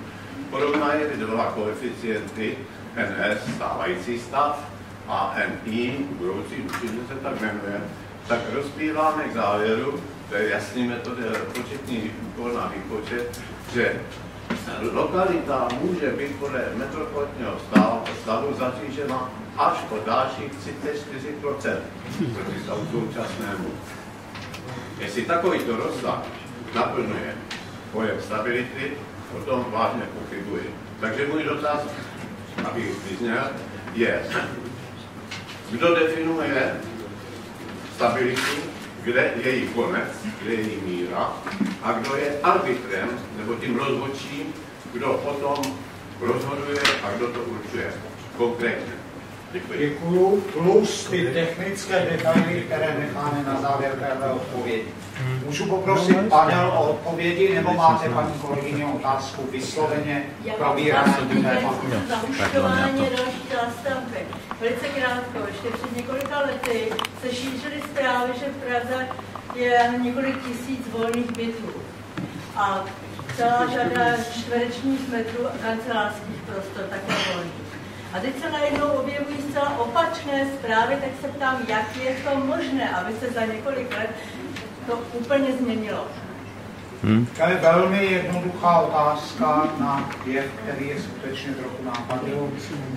porovnají dva koeficienty NS, stávající stav, a NI, budoucí určitě se tak jmenuje, tak rozpíváme k závěru, to je jasný metody, početní úkol na výpočet, že lokalita může být podle metropolitního stavu zatížena až po dalších 34% proti stavu současnému. Jestli takovýto rozsah naplňuje pojem stability, o tom vážně pochybuji. Takže můj dotaz, aby vyzněl, je, kdo definuje stabilitu, kde je její konec, kde je její míra a kdo je arbitrem, nebo tím rozhodčím, kdo potom rozhoduje a kdo to určuje konkrétně. Děkuji. Děkuju. Plus ty technické detaily, které necháme na závěr téhle odpovědi. Můžu poprosit panel o odpovědi, nebo máte, paní kolegyně, otázku vysloveně probírané tématu? Zahušťování další zástavby. Velice krátko, ještě před několika lety se šířily zprávy, že v Praze je několik tisíc volných bytů. A celá řada čtverečních metrů a kancelářských prostor také volných. A teď se najednou objevují zcela opačné zprávy, tak se ptám, jak je to možné, aby se za několik let to úplně změnilo. Hmm. To je velmi jednoduchá otázka na jev, který je skutečně trochu nápadný.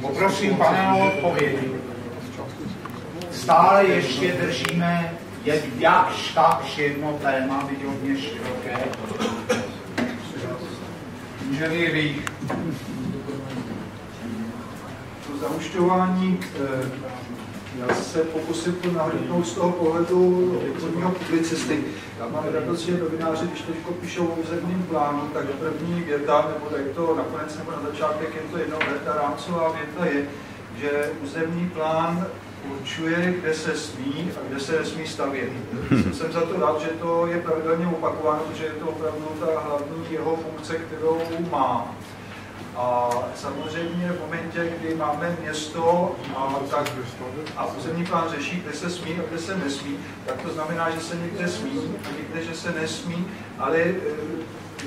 Poprosím panel o odpovědi. Stále ještě držíme jakž takž jedno téma, byť hodně široké. Inženýry. To zahušťování, eh, Já se pokusím to nahlídnout z toho pohledu obchodního publicisty. Já mám radost, že novináři, když teď píšou o územním plánu, tak první věta, nebo tak to nakonec nebo na začátek je to jedno, ta rámcová věta je, že územní plán určuje, kde se smí a kde se nesmí stavět. Jsem za to rád, že to je pravidelně opakováno, protože je to opravdu ta hlavní jeho funkce, kterou má. A samozřejmě v momentě, kdy máme město a, tak, a územní plán řeší, kde se smí a kde se nesmí, tak to znamená, že se někde smí a někde, že se nesmí, ale e,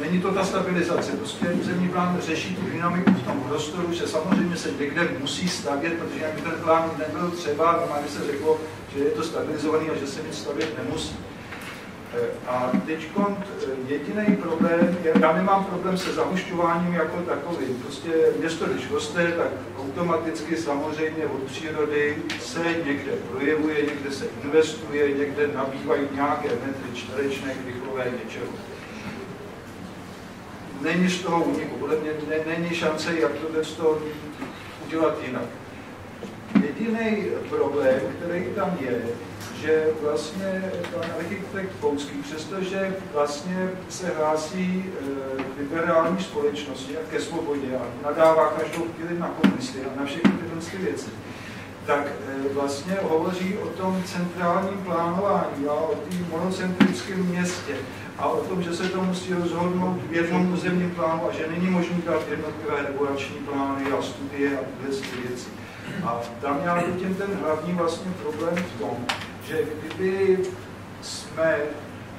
není to ta stabilizace. Prostě územní plán řeší tu dynamiku v tom prostoru, že samozřejmě se někde musí stavět, protože jak ten plán nebyl třeba, normálně se řeklo, že je to stabilizovaný a že se nic stavět nemusí. A teď jediný problém, já nemám problém se zahušťováním jako takovým. Prostě město, když roste, tak automaticky samozřejmě od přírody se někde projevuje, někde se investuje, někde nabývají nějaké metry čtverečné, krychlové něčeho. Není z toho podle mě není šance, jak to z toho udělat jinak. Jediný problém, který tam je, že vlastně pan architekt Poucký, přestože vlastně se hlásí k liberální společnosti a ke svobodě a nadává každou chvíli na komunisty a na všechny tyhle věci, tak e, vlastně hovoří o tom centrálním plánování a o tom monocentrickém městě a o tom, že se to musí rozhodnout v jednom územním plánu a že není možné dát jednotlivé regulační plány a studie a tyhle věci. A tam já vidím ten hlavní vlastně problém v tom, že kdyby jsme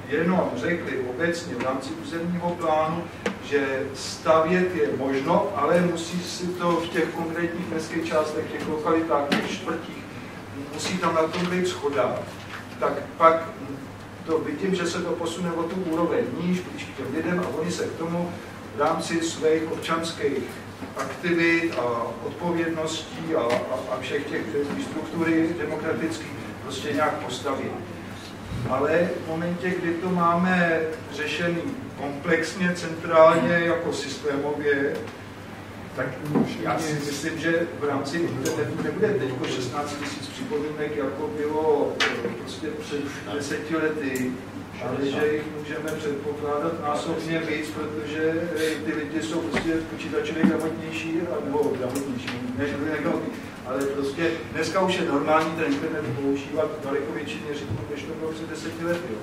jenom řekli obecně v rámci územního plánu, že stavět je možno, ale musí si to v těch konkrétních městských částech, těch lokalitách, těch čtvrtích, musí tam na tom být schoda, tak pak to vidím, že se to posune o tu úroveň níž, blíž k těm lidem a oni se k tomu v rámci svých občanských aktivit a odpovědností a, a, a všech těch struktury demokratických prostě nějak postavit. Ale v momentě, kdy to máme řešený komplexně, centrálně, jako systémově, tak já si myslím, že v rámci internetu nebude teď 16 000 připomínek, jako bylo eh, prostě před deseti lety, ale že jich můžeme předpokládat násobně víc, protože eh, ty lidi jsou prostě počítačově gramotnější, nebo gramotnější, než byli negramotní ale prostě dneska už je normální ten internet používat daleko větší měřitku, než to bylo před deseti lety.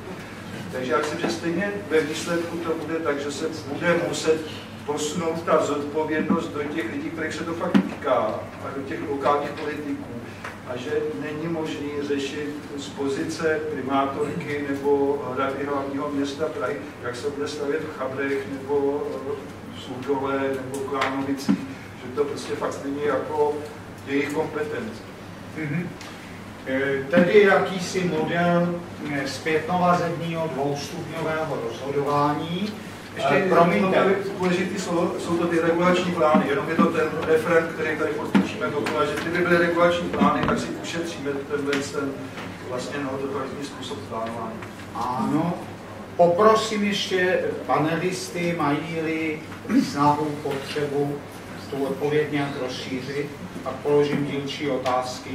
Takže já myslím, že stejně ve výsledku to bude tak, že se bude muset posunout ta zodpovědnost do těch lidí, kterých se to fakt týká, a do těch lokálních politiků. A že není možné řešit z pozice primátorky nebo rady hlavního města Prahy, jak se bude stavět v Chabrech nebo v Sudové nebo v Klánovicích, že to prostě fakt není jako jejich kompetence. Mm-hmm. Tedy jakýsi model eh, zpětnovazebního dvoustupňového rozhodování. Ještě eh, promiňte, důležitý slovo, jsou to ty regulační plány, jenom je to ten referent, který tady podpočíme dokola, že kdyby byly regulační plány, tak si ušetříme tenhle ten vlastně nehodnotalizní způsob plánování. Ano, poprosím ještě panelisty, mají-li snahu, potřebu tu odpověď nějak rozšířit a položím dílčí otázky.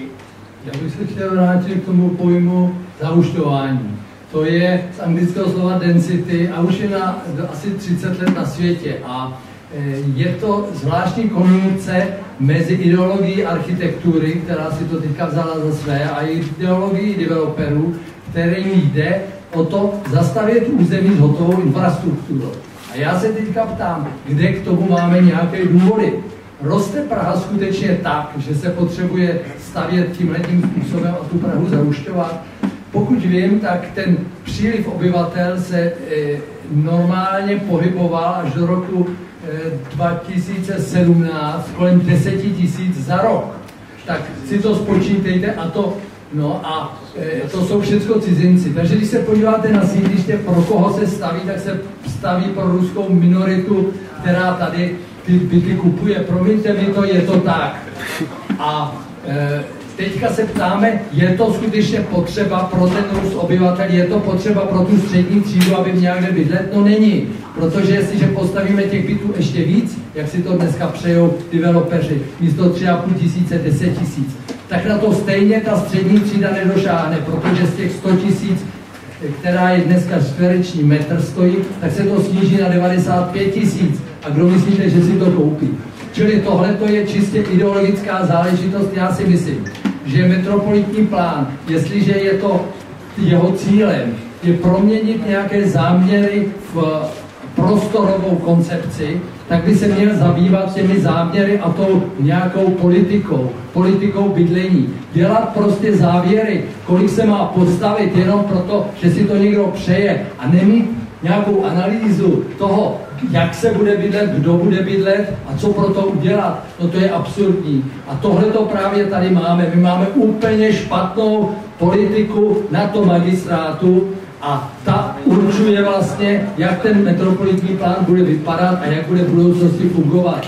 Já bych se chtěl vrátit k tomu pojmu zahušťování. To je z anglického slova density a už je na asi 30 let na světě. A e, je to zvláštní konjunkce mezi ideologií architektury, která si to teďka vzala za své, a ideologií developerů, kterým jde o to zastavět území s hotovou infrastrukturou. A já se teďka ptám, kde k tomu máme nějaké důvody. Roste Praha skutečně tak, že se potřebuje stavět tímhletím způsobem a tu Prahu zarušťovat? Pokud vím, tak ten příliv obyvatel se e, normálně pohyboval až do roku e, 2017 kolem 10 tisíc za rok. Tak si to spočítejte a to No a e, to jsou všechno cizinci. Takže když se podíváte na sídliště, pro koho se staví, tak se staví pro ruskou minoritu, která tady ty byty kupuje. Promiňte mi to, je to tak. A e, teďka se ptáme, je to skutečně potřeba pro ten růst obyvatel, je to potřeba pro tu střední třídu, aby měla kde bydlet? No není, protože jestliže postavíme těch bytů ještě víc, jak si to dneska přejou developeři, místo 3,5 tisíce, 10 tisíc, tak na to stejně ta střední třída nedošáhne, protože z těch 100 tisíc která je dneska čtvereční metr stojí, tak se to sníží na 95 tisíc. A kdo myslíte, že si to koupí? Čili tohle to je čistě ideologická záležitost. Já si myslím, že metropolitní plán, jestliže je to jeho cílem, je proměnit nějaké záměry v prostorovou koncepci, tak by se měl zabývat těmi záměry a tou nějakou politikou, politikou bydlení. Dělat prostě závěry, kolik se má postavit jenom proto, že si to někdo přeje a nemít nějakou analýzu toho, jak se bude bydlet, kdo bude bydlet a co pro to udělat, no to je absurdní. A tohle to právě tady máme. My máme úplně špatnou politiku na to magistrátu a ta určuje vlastně, jak ten metropolitní plán bude vypadat a jak bude v budoucnosti fungovat.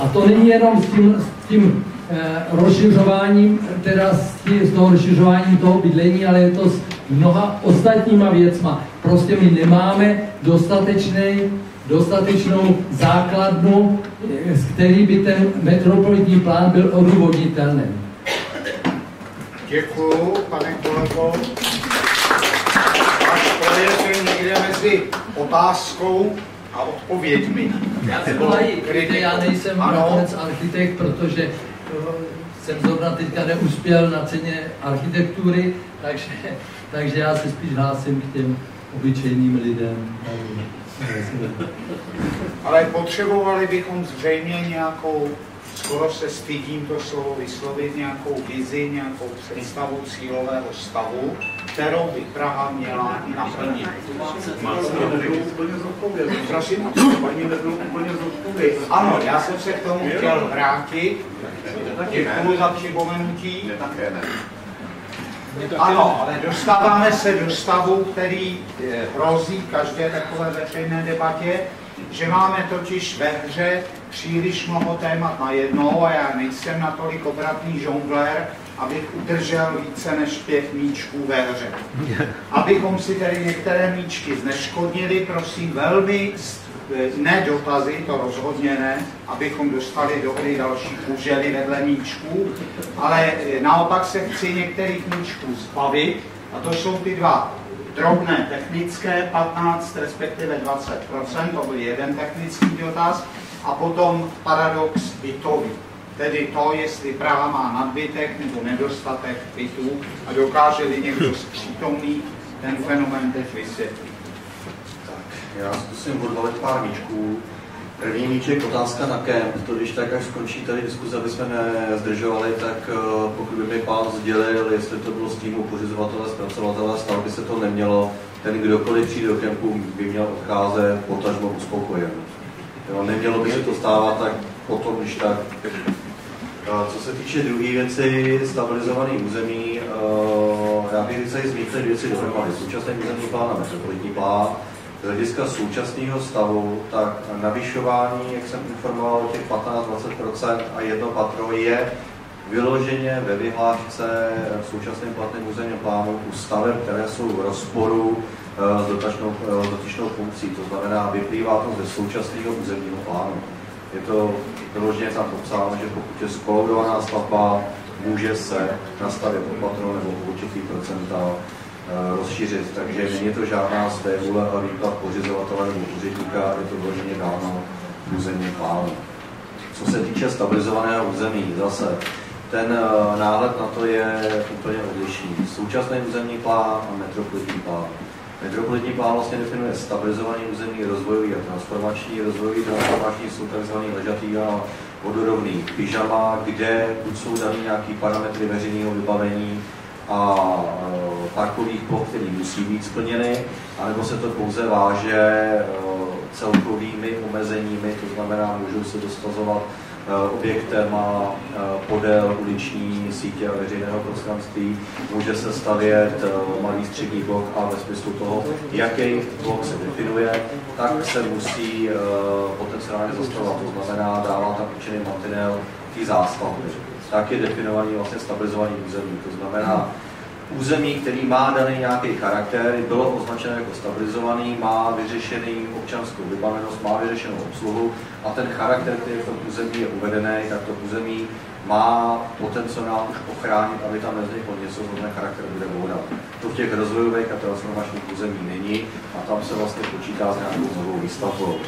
A to není jenom s tím, s tím eh, rozšiřováním, teda s, tím, s toho rozšiřováním toho bydlení, ale je to s mnoha ostatníma věcma. Prostě my nemáme dostatečný dostatečnou základnu, z který by ten metropolitní plán byl odůvodnitelný. Děkuju, pane kolego. Váš projev je někde mezi otázkou a odpověďmi. Já se volají, víte, já nejsem nakonec architekt, protože uh, jsem zrovna teďka neuspěl na ceně architektury, takže, takže já se spíš hlásím k těm obyčejným lidem. Ale potřebovali bychom zřejmě nějakou, skoro se stydím to slovo vyslovit, nějakou vizi, nějakou představu cílového stavu, kterou by Praha měla naplnit. Prosím? Ano, já jsem se k tomu chtěl vrátit. Děkuji za připomenutí. Také ne. Ano, ale dostáváme se do stavu, který eh, hrozí každé takové veřejné debatě, že máme totiž ve hře příliš mnoho témat na jednou a já nejsem natolik obratný žonglér, abych udržel více než pět míčků ve hře. Abychom si tedy některé míčky zneškodnili, prosím velmi ne dotazy, to rozhodně ne, abychom dostali do hry další kužely vedle míčků, ale naopak se chci některých míčků zbavit, a to jsou ty dva drobné technické, 15 respektive 20% to byl jeden technický dotaz, a potom paradox bytový. Tedy to, jestli Praha má nadbytek nebo nedostatek bytů a dokáže-li někdo z přítomných ten fenomen teď vysvětlit. Já zkusím odvalit pár míčků. První míček, otázka na kemp. To když tak, až skončí tady diskuze, aby jsme nezdržovali, tak eh, pokud by mi pán sdělil, jestli to bylo z týmu pořizovatele, zpracovatele, stalo by se to nemělo, ten kdokoliv přijde do kempu, by měl odcházet potažmo uspokojen. Jo, nemělo by se to stávat, tak potom, když tak. Co se týče druhé věci, stabilizovaný území, eh, já bych tady zmínil dvě věci dohromady. Současný územní plán a metropolitní plán z hlediska současného stavu, tak navyšování, jak jsem informoval, těch 15-20% a jedno patro je vyloženě ve vyhlášce v současném platném územním plánu u staveb, které jsou v rozporu eh, s dotačnou, eh, dotačnou funkcí. To znamená, vyplývá to ze současného územního plánu. Je to vyloženě tam popsáno, že pokud je skolaudovaná stavba, může se nastavit opatro nebo určitý procenta rozšířit. Takže není to žádná své vůle a výklad pořizovatele nebo úředníka, je to vloženě dáno územní plánu. Co se týče stabilizovaného území, zase ten eh, náhled na to je úplně odlišný. Současný územní plán a metropolitní plán. Metropolitní plán vlastně definuje stabilizovaný území, rozvojový a transformační. Rozvojový transformační jsou tzv. ležatý a vodorovný pyžama, kde buď jsou daný nějaký parametry veřejného vybavení, a e, parkových ploch, které musí být splněny, anebo se to pouze váže e, celkovými omezeními, to znamená, můžou se dostazovat e, objektem a podél uliční sítě a veřejného prostranství. Může se stavět malý střední blok a ve smyslu toho, jaký blok se definuje, tak se musí potenciálně zastavovat. To znamená, dává tam určený mantinel té zástavby. Tak je definovaný vlastně stabilizovaný území. To znamená, území, který má daný nějaký charakter, bylo označeno jako stabilizovaný, má vyřešený občanskou vybavenost, má vyřešenou obsluhu a ten charakter, který v tom území je uvedený, tak to území má potenciál už ochránit, aby tam nevzniklo něco, co ten charakter bude voda. To v těch rozvojových a transformačních území není a tam se vlastně počítá s nějakou novou výstavbou.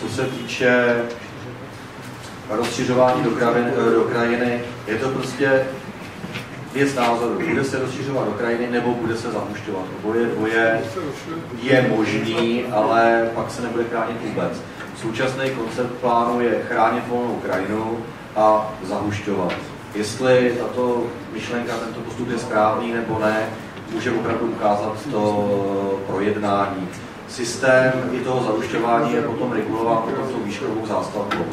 Co se týče rozšiřování do, krajiny, do krajiny, je to prostě věc názoru. Bude se rozšiřovat do krajiny nebo bude se zahušťovat. Oboje dvoje je možný, ale pak se nebude chránit vůbec. Současný koncept plánu je chránit volnou krajinu a zahušťovat. Jestli tato myšlenka, tento postup je správný nebo ne, může opravdu ukázat to projednání. Systém i toho zahušťování je potom regulován potom tou výškovou zástavbou.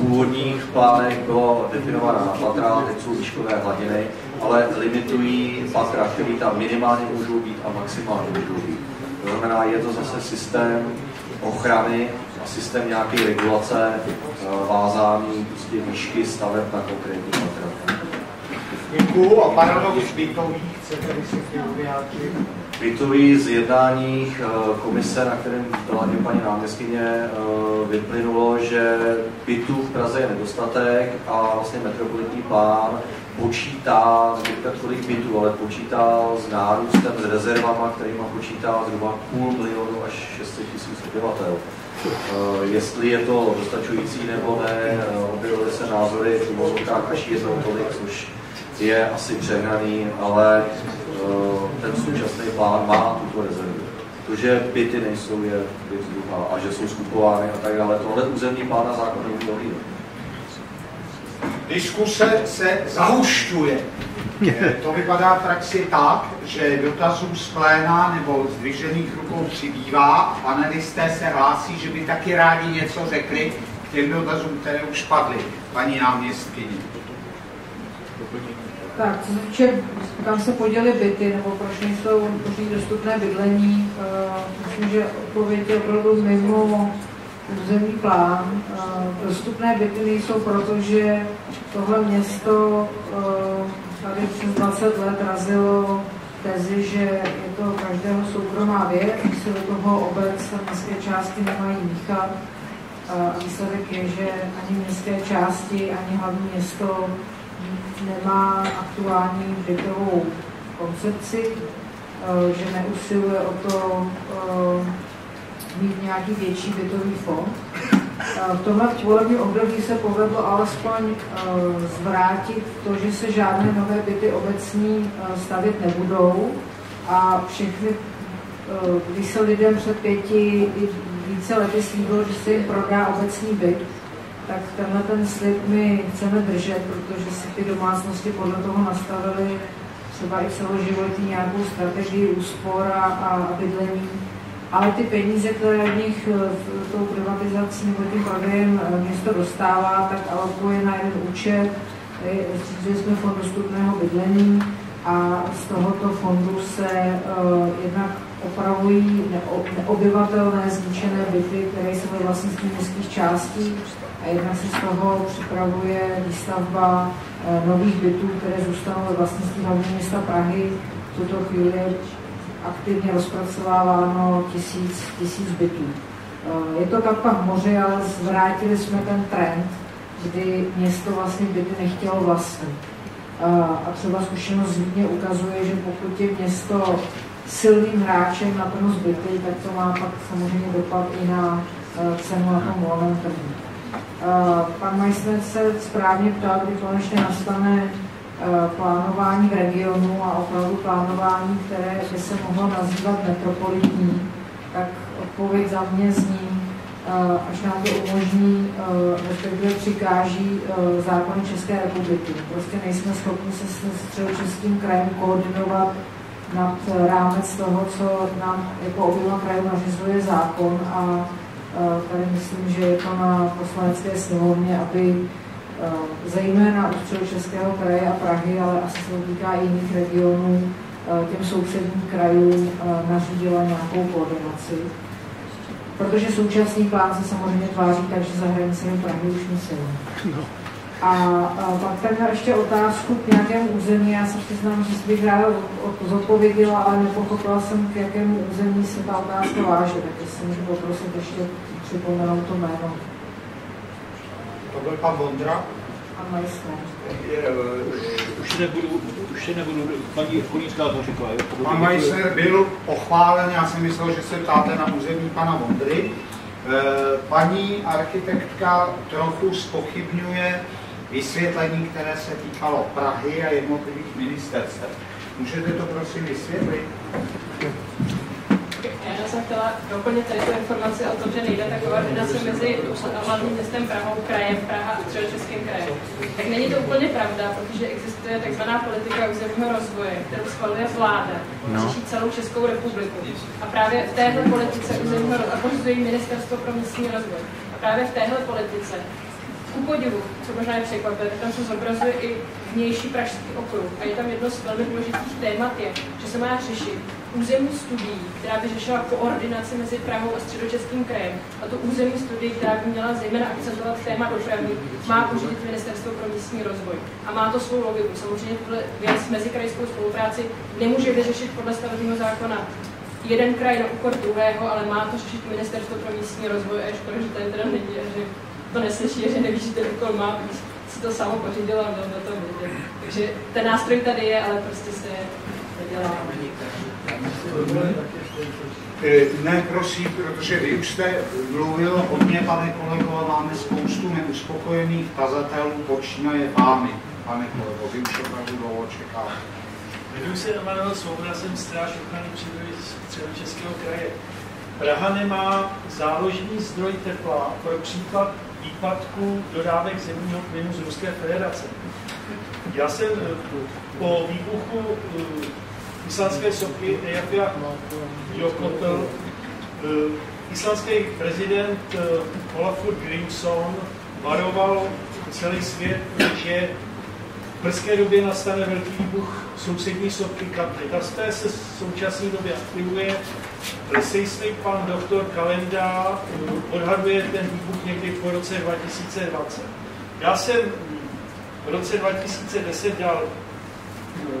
Původních plánech bylo definována na patra, teď jsou výškové hladiny, ale limitují patra, které tam minimálně můžou být a maximálně můžou být. To znamená, je to zase systém ochrany a systém nějaké regulace eh, vázání prostě výšky staveb na konkrétní patra. Děkuju. A paradox bytový, chcete vysvětlit vyjádřit? Bytový z jednání eh, komise, na kterém byla i paní náměstkyně, eh, vyplynulo, že bytů v Praze je nedostatek a vlastně metropolitní plán počítá, neříkat kolik bytů, ale počítá s nárůstem, s rezervama, kterýma počítá zhruba půl milionu až 600 tisíc obyvatel. Uh, jestli je to dostačující nebo ne, objevily se názory v uvozovkách až jednou tolik, což je asi přehnaný, ale ten současný plán má tuto rezervu. To, že byty nejsou, je věc druhá a že jsou skupovány a tak dále. Tohle územní plán na zákon není Diskuse se zahušťuje. To vypadá v praxi tak, že dotazů z pléna nebo z dvižených rukou přibývá. Panelisté se hlásí, že by taky rádi něco řekli k těm dotazům, které už padly. Paní náměstkyni. Tak, co se týče, kam se poděly byty, nebo proč nejsou proč dostupné bydlení, myslím, že odpověď je opravdu mimo územní plán. Dostupné byty nejsou proto, že tohle město tady přes 20 let razilo tezi, že je to každého soukromá věc, se do toho obec a městské části nemají míchat. A výsledek je, že ani městské části, ani hlavní město nemá aktuální bytovou koncepci, že neusiluje o to mít nějaký větší bytový fond. V tomhle volebním období se povedlo alespoň zvrátit to, že se žádné nové byty obecní stavět nebudou a všechny, když se lidem před pěti více lety slíbilo, že se jim prodá obecní byt, tak tenhle ten slib my chceme držet, protože si ty domácnosti podle toho nastavili třeba i celoživotní nějakou strategii úspor a, a bydlení. Ale ty peníze, které v nich eh, tou privatizací nebo tím prodejem eh, město dostává, tak alokuje na jeden účet, zřídili jsme fond dostupného bydlení a z tohoto fondu se uh, jednak opravují neobyvatelné zničené byty, které jsou ve vlastnictví městských částí a jednak se z toho připravuje výstavba uh, nových bytů, které zůstanou ve vlastnictví hlavního města Prahy. V tuto chvíli aktivně rozpracováváno tisíc, tisíc bytů. Eh, je to kapka v moři, ale zvrátili jsme ten trend, kdy město vlastně byty nechtělo vlastnit. Eh, a třeba zkušenost z Vídně ukazuje, že pokud je město silným hráčem na trhu zbyty, tak to má pak samozřejmě dopad i na eh, cenu na tom volném trhu. Pan Majsner se správně ptal, kdy konečně nastane Eh, plánování v regionu a opravdu plánování, které by se mohlo nazývat metropolitní, tak odpověď za mě zní, eh, až nám to umožní, eh, respektive přikáží zákony České republiky. Prostě nejsme schopni se s středočeským krajem koordinovat nad rámec toho, co nám jako oběma krajů nařizuje zákon a tady myslím, že je to na poslanecké sněmovně, aby Eh, zejména u Českého kraje a Prahy, ale asi se týká i jiných regionů, eh, těm sousedním krajům eh, nařídila nějakou koordinaci. Protože současný plán se samozřejmě tváří tak, že za hranicemi Prahy už nic no. A, a pak tam měla ještě otázku k nějakému území. Já se přiznám, že bych ráda zodpověděla, ale nepochopila jsem, k jakému území se ta otázka váže, tak jestli můžu poprosit ještě připomenout to jméno. To byl pan Vondra. Pan Majster. Už nebudu, už se nebudu, paní Kolínská to řekla. Pan Majster byl pochválen, já jsem myslel, že se ptáte na území pana Vondry. Eh, paní architektka trochu spochybňuje vysvětlení, které se týkalo Prahy a jednotlivých ministerstev. Můžete to prosím vysvětlit? Já jsem chtěla doplnit tady tu informaci o tom, že nejde ta koordinace mezi hlavním městem Prahou, krajem Praha a středočeským krajem. Tak není to úplně pravda, protože existuje takzvaná politika územního rozvoje, kterou schvaluje vláda, no. řeší celou Českou republiku. A právě v téhle politice územního rozvoje, a ministerstvo pro místní rozvoj. A právě v téhle politice ku podivu, co možná je překvapuje, tam se zobrazuje i vnější pražský okruh. A je tam jedno z velmi důležitých témat, je, že se má řešit územní studií, která by řešila koordinaci mezi Prahou a středočeským krajem. A to územní studii, která by měla zejména akcentovat téma dopravy, má pořídit Ministerstvo pro místní rozvoj. A má to svou logiku. Samozřejmě tuhle věc mezikrajskou spolupráci nemůže vyřešit podle stavebního zákona jeden kraj na úkor druhého, ale má to řešit Ministerstvo pro místní rozvoj a je škoda, že tady teda není, že to neslyší, že neví, že ten úkol má, si to samo pořídila a měl na to vědět. Takže ten nástroj tady je, ale prostě se nedělá. Eh, ne, prosím, protože vy už jste mluvil hodně, pane kolego, a máme spoustu neuspokojených tazatelů, počínaje vámi, pane kolego, vy už opravdu dlouho čekáte. Jmenuji se Emanuel Svoboda, jsem stráž ochrany přírody z Českého kraje. Praha nemá záložní zdroj tepla pro případ výpadku dodávek zemního plynu z Ruské federace. Já jsem eh, po výbuchu eh, islandské sopky Eyjafjall Jökull eh, islandský prezident Olafur Grimson varoval celý svět, že v brzké době nastane velký výbuch sousední sopky Katry. Ta se v současné době aktivuje. Seismik pan doktor Kalenda odhaduje ten výbuch někdy po roce 2020. Já jsem v roce 2010 dal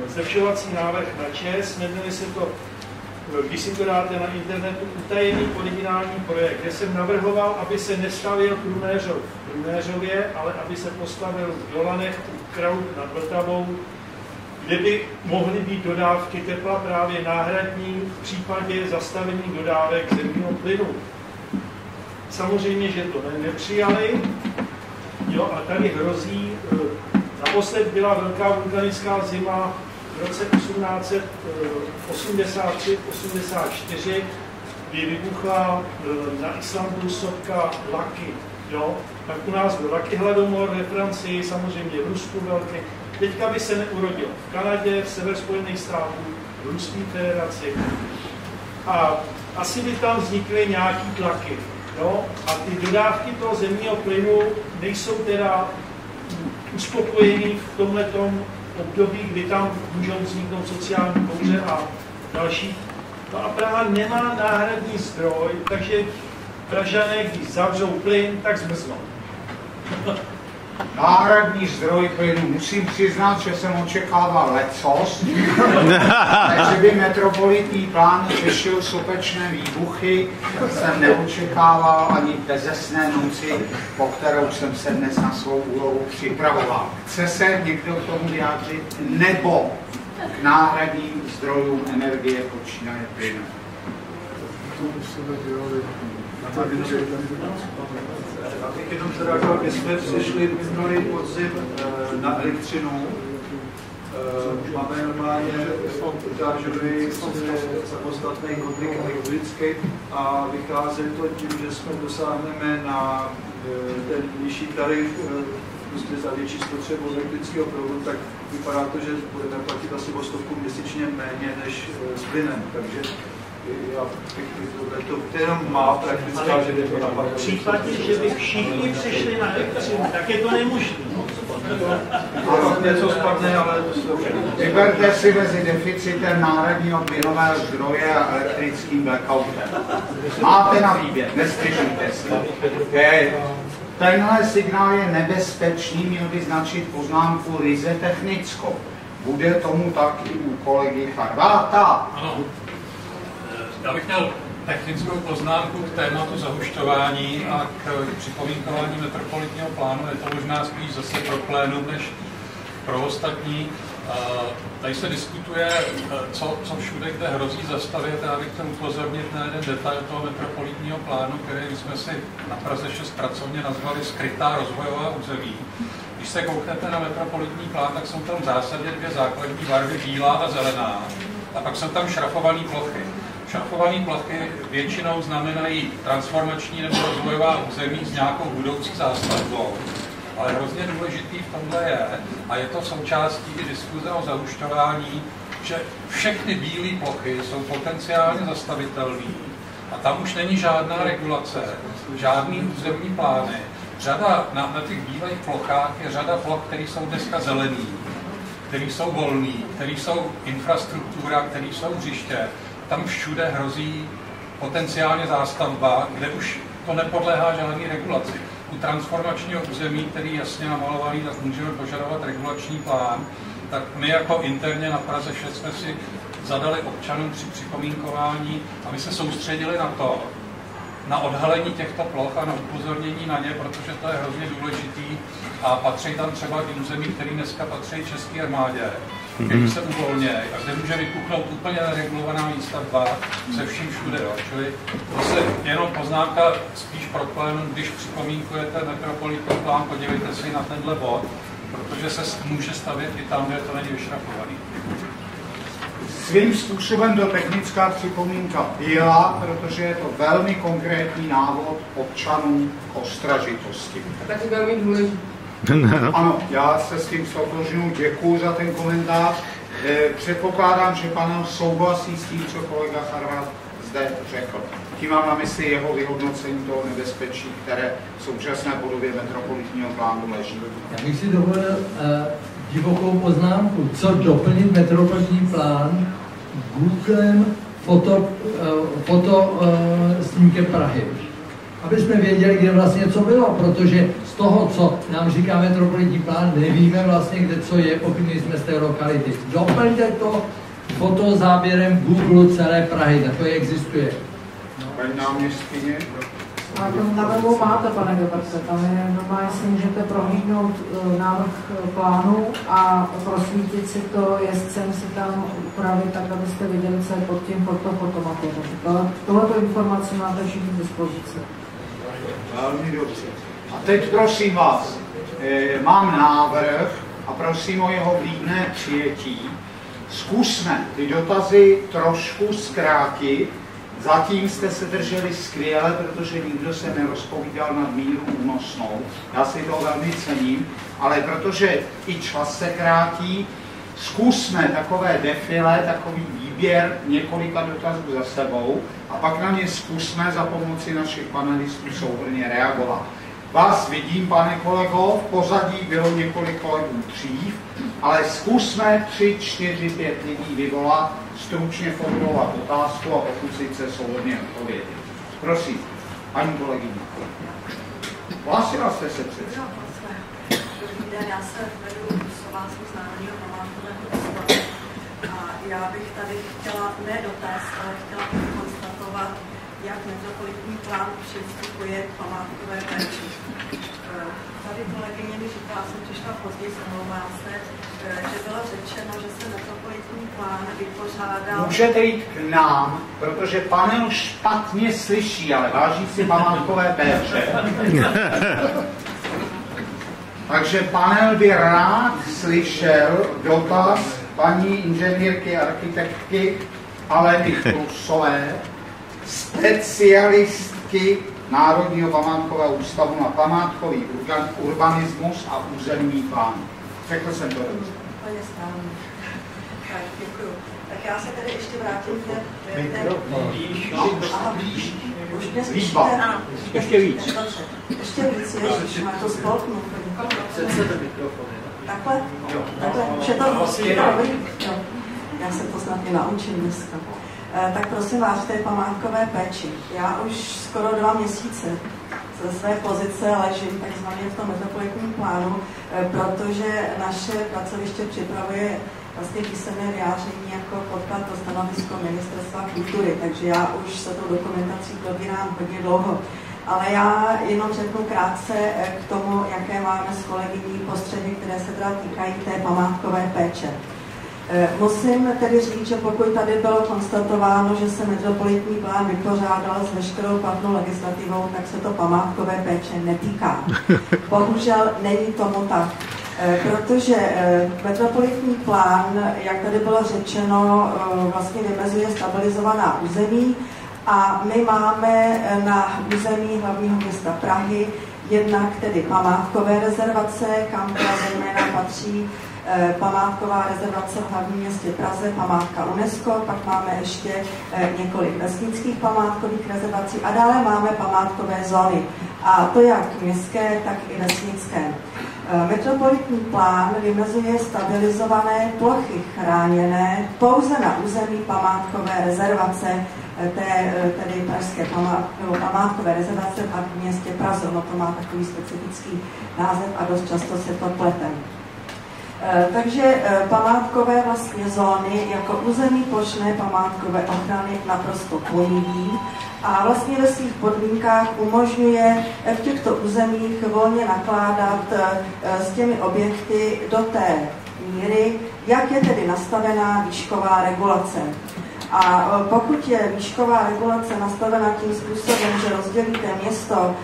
zlepšovací návrh na ČES, jmenuje se to, když si to dáte na internetu, utajený originální projekt, kde jsem navrhoval, aby se nestavil Krunéřov v Krunéřově, ale aby se postavil v Dolanech u Kraut nad Vltavou, kde by mohly být dodávky tepla právě náhradní v případě zastavení dodávek zemního plynu. Samozřejmě, že to nepřijali, jo, a tady hrozí, eh, naposled byla velká vulkanická zima v roce 1883-84, kdy vybuchla eh, na Islandu sopka Laky. Jo? Tak u nás byl Laky hladomor ve Francii, samozřejmě v Rusku velký. Teďka by se neurodil v Kanadě, v sever Spojených států, v Ruské federaci. A asi by tam vznikly nějaký tlaky. Jo? A ty dodávky toho zemního plynu nejsou teda uspokojený v tomhletom období, kdy tam můžou vzniknout sociální kouře a další. No a Praha nemá náhradní zdroj, takže Pražané, když zavřou plyn, tak zmrznou. náhradní zdroj plynu. Musím přiznat, že jsem očekával lecos, takže by metropolitní plán řešil sopečné výbuchy. Jsem neočekával ani bezesné noci, po kterou jsem se dnes na svou úlohu připravoval. Chce se někdo k tomu vyjádřit? Nebo k náhradním zdrojům energie počínaje plynu? Abych jenom zareagoval, my jsme přišli minulý podzim eh, na elektřinu. Eh, máme normálně ukáželi samostatný kotlík elektrický a vychází to tím, že jsme dosáhneme na eh, ten nižší tarif prostě za větší spotřebu elektrického proudu, tak vypadá to, že budeme platit asi o stovku měsíčně méně než s plynem. Takže já bych to jenom má praktická, že to V případě, že by všichni přešli na elektřinu, tak je to nemožné. něco spadne, ale Vyberte si mezi deficitem národního plynového zdroje a elektrickým blackoutem. Máte na výběr, nestěžujte si. tenhle signál je nebezpečný, měl by značit poznámku ryze technickou. Bude tomu tak i u kolegy Charváta. Ano. Já bych měl technickou poznámku k tématu zahušťování a k připomínkování metropolitního plánu. Je to možná spíš zase pro plénum než pro ostatní. Tady se diskutuje, co, co všude, kde hrozí zastavit. Já bych chtěl upozornit na jeden detail toho metropolitního plánu, který jsme si na Praze 6 pracovně nazvali skrytá rozvojová území. Když se kouknete na metropolitní plán, tak jsou tam v zásadě dvě základní barvy, bílá a zelená. A pak jsou tam šrafované plochy. Šrafované plochy většinou znamenají transformační nebo rozvojová území s nějakou budoucí zástavbou ale hrozně důležitý v tomhle je, a je to součástí i diskuze o zahušťování, že všechny bílé plochy jsou potenciálně zastavitelné a tam už není žádná regulace, žádný územní plány. Řada na, na těch bílých plochách je řada ploch, které jsou dneska zelený, které jsou volný, které jsou infrastruktura, které jsou hřiště. Tam všude hrozí potenciálně zástavba, kde už to nepodléhá žádné regulaci. U transformačního území, který jasně namalovaný, tak můžeme požadovat regulační plán, tak my jako interně na Praze 6 jsme si zadali občanům při připomínkování a my se soustředili na to, na odhalení těchto ploch a na upozornění na ně, protože to je hrozně důležitý a patří tam třeba i území, který dneska patří České armádě, který mhm. se uvolně a kde může vypuknout úplně neregulovaná výstavba se vším všude. Jo. Čili zase jenom poznámka spíš pro plénum, když připomínkujete metropolitní plán, podívejte se na tenhle bod, protože se může stavět i tam, kde to není vyšrafovaný. Svým způsobem do technická připomínka byla, protože je to velmi konkrétní návod občanů k ostražitosti. A taky velmi důležitý. Ano, já se s tím stotožňuji, děkuji za ten komentář. Eh, předpokládám, že panel souhlasí s tím, co kolega Charvat zde řekl. Tím mám na mysli jeho vyhodnocení toho nebezpečí, které v současné podobě metropolitního plánu leží. Já bych si dovolil uh, divokou poznámku. Co doplnit metropolitní plán Googlem foto, uh, foto uh, snímkem Prahy? Aby jsme věděli, kde vlastně co bylo, protože z toho, co nám říká metropolitní plán, nevíme vlastně, kde co je, pokud jsme z té lokality. Doplňte to fotozáběrem Google celé Prahy, tak to existuje. Paní náměstkyně. A to na webu máte, pane Geberte, tam je normálně si můžete prohlídnout uh, návrh plánu a prosvítit si to, jestli si tam upravit tak, abyste viděli, co je pod tím pod to fotomatem. Tohle informaci máte všichni k dispozici. Velmi dobře. A teď prosím vás, e, mám návrh a prosím o jeho vlídné přijetí. Zkusme ty dotazy trošku zkrátit. Zatím jste se drželi skvěle, protože nikdo se nerozpovídal na míru únosnou. Já si to velmi cením, ale protože i čas se krátí, zkusme takové defile, takový výběr několika dotazů za sebou a pak na ně zkusme za pomoci našich panelistů souhrně reagovat. Vás vidím, pane kolego, v pozadí bylo několik kolegů dřív, ale zkusme tři, čtyři, pět lidí vyvolat, stručně formulovat otázku a pokusit se souhrně odpovědět. Prosím, paní kolegyně. Hlásila jste se přece. Dobrý den, já se vedu Slovácku z Národního já bych tady chtěla, ne dotaz, ale chtěla bych konstatovat, jak metropolitní plán přistupuje k památkové péči. Eh, tady kolegyně mi říká, jsem přišla později, omlouvám se, eh, že bylo řečeno, že se metropolitní plán vypořádal... Můžete jít k nám, protože panel špatně slyší, ale váží si památkové péče. Takže panel by rád slyšel dotaz paní inženýrky, architektky Aleny Krusové, specialistky Národního památkového ústavu na památkový urbanismus a územní plán. Řekl jsem to dobře. Úplně správně. Tak, děkuju. Tak já se tedy ještě vrátím k té... Blíž. Už mě slyšíte? Ano. Ještě víc. Ještě víc, ježiš, má to spolknu. Takhle? Takhle, už je to dobrý. Já se to snad i naučím dneska. Tak prosím vás, v té památkové péči. Já už skoro dva měsíce ze své pozice ležím takzvaně v tom metropolitním plánu, eh, protože naše pracoviště připravuje vlastně písemné vyjádření jako podklad pro stanovisko Ministerstva kultury, takže já už se tou dokumentací probírám hodně dlouho. Ale já jenom řeknu krátce eh, k tomu, jaké máme s kolegyní postředy, které se teda týkají té památkové péče. Eh, musím tedy říct, že pokud tady bylo konstatováno, že se metropolitní plán vypořádal s veškerou platnou legislativou, tak se to památkové péče netýká. Bohužel není tomu tak. Eh, protože metropolitní plán, jak tady bylo řečeno, vlastně vymezuje stabilizovaná území a my máme na území hlavního města Prahy jednak tedy památkové rezervace, kam zejména patří Eh, památková rezervace v hlavním městě Praze, památka UNESCO, pak máme ještě eh, několik vesnických památkových rezervací a dále máme památkové zóny. A to jak městské, tak i vesnické. Eh, metropolitní plán vymezuje stabilizované plochy chráněné pouze na území památkové rezervace, té, tedy pražské památkové rezervace v městě Praze. Ono to má takový specifický název a dost často se to plete. Eh, takže eh, památkové vlastně zóny jako území plošné památkové ochrany naprosto pojiví a vlastně ve svých podmínkách umožňuje eh, v těchto územích volně nakládat s těmi objekty do té míry, jak je tedy nastavená výšková regulace. A pokud je výšková regulace nastavena tím způsobem, že rozdělíte město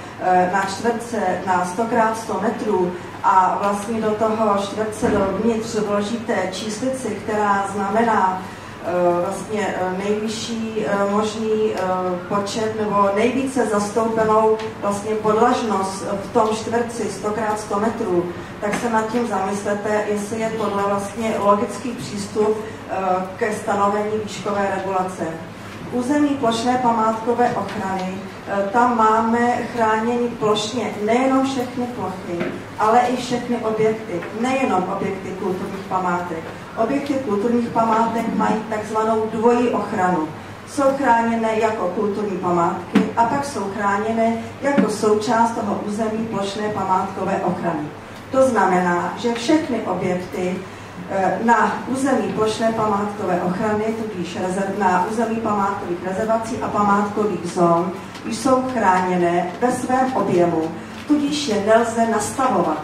na čtvrtce na 100 x 100 metrů a vlastně do toho čtvrtce dovnitř vložíte číslici, která znamená vlastně eh, nejvyšší eh, možný počet nebo nejvíce zastoupenou vlastně podlažnost v tom čtvrci 100 x 100 metrů, tak se nad tím zamyslete, jestli je tohle vlastně logický přístup ke stanovení výškové regulace. Území plošné památkové ochrany Eh, tam máme chránění plošně nejenom všechny plochy, ale i všechny objekty, nejenom objekty kulturních památek. Objekty kulturních památek mají takzvanou dvojí ochranu. Jsou chráněné jako kulturní památky a pak jsou chráněné jako součást toho území plošné památkové ochrany. To znamená, že všechny objekty na území plošné památkové ochrany, tudíž na území památkových rezervací a památkových zón, jsou chráněné ve svém objemu, tudíž je nelze nastavovat.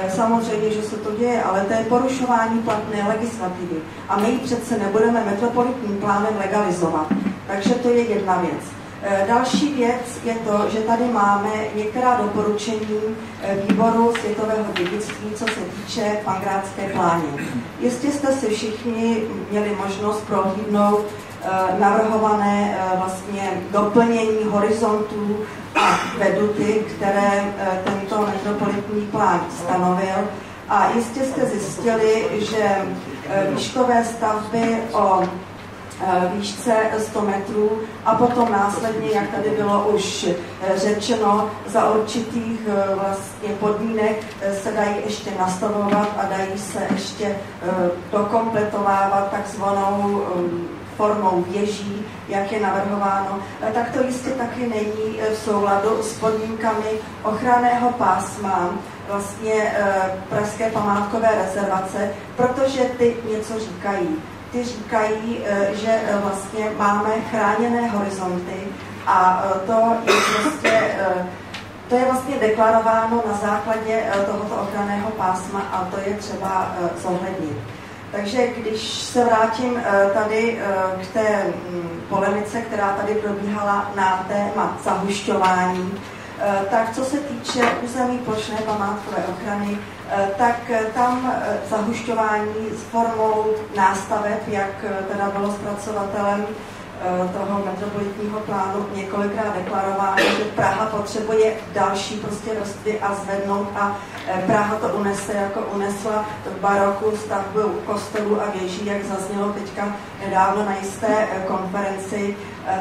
E, samozřejmě, že se to děje, ale to je porušování platné legislativy. A my ji přece nebudeme metropolitním plánem legalizovat. Takže to je jedna věc. E, další věc je to, že tady máme některá doporučení e, výboru světového dědictví, co se týče pangrátské pláně. Jistě jste si všichni měli možnost prohlídnout Eh, navrhované eh, vlastně doplnění horizontů a veduty, které eh, tento metropolitní plán stanovil. A jistě jste zjistili, že výškové stavby o výšce 100 metrů a potom následně, jak tady bylo už řečeno, za určitých vlastně podmínek se dají ještě nastavovat a dají se ještě dokompletovávat takzvanou formou věží, jak je navrhováno, eh, tak to jistě taky není eh, v souladu s podmínkami ochranného pásma vlastně eh, Pražské památkové rezervace, protože ty něco říkají. Ty říkají, že vlastně máme chráněné horizonty a to je prostě to je vlastně deklarováno na základě tohoto ochranného pásma a to je třeba zohlednit. Takže když se vrátím eh, tady eh, k té mm, polemice, která tady probíhala na téma zahušťování, eh, tak co se týče území plošné památkové ochrany, tak tam zahušťování s formou nástaveb, jak teda bylo zpracovatelem Eh, toho metropolitního plánu několikrát deklarováno, že Praha potřebuje další prostě vrstvy a zvednout a eh, Praha to unese, jako unesla v baroku stavbu kostelů a věží, jak zaznělo teďka nedávno na jisté eh, konferenci,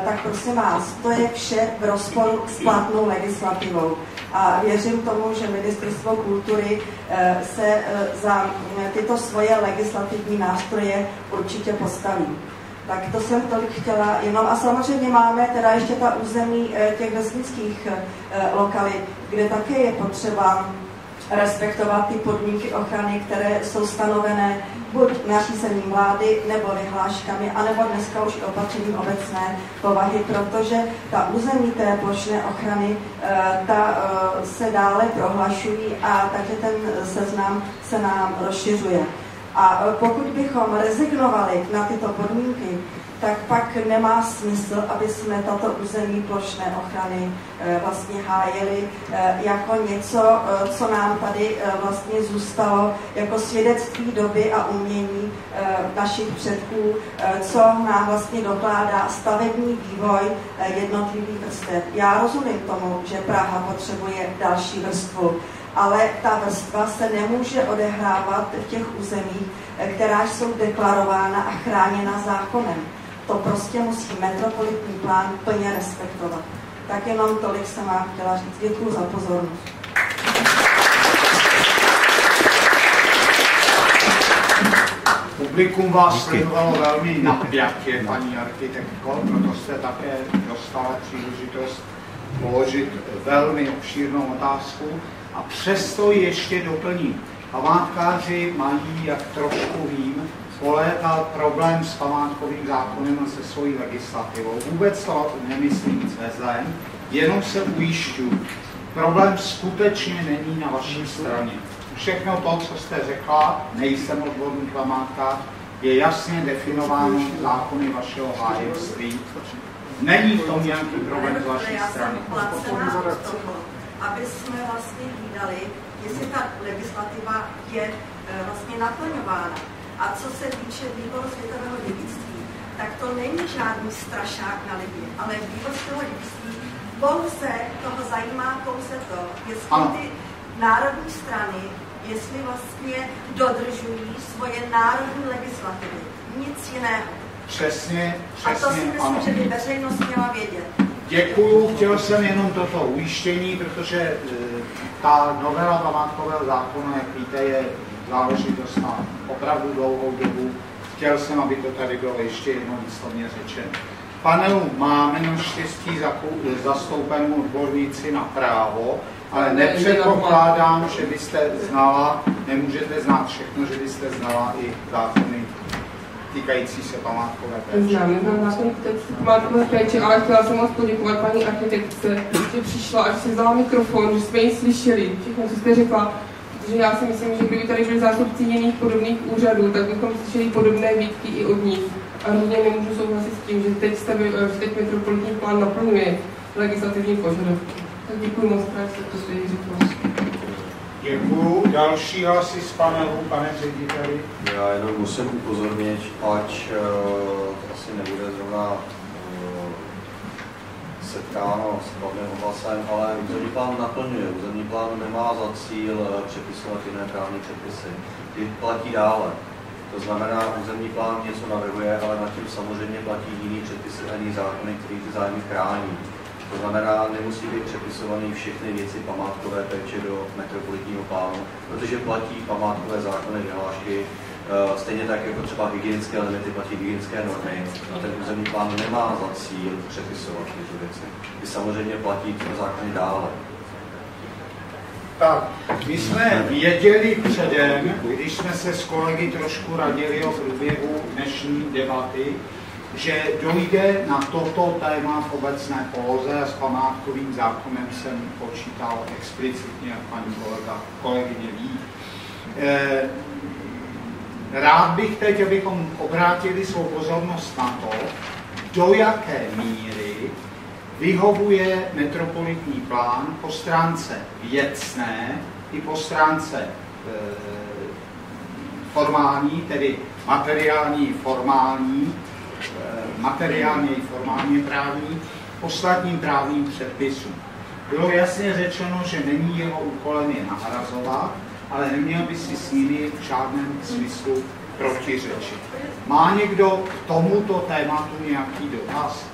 tak prosím vás, to je vše v rozporu s platnou legislativou. A věřím tomu, že Ministerstvo kultury se za tyto svoje legislativní nástroje určitě postaví. Tak to jsem tolik chtěla jenom. A samozřejmě máme teda ještě ta území eh, těch vesnických eh, lokalit, kde také je potřeba respektovat ty podmínky ochrany, které jsou stanovené buď nařízením vlády nebo vyhláškami, anebo dneska už opatřením obecné povahy, protože ta území té plošné ochrany eh, ta se dále prohlašují a takže ten seznam se nám rozšiřuje. A pokud bychom rezignovali na tyto podmínky, tak pak nemá smysl, aby jsme tato území plošné ochrany eh, vlastně hájili eh, jako něco, eh, co nám tady vlastně zůstalo jako svědectví doby a umění našich předků, co nám vlastně dokládá stavební vývoj jednotlivých vrstev. Já rozumím tomu, že Praha potřebuje další vrstvu, ale ta vrstva se nemůže odehrávat v těch územích, která jsou deklarována a chráněna zákonem. To prostě musí metropolitní plán plně respektovat. Tak jenom tolik jsem vám chtěla říct. Děkuji za pozornost. Publikum vás sledovalo velmi napjatě, paní architektko, proto jste také dostala příležitost položit velmi obšírnou otázku a přesto ještě doplním. Památkáři mají, jak trošku vím, po léta problém s památkovým zákonem a se svojí legislativou. Vůbec to nemyslím nic vezlem, jenom se ujišťuji. Problém skutečně není na vaší straně. Všechno to, co jste řekla, nejsem odborník památkář, je jasně definováno zákony vašeho hájemství. Není v tom nějaký problém z vaší strany. aby jsme vlastně hlídali, jestli ta legislativa je e, vlastně naplňována. A co se týče výboru světového dědictví, tak to není žádný strašák na lidi, ale výbor světového dědictví pouze toho zajímá pouze to, jestli ty národní strany, jestli vlastně dodržují svoje národní legislativy. Nic jiného. Přesně, přesně, A to si myslím, ano. že by veřejnost měla vědět. Děkuju, chtěl jsem jenom toto ujištění, protože e, ta novela památkového zákona, jak víte, je záležitost na opravdu dlouhou dobu. Chtěl jsem, aby to tady bylo ještě jednou výslovně řečeno. V panelu máme naštěstí zastoupenou odborníci na právo, ale nepředpokládám, že byste znala, nemůžete znát všechno, že byste znala i zákony týkající se památkové péče. Znám, neznám zákon památkové péče, ale chtěla jsem moc poděkovat paní architektce, že přišla a že si vzala mikrofon, že jsme ji slyšeli, všechno, co jste řekla. Protože já si myslím, že kdyby tady byli zástupci jiných podobných úřadů, tak bychom slyšeli podobné výtky i od nich. A rozhodně nemůžu souhlasit s tím, že teď, staví, že teď metropolitní plán naplňuje legislativní požadavky. Tak děkuji moc, že jste to tady řekla. Děkuju. Další hlasy z panelu, pane řediteli. Já jenom musím upozornit, ať uh, asi nebude zrovna setkáno s kladným ohlasem, ale územní plán naplňuje. Územní plán nemá za cíl eh, přepisovat jiné právní předpisy. Ty platí dále. To znamená, územní plán něco navrhuje, ale nad tím samozřejmě platí jiný předpisy a jiný zákony, které ty zájmy chrání. To znamená, nemusí být přepisované všechny věci památkové péče do metropolitního plánu, protože platí památkové zákony, vyhlášky, stejně tak jako třeba hygienické limity platí hygienické normy a ten územní plán nemá za cíl přepisovat tyto věci. Ty samozřejmě platí ty zákony dále. Tak, my jsme věděli předem, když jsme se s kolegy trošku radili o průběhu dnešní debaty, že dojde na toto téma v obecné poloze a s památkovým zákonem jsem počítal explicitně, jak paní kolega, kolegyně ví. E, rád bych teď, abychom obrátili svou pozornost na to, do jaké míry vyhovuje metropolitní plán po stránce věcné i po stránce e, formální, tedy materiální formální, e, materiálně i formálně právní, ostatním právním předpisům. Bylo jasně řečeno, že není jeho úkolem je nahrazovat, ale neměl by si s nimi v žádném smyslu protiřečit. Má někdo k tomuto tématu nějaký dotaz?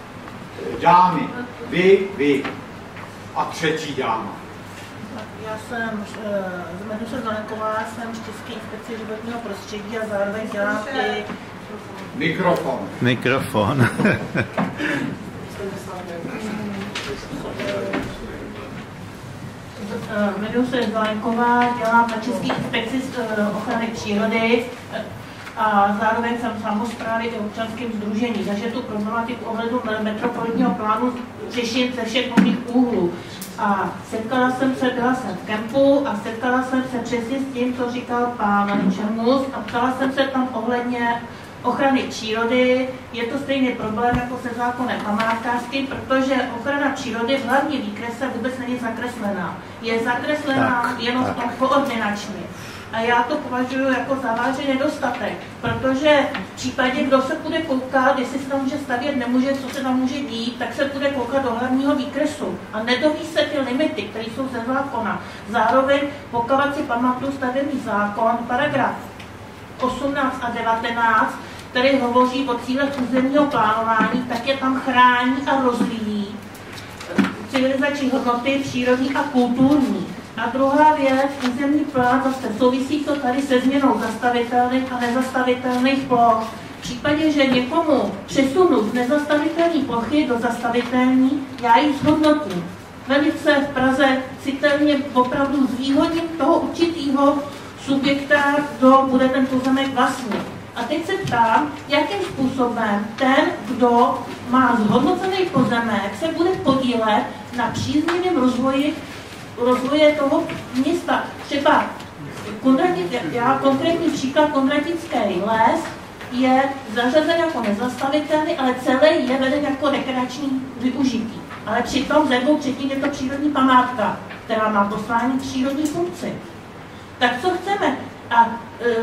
Dámy, vy, vy a třetí dáma. Já jsem z Meduše Zelenková, jsem z České inspekce životního prostředí a zároveň dělám i Mikrofon. Mikrofon. Eh, Jmenuji se Zvalenková, dělám na České inspekci eh, ochrany přírody eh, a zároveň jsem v samozprávě i občanském združení, takže tu problematiku ohledu metropolitního plánu řeším ze všech možných úhlů. A setkala jsem se, byla jsem v kempu a setkala jsem se přesně s tím, co říkal pán Čermus a ptala jsem se tam ohledně ochrany přírody. Je to stejný problém jako se zákonem památkářským, protože ochrana přírody v hlavní výkrese vůbec není zakreslená. Je zakreslená Tak, jenom v tom koordinačně. A já to považuji jako závažný nedostatek, protože v případě, kdo se bude koukat, jestli se tam může stavět, nemůže, co se tam může dít, tak se bude koukat do hlavního výkresu a nedoví se ty limity, které jsou ze zákona. Zároveň, pokud si pamatuju stavební zákon, paragraf 18 a 19, který hovoří o cílech územního plánování, tak je tam chrání a rozvíjí civilizační hodnoty přírodní a kulturní. A druhá věc, územní plán zase souvisí to tady se změnou zastavitelných a nezastavitelných ploch. V případě, že někomu přesunu z nezastavitelné plochy do zastavitelní, já ji zhodnotím. Velice v Praze citelně opravdu zvýhodním toho určitého subjekta, kdo bude ten pozemek vlastnit. A teď se ptám, jakým způsobem ten, kdo má zhodnocený pozemek, se bude podílet na příznivém rozvoji rozvoje toho města. Třeba Kondratic, já konkrétní příklad Kondratický les je zařazen jako nezastavitelný, ale celý je veden jako rekreační využití. Ale přitom ze dvou třetin je to přírodní památka, která má poslání přírodní funkci. Tak co chceme? A e,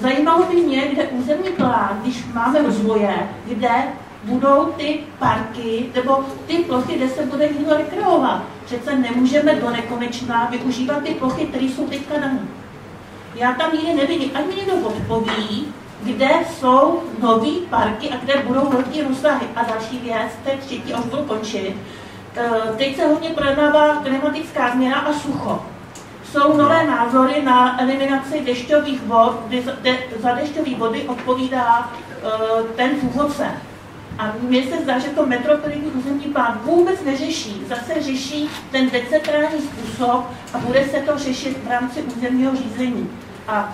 zajímalo by mě, kde územní plán, když máme rozvoje, kde budou ty parky nebo ty plochy, kde se bude někdo rekreovat. Přece nemůžeme do nekonečna využívat ty plochy, které jsou teďka dané. Já tam nikdy nevidím, ani mi někdo odpoví, kde jsou nové parky a kde budou velké rozsahy. A další věc, to je třetí, až budu končit. E, teď se hodně projednává klimatická změna a sucho jsou nové názory na eliminaci dešťových vod, kdy za dešťové vody odpovídá uh, ten původce. A mně se zdá, že to metropolitní územní plán vůbec neřeší. Zase řeší ten decentrální způsob a bude se to řešit v rámci územního řízení. A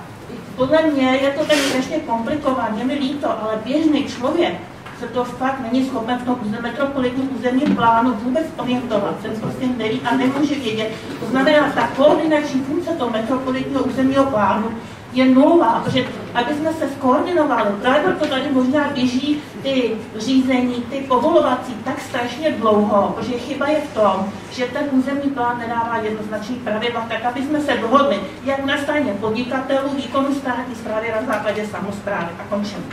podle mě je to tak strašně komplikované, je mi líto, ale běžný člověk se to fakt není schopen v tom metropolitním územním plánu vůbec orientovat. Ten prostě neví a nemůže vědět. To znamená, ta koordinační funkce toho metropolitního územního plánu je nulová, protože aby jsme se skoordinovali, právě proto tady možná běží ty řízení, ty povolovací tak strašně dlouho, protože chyba je v tom, že ten územní plán nedává jednoznačný pravidla, tak aby jsme se dohodli, jak na straně podnikatelů, výkonu státní zprávy na základě samozprávy. A končím.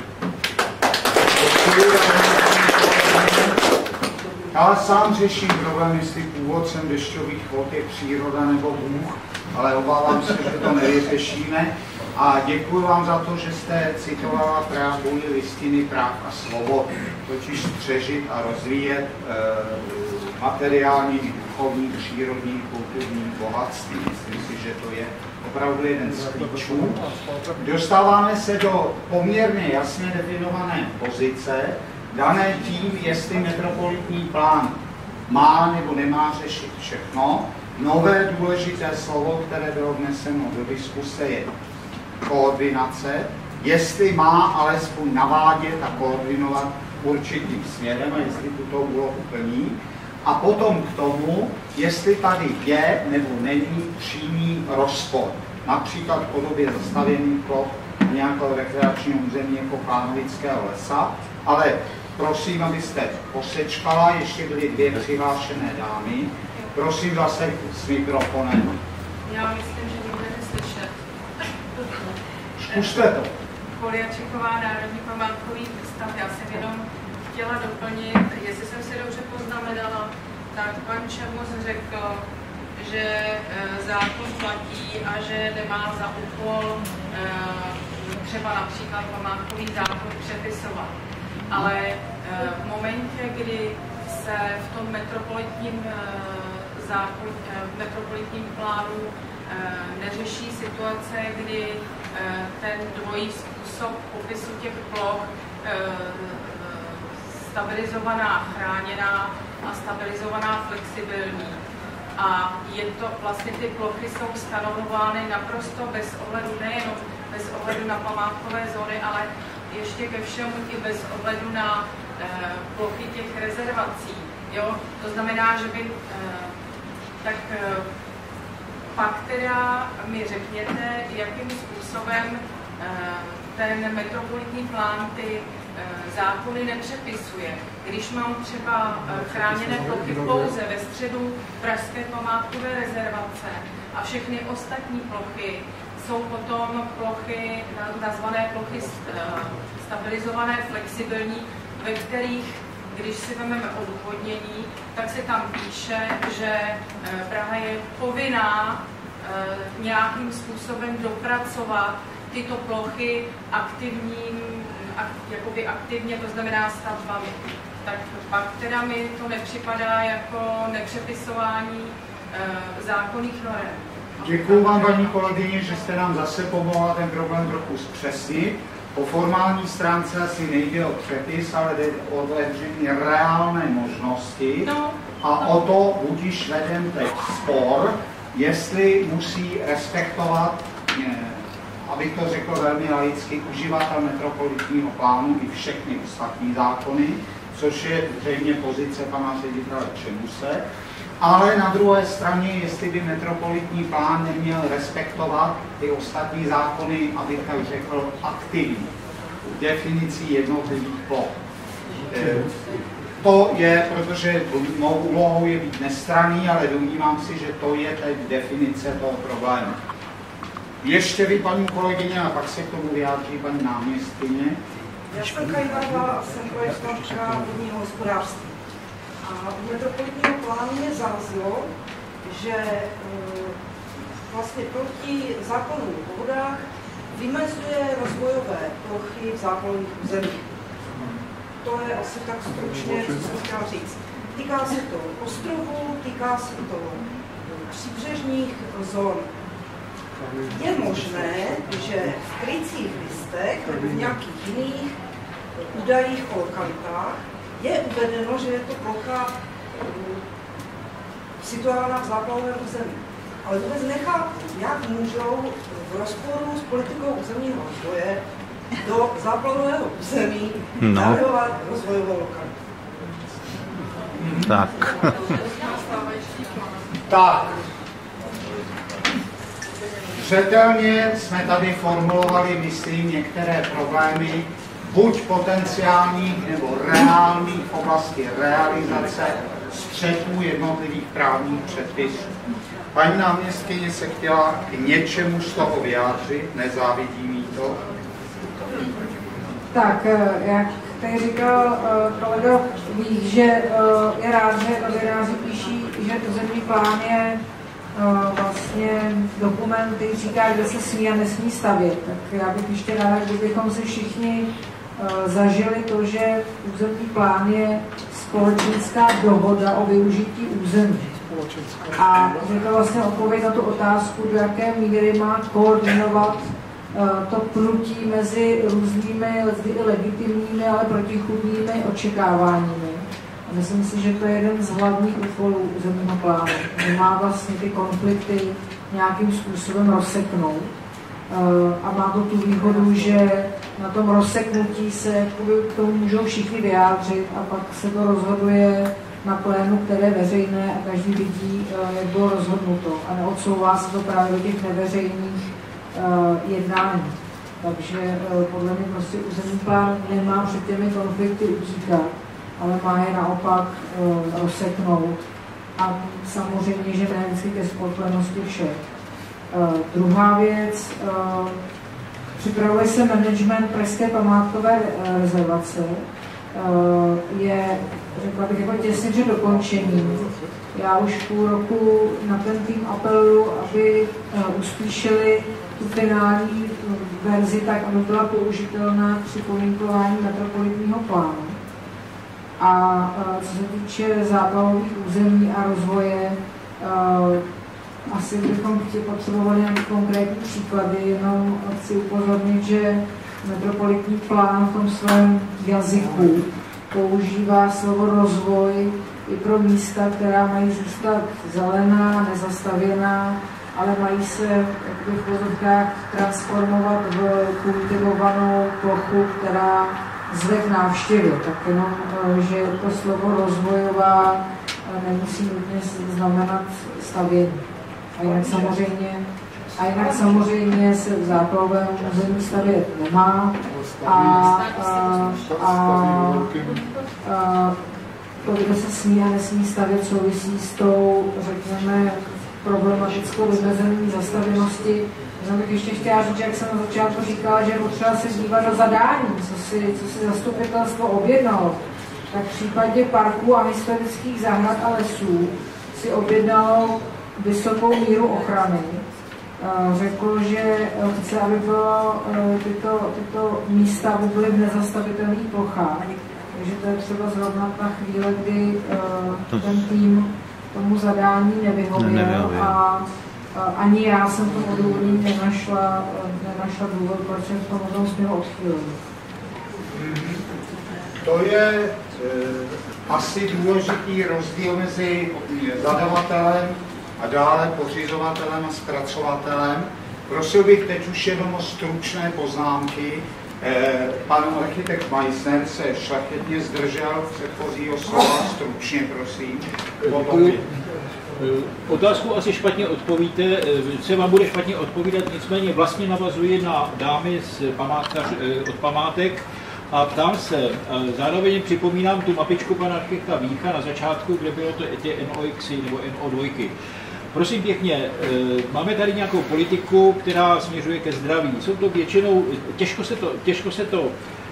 Já sám řeším problém, jestli původcem dešťových vod je příroda nebo Bůh, ale obávám se, že to nevyřešíme. A děkuji vám za to, že jste citovala preambuli listiny práv a svobod, totiž střežit a rozvíjet e, materiální, duchovní, přírodní, kulturní bohatství. Myslím si, že to je opravdu jeden z klíčů. Dostáváme se do poměrně jasně definované pozice, dané tím, jestli metropolitní plán má nebo nemá řešit všechno. Nové důležité slovo, které bylo vneseno do diskuse, je koordinace, jestli má alespoň navádět a koordinovat určitým směrem a jestli tuto úlohu plní. A potom k tomu, jestli tady je nebo není přímý rozpor. Například v podobě zastavěných ploch nějakého rekreačního území jako Plánovického lesa, ale prosím, abyste posečkala, ještě byly dvě přihlášené dámy. Prosím zase s mikrofonem. Já myslím, že nikdo neslyšet. Zkuste to. Poliačiková Národní památkový ústav, já jsem jenom chtěla doplnit, jestli jsem si dobře poznamenala, tak pan Čemus řekl, že e, zákon platí a že nemá za úkol e, třeba například památkový zákon přepisovat. Ale e, v momentě, kdy se v tom metropolitním zákon, metropolitním plánu neřeší situace, kdy ten dvojí způsob popisu těch ploch stabilizovaná, chráněná a stabilizovaná, flexibilní. A je to, vlastně ty plochy jsou stanovovány naprosto bez ohledu, nejenom bez ohledu na památkové zóny, ale ještě ke všemu i bez ohledu na e, plochy těch rezervací. Jo? To znamená, že by e, tak e, pak teda mi řekněte, jakým způsobem e, ten metropolitní plán ty Eh, zákony nepřepisuje. Když mám třeba eh, chráněné plochy pouze ve středu Pražské památkové rezervace a všechny ostatní plochy jsou potom plochy, nazvané plochy eh, stabilizované, flexibilní, ve kterých, když si vezmeme odůvodnění, tak se tam píše, že Praha je povinná nějakým způsobem dopracovat tyto plochy aktivním jakoby aktivně, to znamená stavbami. Tak pak teda mi to nepřipadá jako nepřepisování e, zákonných norm. Děkuji vám, paní kolegyně, že jste nám zase pomohla ten problém trochu zpřesnit. Po formální stránce asi nejde o přepis, ale jde o otevření reálné možnosti. No, a no. o to budíš veden teď spor, jestli musí respektovat abych to řekl velmi laicky, uživatel metropolitního plánu i všechny ostatní zákony, což je zřejmě pozice pana ředitele Čemuse, ale na druhé straně, jestli by metropolitní plán neměl respektovat ty ostatní zákony, abych tak řekl, aktivní definicí jednotlivých ploch. To je, protože mou úlohou je být nestraný, ale domnívám si, že to je teď definice toho problému. Ještě vy, paní kolegyně, a pak se k tomu vyjádří paní náměstkyně. Já jsem Kajvarva, jsem projektantka vodního hospodářství. A v metropolitního plánu mě zarazilo, že e, vlastně proti zákonu o vodách vymezuje rozvojové plochy v zákonných územích. To je asi tak stručně, co jsem chtěla říct. Týká se to ostrovů, týká se to příbřežních zón. Je možné, že v krycích listech nebo v nějakých jiných údajích o lokalitách je uvedeno, že je to plocha eh, situovaná v záplavovém území. Ale vůbec nechápu, jak můžou v rozporu s politikou územního rozvoje do záplavového území no. rozvojovou lokalitu. Tak. tak, Zřetelně jsme tady formulovali, myslím, některé problémy, buď potenciálních nebo reálných v oblasti realizace střetů jednotlivých právních předpisů. Paní náměstkyně se chtěla k něčemu z toho vyjádřit, nezávidí mi to. Tak, eh, jak tady říkal eh, kolega Vích, že eh, je rád, že novináři píší, že územní plán je vlastně dokumenty říká, kde se smí a nesmí stavět. Tak já bych ještě ráda, kdybychom si všichni zažili to, že územní plán je společenská dohoda o využití území. A je to vlastně odpověď na tu otázku, do jaké míry má koordinovat to pnutí mezi různými, legitimními, ale protichudnými očekáváními. Myslím si, že to je jeden z hlavních úkolů územního plánu. Že má vlastně ty konflikty nějakým způsobem rozseknout. Eh, a má to tu výhodu, že na tom rozseknutí se k tomu můžou všichni vyjádřit a pak se to rozhoduje na plénu, které je veřejné a každý vidí, eh, jak bylo rozhodnuto. A neodsouvá se to právě do těch neveřejných eh, jednání. Takže podle mě prostě územní plán nemá před těmi konflikty utíkat ale má je naopak uh, rozseknout. A samozřejmě, že ne vždycky ke spokojenosti všech. Uh, druhá věc, uh, připravuje se management Pražské památkové rezervace. Je, řekla bych, jako těsně že dokončení. Já už půl roku na ten tým apeluju, aby uspíšili tu finální verzi tak, aby byla použitelná při komunikování metropolitního plánu. A co se týče zábalových území a rozvoje, asi bychom potřebovali nějaké konkrétní příklady, jenom chci upozornit, že metropolitní plán v tom svém jazyku používá slovo rozvoj i pro místa, která mají zůstat zelená, nezastavěná, ale mají se jakoby v pozorkách transformovat v kultivovanou plochu, která zve k návštěvě. Tak jenom, eh, že to slovo rozvojová eh, nemusí nutně znamenat stavění. A jinak samozřejmě, a jinak samozřejmě se v záplavovém území stavět nemá a, a, a, a to, kde se smí a nesmí stavět, souvisí s tou, řekněme, problematickou vymezení zastavěnosti. Já bych ještě chtěla říct, jak jsem na začátku říkala, že je potřeba se dívat do zadání, co si, co si zastupitelstvo objednalo. Tak v případě parků a historických zahrad a lesů si objednalo vysokou míru ochrany. Řekl, že chce, aby bylo e, tyto, tyto místa byly v nezastavitelných plochách. Takže to je třeba zrovna na chvíli, kdy e, ten tým tomu zadání nevyhověl, nevyhověl. a ani já jsem tomu odůvodnění nenašla, nenašla důvod, proč jsem v tom tom směru odchýlil. To je e, asi důležitý rozdíl mezi zadavatelem a dále pořizovatelem a zpracovatelem. Prosil bych teď už jenom o stručné poznámky. E, pan architekt Meissner se šlechetně zdržel předchozího slova, stručně prosím. Potom Eh, otázku asi špatně odpovíte, eh, vám bude špatně odpovídat, nicméně vlastně navazuji na dámy z památka, eh, od památek a ptám se, zároveň připomínám tu mapičku pana architekta Vícha na začátku, kde bylo to ty NOX nebo NO2. Prosím pěkně, máme tady nějakou politiku, která směřuje ke zdraví. Jsou to většinou, těžko se to, těžko se to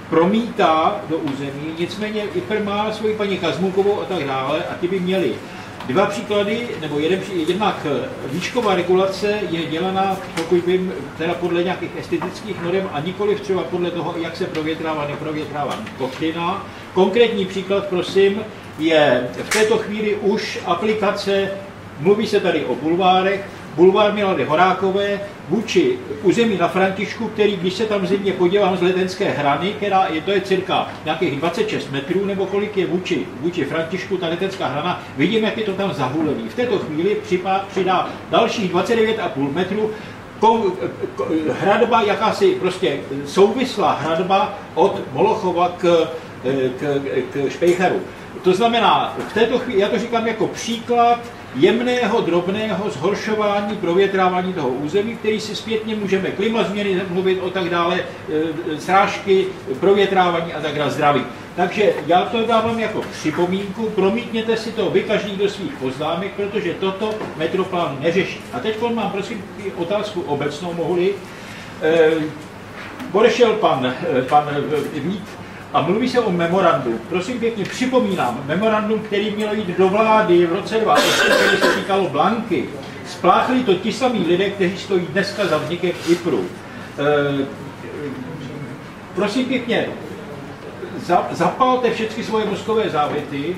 promítá do území, nicméně IPR má svoji paní Kazmukovou a tak dále a ti by měli Dva příklady, nebo jeden, jednak výšková regulace je dělaná, pokud vím, teda podle nějakých estetických norm a nikoli třeba podle toho, jak se provětrává, neprovětrává kotlina. Konkrétní příklad, prosím, je v této chvíli už aplikace, mluví se tady o bulvárech, bulvár Milady Horákové vůči území na Františku, který, když se tam zimně podívám z letenské hrany, která je, to je cirka nějakých 26 metrů, nebo kolik je vůči, vůči Františku ta letenská hrana, vidím, jak je to tam zahulený. V této chvíli připá, přidá dalších 29,5 metrů hradba, jakási prostě souvislá hradba od Molochova k, k, k Špejcharu. To znamená, v této chvíli, já to říkám jako příklad jemného, drobného zhoršování, provětrávání toho území, který si zpětně můžeme klima změny mluvit o tak dále, e, srážky, provětrávání a tak dále zdraví. Takže já to dávám jako připomínku, promítněte si to vy každý do svých poznámek, protože toto metroplán neřeší. A teď mám prosím otázku obecnou, mohli. E, odešel pan, e, pan Vít, a mluví se o memorandu. Prosím pěkně, připomínám, memorandum, který mělo jít do vlády v roce 2008, který se týkalo Blanky. Spláchli to ti samí lidé, kteří stojí dneska za vznikem IPRu. E, prosím pěkně, za, zapalte všechny svoje mozkové závěty.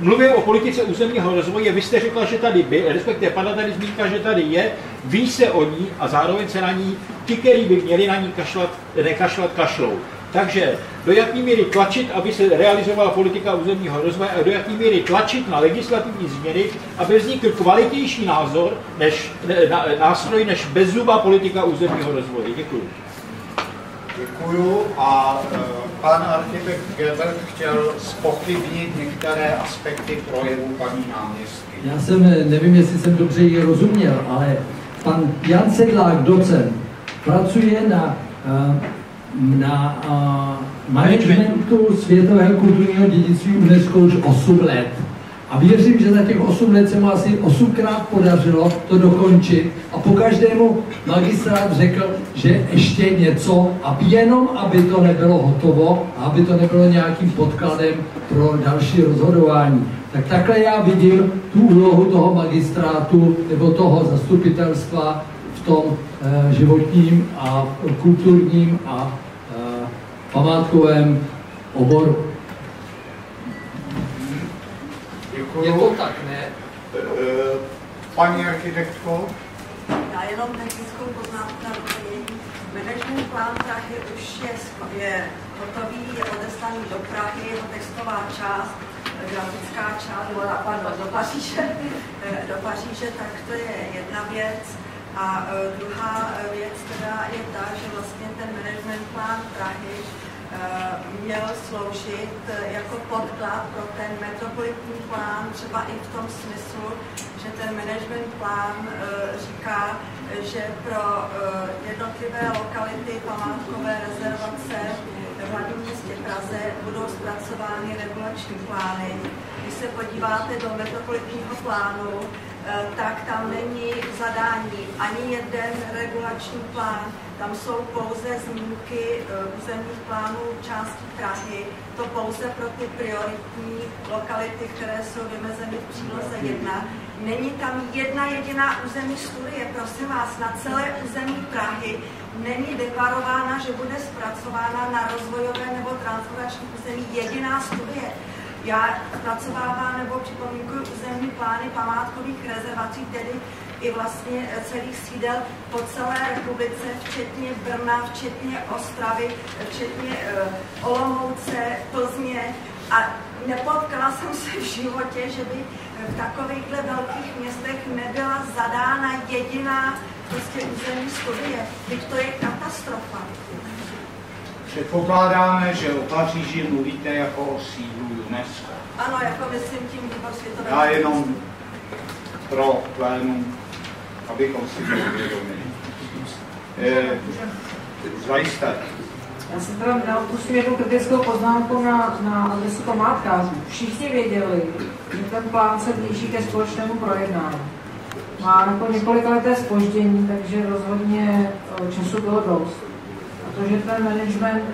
Mluvím o politice územního rozvoje, vy jste řekla, že tady by, respektive padla tady zmínka, že tady je, ví se o ní a zároveň se na ní, ti, kteří by měli na ní kašlat, nekašlat, kašlou. Takže do jaké míry tlačit, aby se realizovala politika územního rozvoje a do jaké míry tlačit na legislativní změny, aby vznikl kvalitější názor než, na, nástroj než bezzuba politika územního rozvoje. Děkuji. Děkuju a e, pan architekt Gebert chtěl spochybnit některé aspekty projevu paní náměstky. Já jsem, nevím, jestli jsem dobře ji rozuměl, ale pan Jan Sedlák, docent, pracuje na uh, na uh, managementu světového kulturního dědictví UNESCO už 8 let. A věřím, že za těch 8 let se mu asi 8krát podařilo to dokončit a po každému magistrát řekl, že ještě něco, aby jenom, aby to nebylo hotovo a aby to nebylo nějakým podkladem pro další rozhodování. Tak takhle já vidím tu úlohu toho magistrátu nebo toho zastupitelstva v tom eh, životním a kulturním a památkovém oboru. Děkuju. Je to tak, ne? Eh, Paní architektko? Já jenom technickou poznámku na. Management plán Prahy už je, je hotový, je odeslaný do Prahy, jeho textová část, grafická část, pardon, do Paříže, do Paříže, tak to je jedna věc. A uh, druhá věc teda je ta, že vlastně ten management plán Prahy uh, měl sloužit jako podklad pro ten metropolitní plán, třeba i v tom smyslu, že ten management plán říká, že pro jednotlivé lokality, památkové rezervace v hlavním městě Praze budou zpracovány regulační plány. Když se podíváte do metropolitního plánu, Eh, tak tam není zadání ani jeden regulační plán, tam jsou pouze zmínky eh, územních plánů části Prahy, to pouze pro ty prioritní lokality, které jsou vymezeny v příloze 1. Není tam jedna jediná územní studie, prosím vás, na celé území Prahy není deklarována, že bude zpracována na rozvojové nebo transformační území jediná studie. Já zpracovávám nebo připomínkuji územní plány památkových rezervací, tedy i vlastně celých sídel po celé republice, včetně Brna, včetně Ostravy, včetně uh, Olomouce, Plzně a nepotkala jsem se v životě, že by v takovýchhle velkých městech nebyla zadána jediná prostě územní studie. Teď to je katastrofa. Předpokládáme, že o Paříži mluvíte jako o sídlu UNESCO. Ano, jako myslím tím výbor světové. Já jenom pro plénum, abychom si to uvědomili. E, zajisté. Já jsem teda dal tu jednu kritickou poznámku na, na adresu památkářů. Všichni věděli, že ten plán se blíží ke společnému projednání. Má jako několik leté spoždění, takže rozhodně eh, času bylo dost. A to, že ten management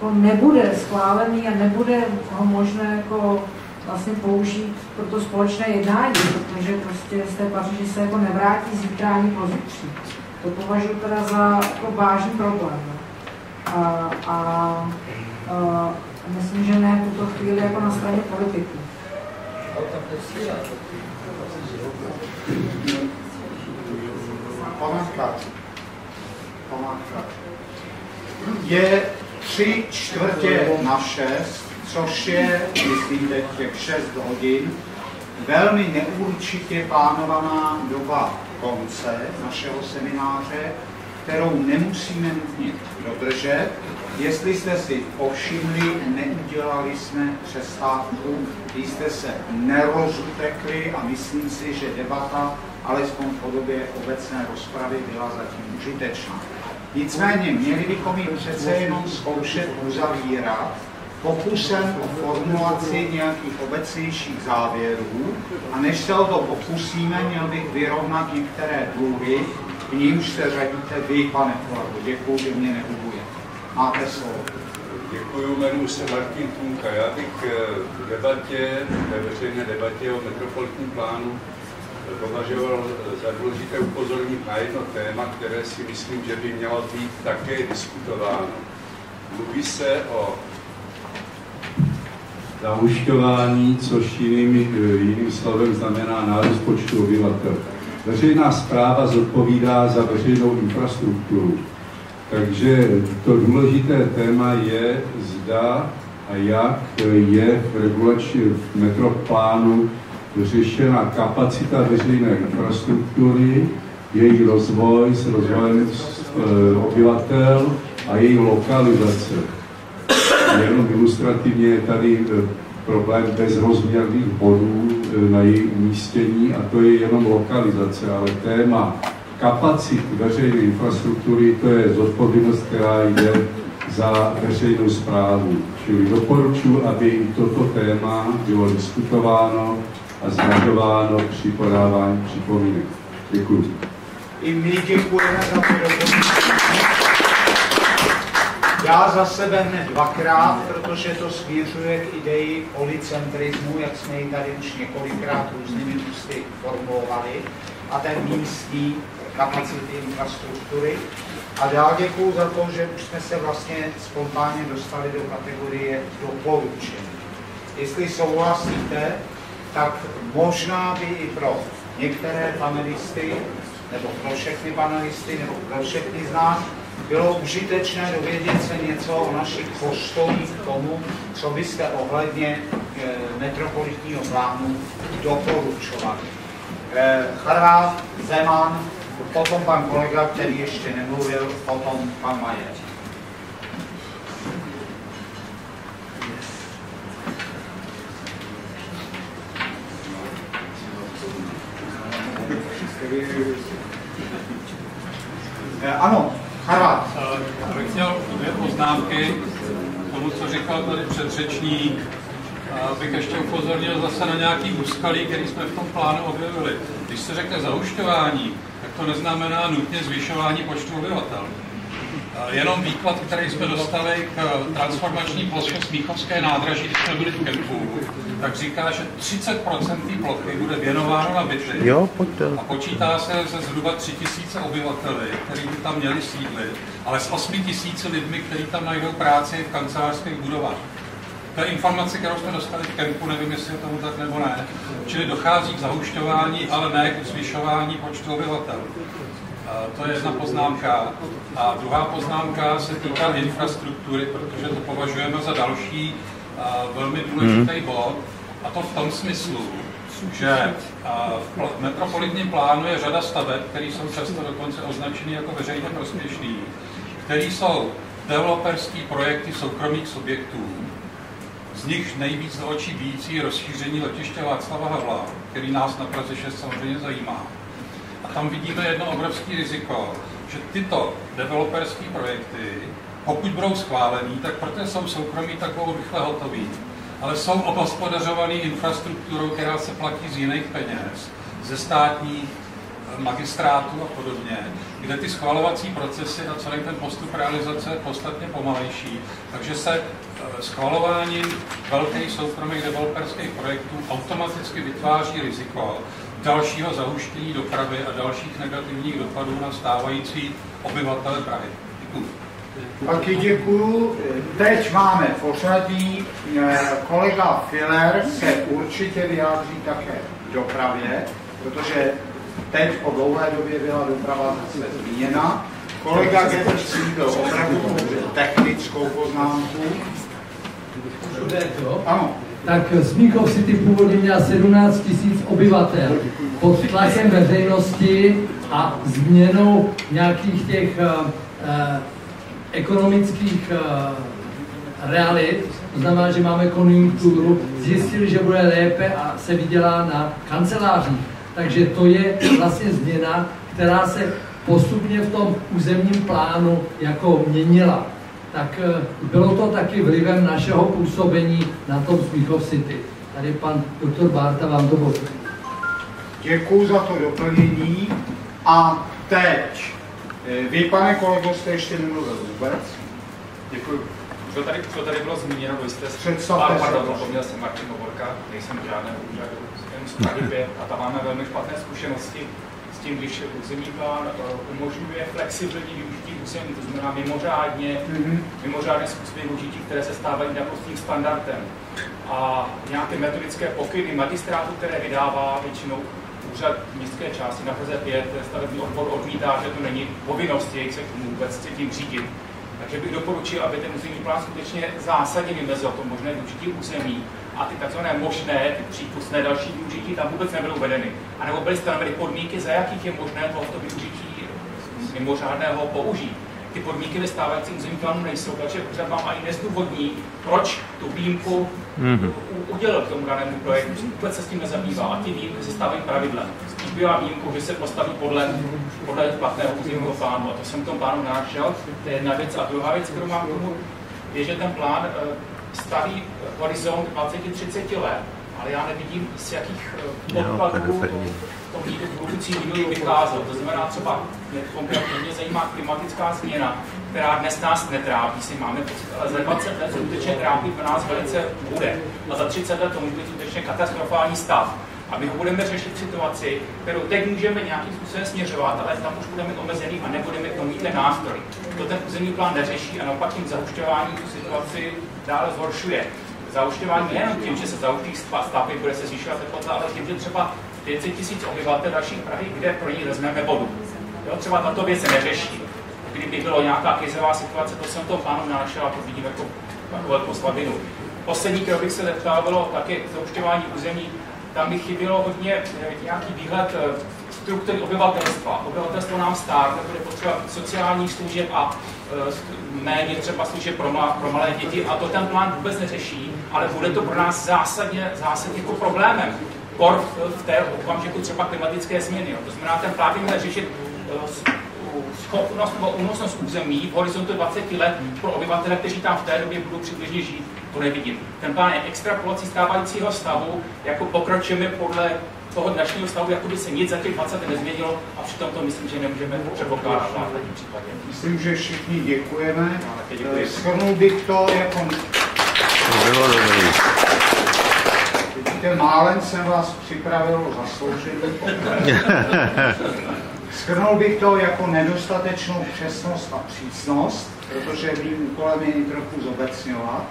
jako nebude schválený a nebude ho možné jako vlastně použít pro to společné jednání, protože prostě z té Paříži se jako nevrátí zítra ani pozítří. To považuji teda za jako vážný problém. A, a, a myslím, že ne v tuto chvíli jako na straně. Památka. Památka. Je tři čtvrtě na šest, což je, myslím, teď těch šest hodin, velmi neurčitě plánovaná doba konce našeho semináře, kterou nemusíme nutně dodržet. Jestli jste si povšimli, neudělali jsme přestávku, kdy jste se nerozutekli a myslím si, že debata, alespoň v podobě obecné rozpravy, byla zatím užitečná. Nicméně měli bychom ji přece jenom zkoušet uzavírat pokusem o formulaci nějakých obecnějších závěrů a než se o to pokusíme, měl bych vyrovnat některé dluhy, k nímž se řadíte vy, pane Flordo. Děkuji, že mě nehubuje. Máte slovo. Děkuji, jmenuji se Martin Tunka. Já bych eh, v debatě, ve veřejné debatě o metropolitním plánu považoval za důležité upozornit na jedno téma, které si myslím, že by mělo být také diskutováno. Mluví se o zahušťování, což jiným, jiným slovem znamená nárůst počtu obyvatel. Veřejná zpráva zodpovídá za veřejnou infrastrukturu. Takže to důležité téma je, zda a jak je v regulační v metroplánu řešena kapacita veřejné infrastruktury, její rozvoj s rozvojem e, obyvatel a její lokalizace. Jenom ilustrativně je tady e, problém bezrozměrných bodů e, na její umístění a to je jenom lokalizace, ale téma kapacit veřejné infrastruktury, to je zodpovědnost, která jde za veřejnou zprávu. Čili doporučuji, aby i toto téma bylo diskutováno a zvažováno při podávání připomínek. Děkuji. I my děkujeme za Já za sebe hned dvakrát, protože to směřuje k ideji policentrismu, jak jsme ji tady už několikrát různými ústy formulovali, a ten místní kapacity infrastruktury. A dál děkuji za to, že už jsme se vlastně spontánně dostali do kategorie doporučení. Jestli souhlasíte, tak možná by i pro některé panelisty, nebo pro všechny panelisty, nebo pro všechny z nás, bylo užitečné dovědět se něco o našich postojích k tomu, co byste ohledně e, metropolitního plánu doporučovali. E, Zeman, potom pan kolega, který ještě nemluvil, potom pan Majer. Ano, Harvard. Já bych chtěl dvě poznámky k tomu, co říkal tady předřečník. Bych ještě upozornil zase na nějaký úskalí, který jsme v tom plánu objevili. Když se řekne zahušťování, tak to neznamená nutně zvyšování počtu obyvatel. Jenom výklad, který jsme dostali k transformační ploše Smíchovské nádraží, když jsme byli v kempu, tak říká, že 30% té plochy bude věnováno na byty. Jo, pojďte. A počítá se se zhruba 3000 obyvateli, kteří by tam měli sídlit, ale s 8000 lidmi, kteří tam najdou práci v kancelářských budovách. To je informace, kterou jsme dostali v kempu, nevím, jestli je tomu tak nebo ne. Čili dochází k zahušťování, ale ne k zvyšování počtu obyvatel. To je jedna poznámka. A druhá poznámka se týká infrastruktury, protože to považujeme za další velmi důležitý hmm. bod. A to v tom smyslu, že v metropolitním plánu je řada staveb, které jsou často dokonce označeny jako veřejně prospěšný, které jsou developerský projekty soukromých subjektů. Z nich nejvíc do očí bíjící rozšíření letiště Václava Havla, který nás na Praze 6 samozřejmě zajímá tam vidíme jedno obrovské riziko, že tyto developerské projekty, pokud budou schválený, tak protože jsou soukromí, tak budou rychle hotový. Ale jsou obhospodařovaný infrastrukturou, která se platí z jiných peněz, ze státních eh, magistrátů a podobně, kde ty schvalovací procesy a celý ten postup realizace je podstatně pomalejší. Takže se eh, schvalováním velkých soukromých developerských projektů automaticky vytváří riziko, dalšího zahuštění dopravy a dalších negativních dopadů na stávající obyvatele Prahy. Děkuji. Taky děkuju. Teď máme pořadí. Eh, kolega Filler se určitě vyjádří také dopravě, protože teď po dlouhé době byla doprava zase zmíněna. Kolega Getr byl opravdu technickou poznámku. Ano tak Smíchov City původně měla 17 tisíc obyvatel. Pod tlakem veřejnosti a změnou nějakých těch uh, uh, ekonomických uh, realit, to znamená, že máme konjunkturu, zjistili, že bude lépe a se vydělá na kancelářích. Takže to je vlastně změna, která se postupně v tom územním plánu jako měnila tak eh, bylo to taky vlivem našeho působení na tom Smíchov City. Tady pan doktor Barta vám to potvrdí. Děkuji za to doplnění. A teď, eh, vy, pane kolego, jste ještě nemluvil vůbec. Děkuji. Co tady, co tady bylo zmíněno, vy jste... Představte se. Pardon, zapomněl jsem Martin Hovorka, nejsem v žádném úřadu, jsem z a tam máme velmi špatné zkušenosti tím, když územní plán eh, umožňuje flexibilní využití území, to znamená mimořádně, mm-hmm. mimořádné způsoby využití, které se stávají naprostým standardem. A nějaké metodické pokyny magistrátu, které vydává většinou úřad městské části na Praze 5, stavební odbor odmítá, že to není povinnost jejich se k tomu vůbec tím řídit. Takže bych doporučil, aby ten územní plán skutečně zásadně vymezil to možné využití území a ty tzv. možné, ty přípustné další využití tam vůbec nebyly uvedeny. A nebo byly stanoveny podmínky, za jakých je možné tohoto využití mimořádného použít. Ty podmínky ve stávajícím územním plánu nejsou, takže úřad vám ani nezdůvodní, proč tu výjimku mm-hmm. udělal k tomu danému projektu. Vůbec se s tím nezabývá a ty výjimky se stávají pravidlem. Spíš bývá výjimku, že se postaví podle, podle platného územního plánu. A to jsem v tom plánu našel. To je jedna věc. A druhá věc, kterou mám k tomu, je, že ten plán eh, staví horizont 20-30 let, ale já nevidím, z jakých eh, podkladů to budoucí vývoj vycházelo. To znamená třeba, mě konkrétně mě zajímá klimatická změna, která dnes nás netrápí, si máme pocit, ale za 20 let skutečně trápí pro nás velice bude. A za 30 let to může být skutečně katastrofální stav. A my budeme řešit situaci, kterou teď můžeme nějakým způsobem směřovat, ale tam už budeme omezený a nebudeme k tomu mít ten nástroj. To ten územní plán neřeší a naopak tím zahušťování tu situaci dále zhoršuje. Zahušťování nejenom tím, že se zahuští stavby, bude se zvyšovat teplota, ale tím, že třeba 500 tisíc obyvatel dalších Prahy, kde pro ní vezmeme vodu. Jo, třeba tato věc se neřeší. Kdyby bylo nějaká krizová situace, to jsem to plánu našel a to vidím jako, jako velkou slabinu. Poslední, kterou bych se zeptal, bylo také zaušťování území. Tam by chybělo hodně eh, nějaký výhled eh, struktury obyvatelstva. Obyvatelstvo nám stárne, bude potřeba sociálních služeb a e, méně třeba služeb pro, malé, pro malé děti a to ten plán vůbec neřeší, ale bude to pro nás zásadně, zásadně jako problémem. Kor v té okamžiku třeba klimatické změny. To znamená, ten plán by měl řešit schopnost nebo únosnost území v horizontu 20 let pro obyvatele, kteří tam v té době budou přibližně žít. To nevidím. Ten plán je extrapolací stávajícího stavu, jako pokročíme podle toho dnešního stavu, jako by se nic za těch 20 let nezměnilo a přitom to myslím, že nemůžeme předpokládat v základním případě. Myslím, že všichni děkujeme. děkujeme. Schrnul bych to jako... To bylo dobrý. Vidíte, málem jsem vás připravil zasloužený. Schrnul bych to jako nedostatečnou přesnost a přísnost, protože mým úkolem je trochu zobecňovat,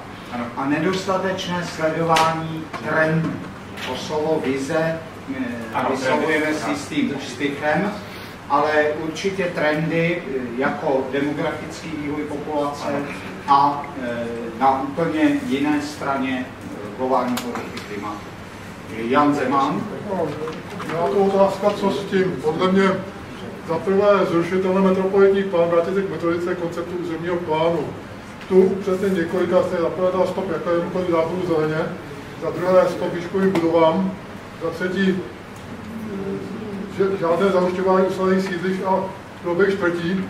a nedostatečné sledování trendů. To slovo vize vyslovujeme s jistým ústychem, ale určitě trendy jako demografický vývoj populace a na úplně jiné straně globální politiky klimatu. Jan Zeman. Já to otázka, co s tím. Podle mě za prvé zrušitelné metropolitní plán vrátit se k metodice konceptu územního plánu. Tu přesně několika se zaprvé dá stop jakémukoliv zábudu zeleně, za druhé stop výškovým budovám, za třetí žádné zahušťování usilených sídlišť a nových čtvrtí.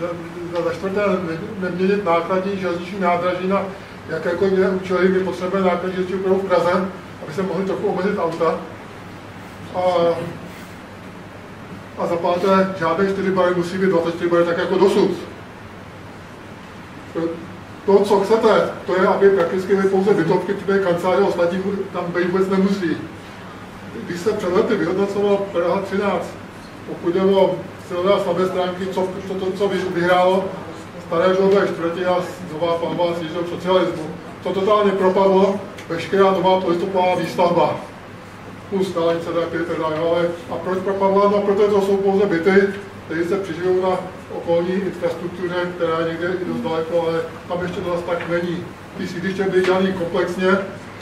Za, za, za čtvrté ne, neměnit nákladní železniční nádraží na jakékoliv jiné účely, kdy potřebujeme nákladní železniční v Praze, aby se mohli trochu omezit auta. A, a za páté, žádné čtyři bary musí být 24 bary tak jako dosud. To, co chcete, to je, aby prakticky byly pouze bytovky, které kanceláře ostatní tam být vůbec nemusí když se před lety vyhodnocoval Praha 13, pokud jde o silné a slabé stránky, co, to, to, co vyhrálo staré žlové čtvrtí a nová plavba s socialismu, to totálně propadlo veškerá nová polistopadová výstavba. Plus dálnice D5 tak dále. Ale a proč propadla? No, protože to jsou pouze byty, které se přižijou na okolní infrastruktuře, která je někde i dost daleko, ale tam ještě to zase tak není. Ty sídliště byly dělané komplexně,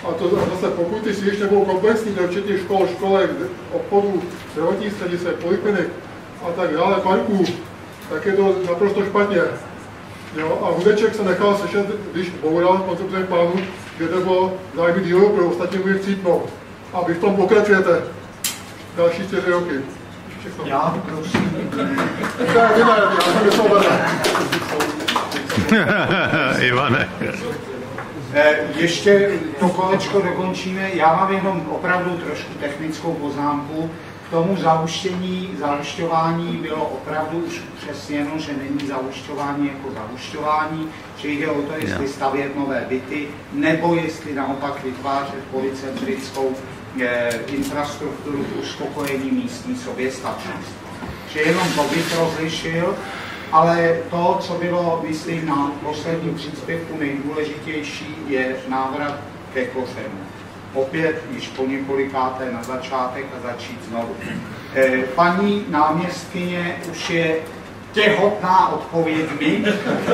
a to zase pokud ty sídliště budou komplexní, včetně škol, školek, obchodů, zdravotních středisek, poliklinik a tak dále, parků, tak je to naprosto špatně. Jo? A Hudeček se nechal slyšet, když boural koncepce plánu, kde to bylo zájmy dílu pro ostatní může chcípnout. A vy v tom pokračujete další čtyři roky. Já prosím. Já jsem Ivane. Eh, ještě to kolečko dokončíme. Já mám jenom opravdu trošku technickou poznámku. K tomu zahuštění, zahušťování bylo opravdu už upřesněno, že není zahušťování jako zahušťování, že jde o to, jestli stavět nové byty, nebo jestli naopak vytvářet policentrickou infrastrukturu k uspokojení místní soběstačnosti. Že jenom to bych rozlišil, ale to, co bylo, myslím, na posledním příspěvku nejdůležitější, je návrat ke kořenu. Opět již po několikáté na začátek a začít znovu. Eh, paní náměstkyně už je těhotná odpovědmi,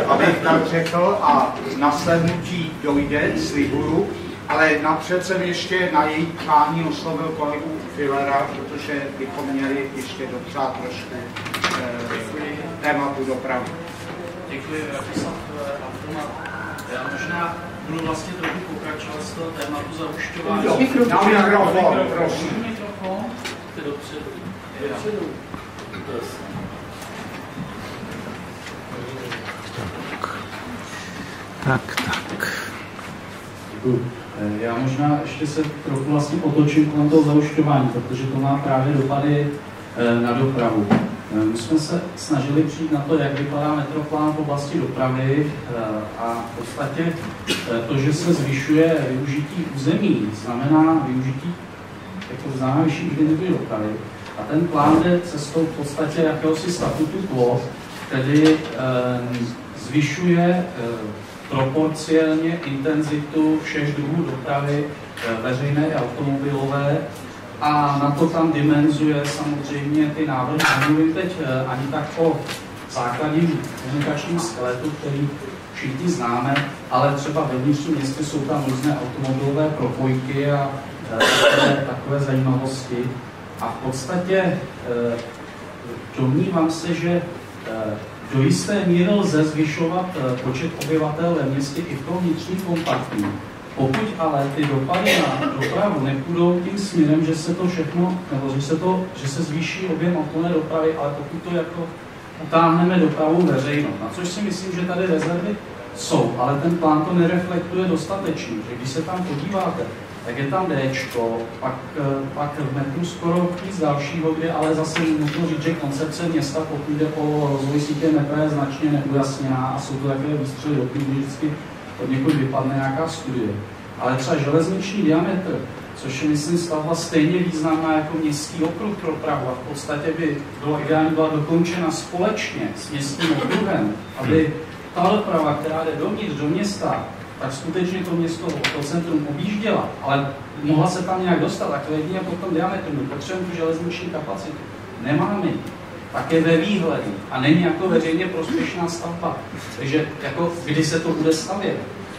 abych tak řekl, a naslednutí dojde, slibuju, ale napřed jsem ještě na její přání oslovil kolegu Filera, protože bychom měli ještě dopřát trošku eh, tématu dopravy. Děkuji, Radoslav Já možná budu vlastně trochu pokračovat z toho tématu zahušťování. Na mikrofon, prosím. Mikrofon, ty dopředu. Dopředu. Tak, tak. Eh, já možná ještě se trochu vlastně otočím kolem toho zaušťování, protože to má právě dopady eh, na dopravu. Eh, my jsme se snažili přijít na to, jak vypadá metroplán v oblasti dopravy a v podstatě to, že se zvyšuje využití území, znamená využití, jako známe vyšší intenzity dopravy. A ten plán jde cestou v podstatě jakéhosi statutu quo, který zvyšuje proporciálně intenzitu všech druhů dopravy, veřejné a automobilové, a na to tam dimenzuje samozřejmě ty návrhy. Nemluvím teď eh, ani tak o základním komunikačním skeletu, který všichni známe, ale třeba ve vnitřním městě jsou tam různé automobilové propojky a eh, takové, takové zajímavosti. A v podstatě eh, domnívám se, že do jisté míry lze zvyšovat počet obyvatel ve městě i v tom vnitřním kompaktu, pokud ale ty dopady na dopravu nepůjdou tím směrem, že se to všechno, nebo že se, to, že se zvýší objem okolné dopravy, ale pokud to jako utáhneme dopravu veřejnou, na což si myslím, že tady rezervy jsou, ale ten plán to nereflektuje dostatečně, že když se tam podíváte, tak je tam D, pak, eh, pak metru skoro z dalšího, kde ale zase nutno říct, že koncepce města, pokud jde o rozvoj sítě metra, je značně neujasněná a jsou to takové výstřely do vždycky od někud vypadne nějaká studie. Ale třeba železniční diametr, což je, myslím, stavba stejně významná jako městský okruh pro Prahu a v podstatě by bylo ideálně byla dokončena společně s městským okruhem, aby ta doprava, která jde dovnitř do města, tak skutečně to město, to centrum objížděla, ale mohla se tam nějak dostat, tak to jedině po tom diametru. My potřebujeme tu železniční kapacitu. Nemáme také ve výhledu a není jako veřejně prospěšná stavba. Takže jako kdy se to bude stavět?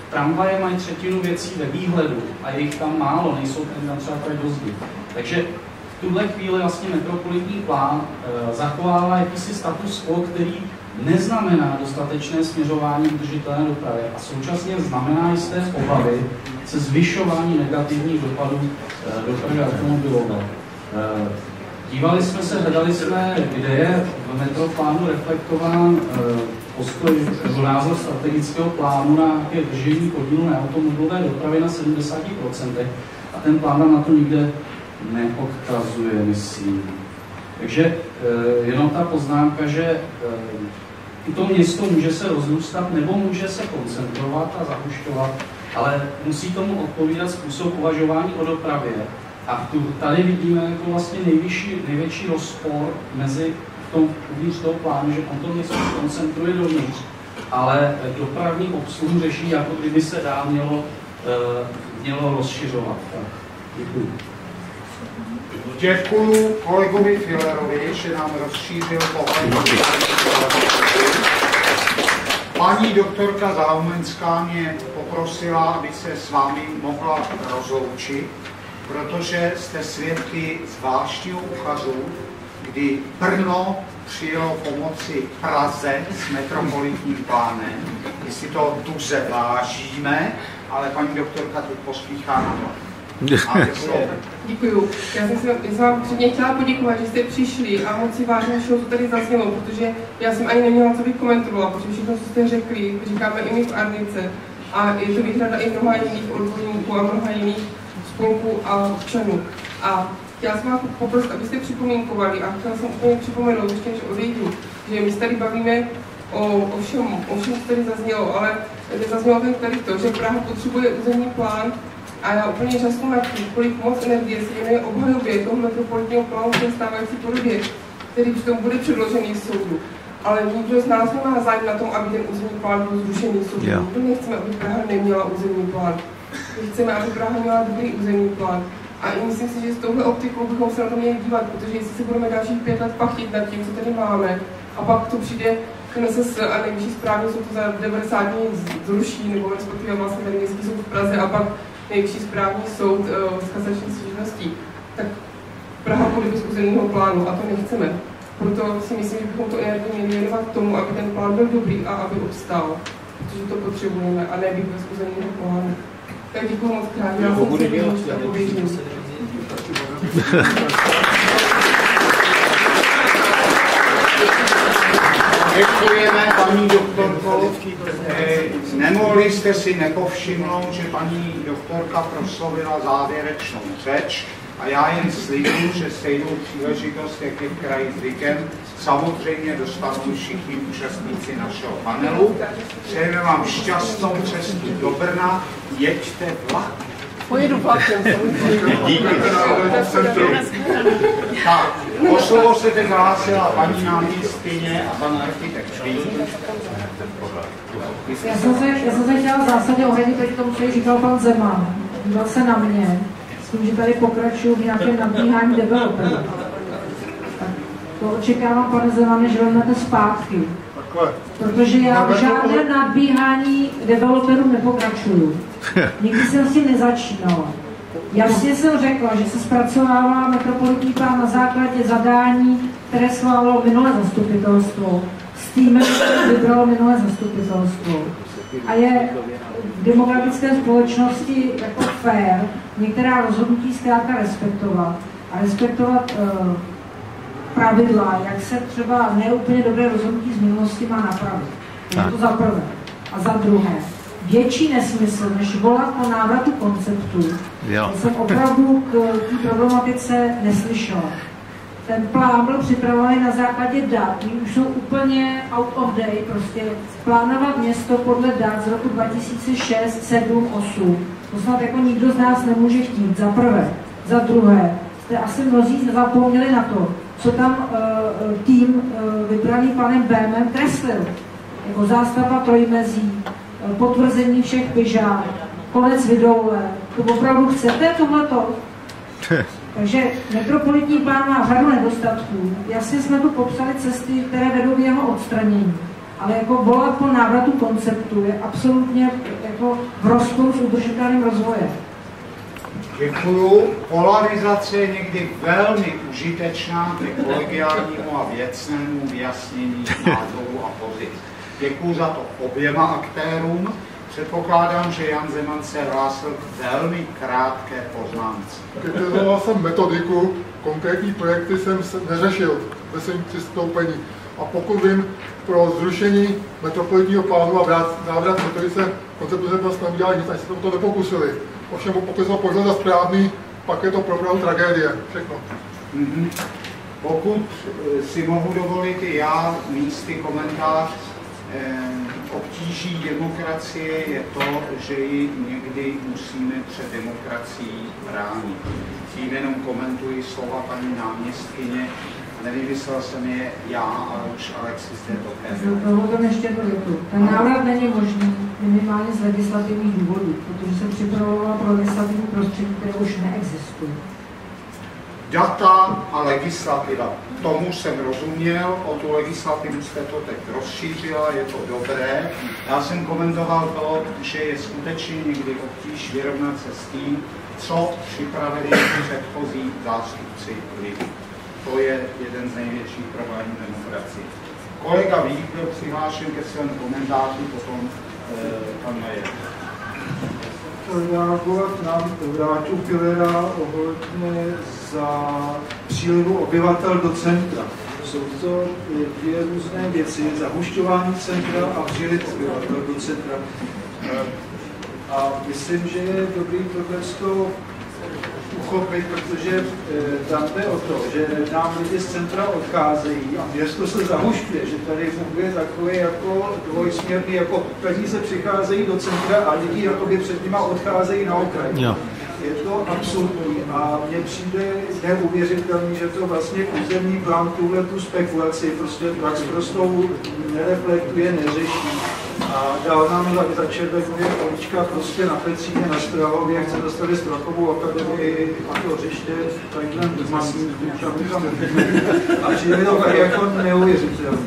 Tramvaje mají třetinu věcí ve výhledu a je jich tam málo, nejsou tam třeba tak dozdí. Takže v tuhle chvíli vlastně metropolitní plán e, zachovává jakýsi status quo, který neznamená dostatečné směřování udržitelné dopravy a současně znamená jisté obavy se zvyšování negativních dopadů e, dopravy automobilové. E, Dívali jsme se, hledali jsme, kde je v metroplánu reflektován eh, postoj nebo názor strategického plánu na držení podílu na automobilové dopravy na 70% a ten plán na to nikde neodkazuje, myslím. Takže eh, jenom ta poznámka, že eh, to město může se rozrůstat nebo může se koncentrovat a zahušťovat, ale musí tomu odpovídat způsob uvažování o dopravě a tu, tady vidíme jako vlastně nejvyšší, největší rozpor mezi tom, uvnitř toho plánu, že on to něco koncentruje dovnitř, ale dopravní obsluhu řeší, jako kdyby se dál mělo, uh, mělo rozšiřovat. Tak, děkuji. Děkuji kolegovi Filerovi, že nám rozšířil pohled. Paní doktorka Zaumenská mě poprosila, aby se s vámi mohla rozloučit protože jste svědky zvláštního uchazu, kdy Brno přijelo pomoci Praze s metropolitním plánem. Si to duze vážíme, ale paní doktorka tu pospíchá na to. Děkuju. Já jsem, si, já jsem vám předně chtěla poděkovat, že jste přišli a moc si vážím všeho, co tady zaznělo, protože já jsem ani neměla, co bych komentovala, protože všechno, co jste řekli, říkáme i my v Arnice. A je to výhrada i mnoha jiných odborníků a mnoha jiných spolku a občanů. A chtěla jsem vás poprosit, abyste připomínkovali a chtěla jsem úplně připomenout, ještě než odejdu, že my se tady bavíme o, o, všem, o všem, co tady zaznělo, ale nezaznělo tady to, že Praha potřebuje územní plán a já úplně často na tím, kolik moc energie se věnuje obhajobě toho metropolitního plánu v stávající podobě, který přitom bude předložený soudu. Ale nikdo z nás nemá zájem na tom, aby ten územní plán byl zrušený soudu. Yeah. Nikdo nechceme, aby Praha neměla územní plán. My chceme, aby Praha měla dobrý územní plán. A i myslím si, že s touhle optikou bychom se na to měli dívat, protože jestli se budeme dalších pět let pachtit nad tím, co tady máme, a pak to přijde KNSS a nejvyšší správní soud to za 90 dní zruší, nebo respektive vlastně ten městský soud v Praze a pak nejvyšší správní soud s kasační stížností, tak Praha bude bez územního plánu a to nechceme. Proto si myslím, že bychom to energii měli věnovat tomu, aby ten plán byl dobrý a aby obstál, protože to potřebujeme a ne být bez územního plánu. Tak děkuji moc krát. Já jsem se Děkujeme, paní doktorko. Eh, nemohli jste si nepovšimnout, že paní doktorka proslovila závěrečnou řeč a já jen slibuju, že stejnou příležitost, jak je v kraji zvykem, samozřejmě dostanou všichni účastníci našeho panelu. Přejeme vám šťastnou cestu do Brna, jeďte vlak. Pojedu vlakem, Díky. Tak, o slovo se teď hlásila paní náměstkyně a pan architekt Já jsem se, já jsem se chtěla v zásadě ohradit proti tomu, co říkal pan Zeman. Díval se na mě tím, že tady pokračuju v nějakém nabíhání developerů. To očekávám, pane Zemane, že vezmete zpátky. Protože já v žádném nadbíhání developerů nepokračuju. Nikdy jsem s tím nezačínala. Jasně jsem řekla, že se zpracovává metropolitní plán na základě zadání, které schválilo minulé zastupitelstvo. S týmem vybralo minulé zastupitelstvo. A je v demokratické společnosti jako fair některá rozhodnutí zkrátka respektovat. A respektovat uh, pravidla, jak se třeba neúplně dobré rozhodnutí z minulosti má napravit. Je to za prvé. A za druhé, větší nesmysl, než volat po návratu konceptu, jo. jsem opravdu k té problematice neslyšela. Ten plán byl připravený na základě dat, už jsou úplně out of date, prostě plánovat město podle dat z roku 2006, 7, 8. To snad jako nikdo z nás nemůže chtít, za prvé. Za druhé, jste asi mnozí zapomněli na to, co tam uh, tým uh, vybraný panem Bémem kreslil. Jako zástava trojmezí, potvrzení všech pyžár, konec videoule. To opravdu chcete tohleto? Takže metropolitní plán má řadu nedostatků. Jasně jsme tu popsali cesty, které vedou k jeho odstranění. Ale jako volat po návratu konceptu je absolutně jako v rozporu s udržitelným rozvojem. Děkuju. Polarizace je někdy velmi užitečná ke kolegiálnímu a věcnému vyjasnění názorů a pozic. Děkuju za to oběma aktérům. Předpokládám, že Jan Zeman se hlásil k velmi krátké poznámce. Kritizoval jsem metodiku, konkrétní projekty jsem neřešil ve svém přistoupení. A pokud vím, pro zrušení metropolitního plánu a návrat metodice konceptu jsme neudělali nic, ani se to nepokusili. Ovšem pokud se to za správný, pak je to problém tragédie. Všechno. Mm-hmm. Pokud eh, si mohu dovolit i já místy komentář, eh, obtíží demokracie je to, že ji někdy musíme před demokracií bránit. Tím jenom komentuji slova paní náměstkyně, nevymyslel jsem je já, ale už Alexis je to Dovolte ještě to větu. Ten návrat není možný minimálně z legislativních důvodů, protože se připravovala pro legislativní prostředí, které už neexistuje. Data a legislativa. Tomu jsem rozuměl, o tu legislativu jste to teď rozšířila, je to dobré. Já jsem komentoval to, že je skutečně někdy obtíž vyrovnat se s tím, co připravili předchozí zástupci lidu. To je jeden z největších problémů demokracie. Kolega Vík byl přihlášen ke svému komentáři, potom eh, pan Majer. reagovat na Vráťu Pillera ohledně za přílivu obyvatel do centra. Jsou to dvě různé věci, zahušťování centra a příliv obyvatel do centra. A myslím, že je dobrý to uchopit, protože e, tam jde o to, že nám lidi z centra odcházejí a město se zahušťuje, že tady funguje takový jako dvojsměrný, jako peníze přicházejí do centra a lidi jakoby před nima odcházejí na okraj. Jo. Je to absurdní a mně přijde neuvěřitelný, že to vlastně územní plán tuhle tu spekulaci prostě tak prostou nereflektuje, neřeší a dal nám za Červekově polička prostě na Pecíně, na Strahově, chce dostali Strakovou akademii a to hřiště, takhle masný, tam a přijde to tak jako neuvěřitelné.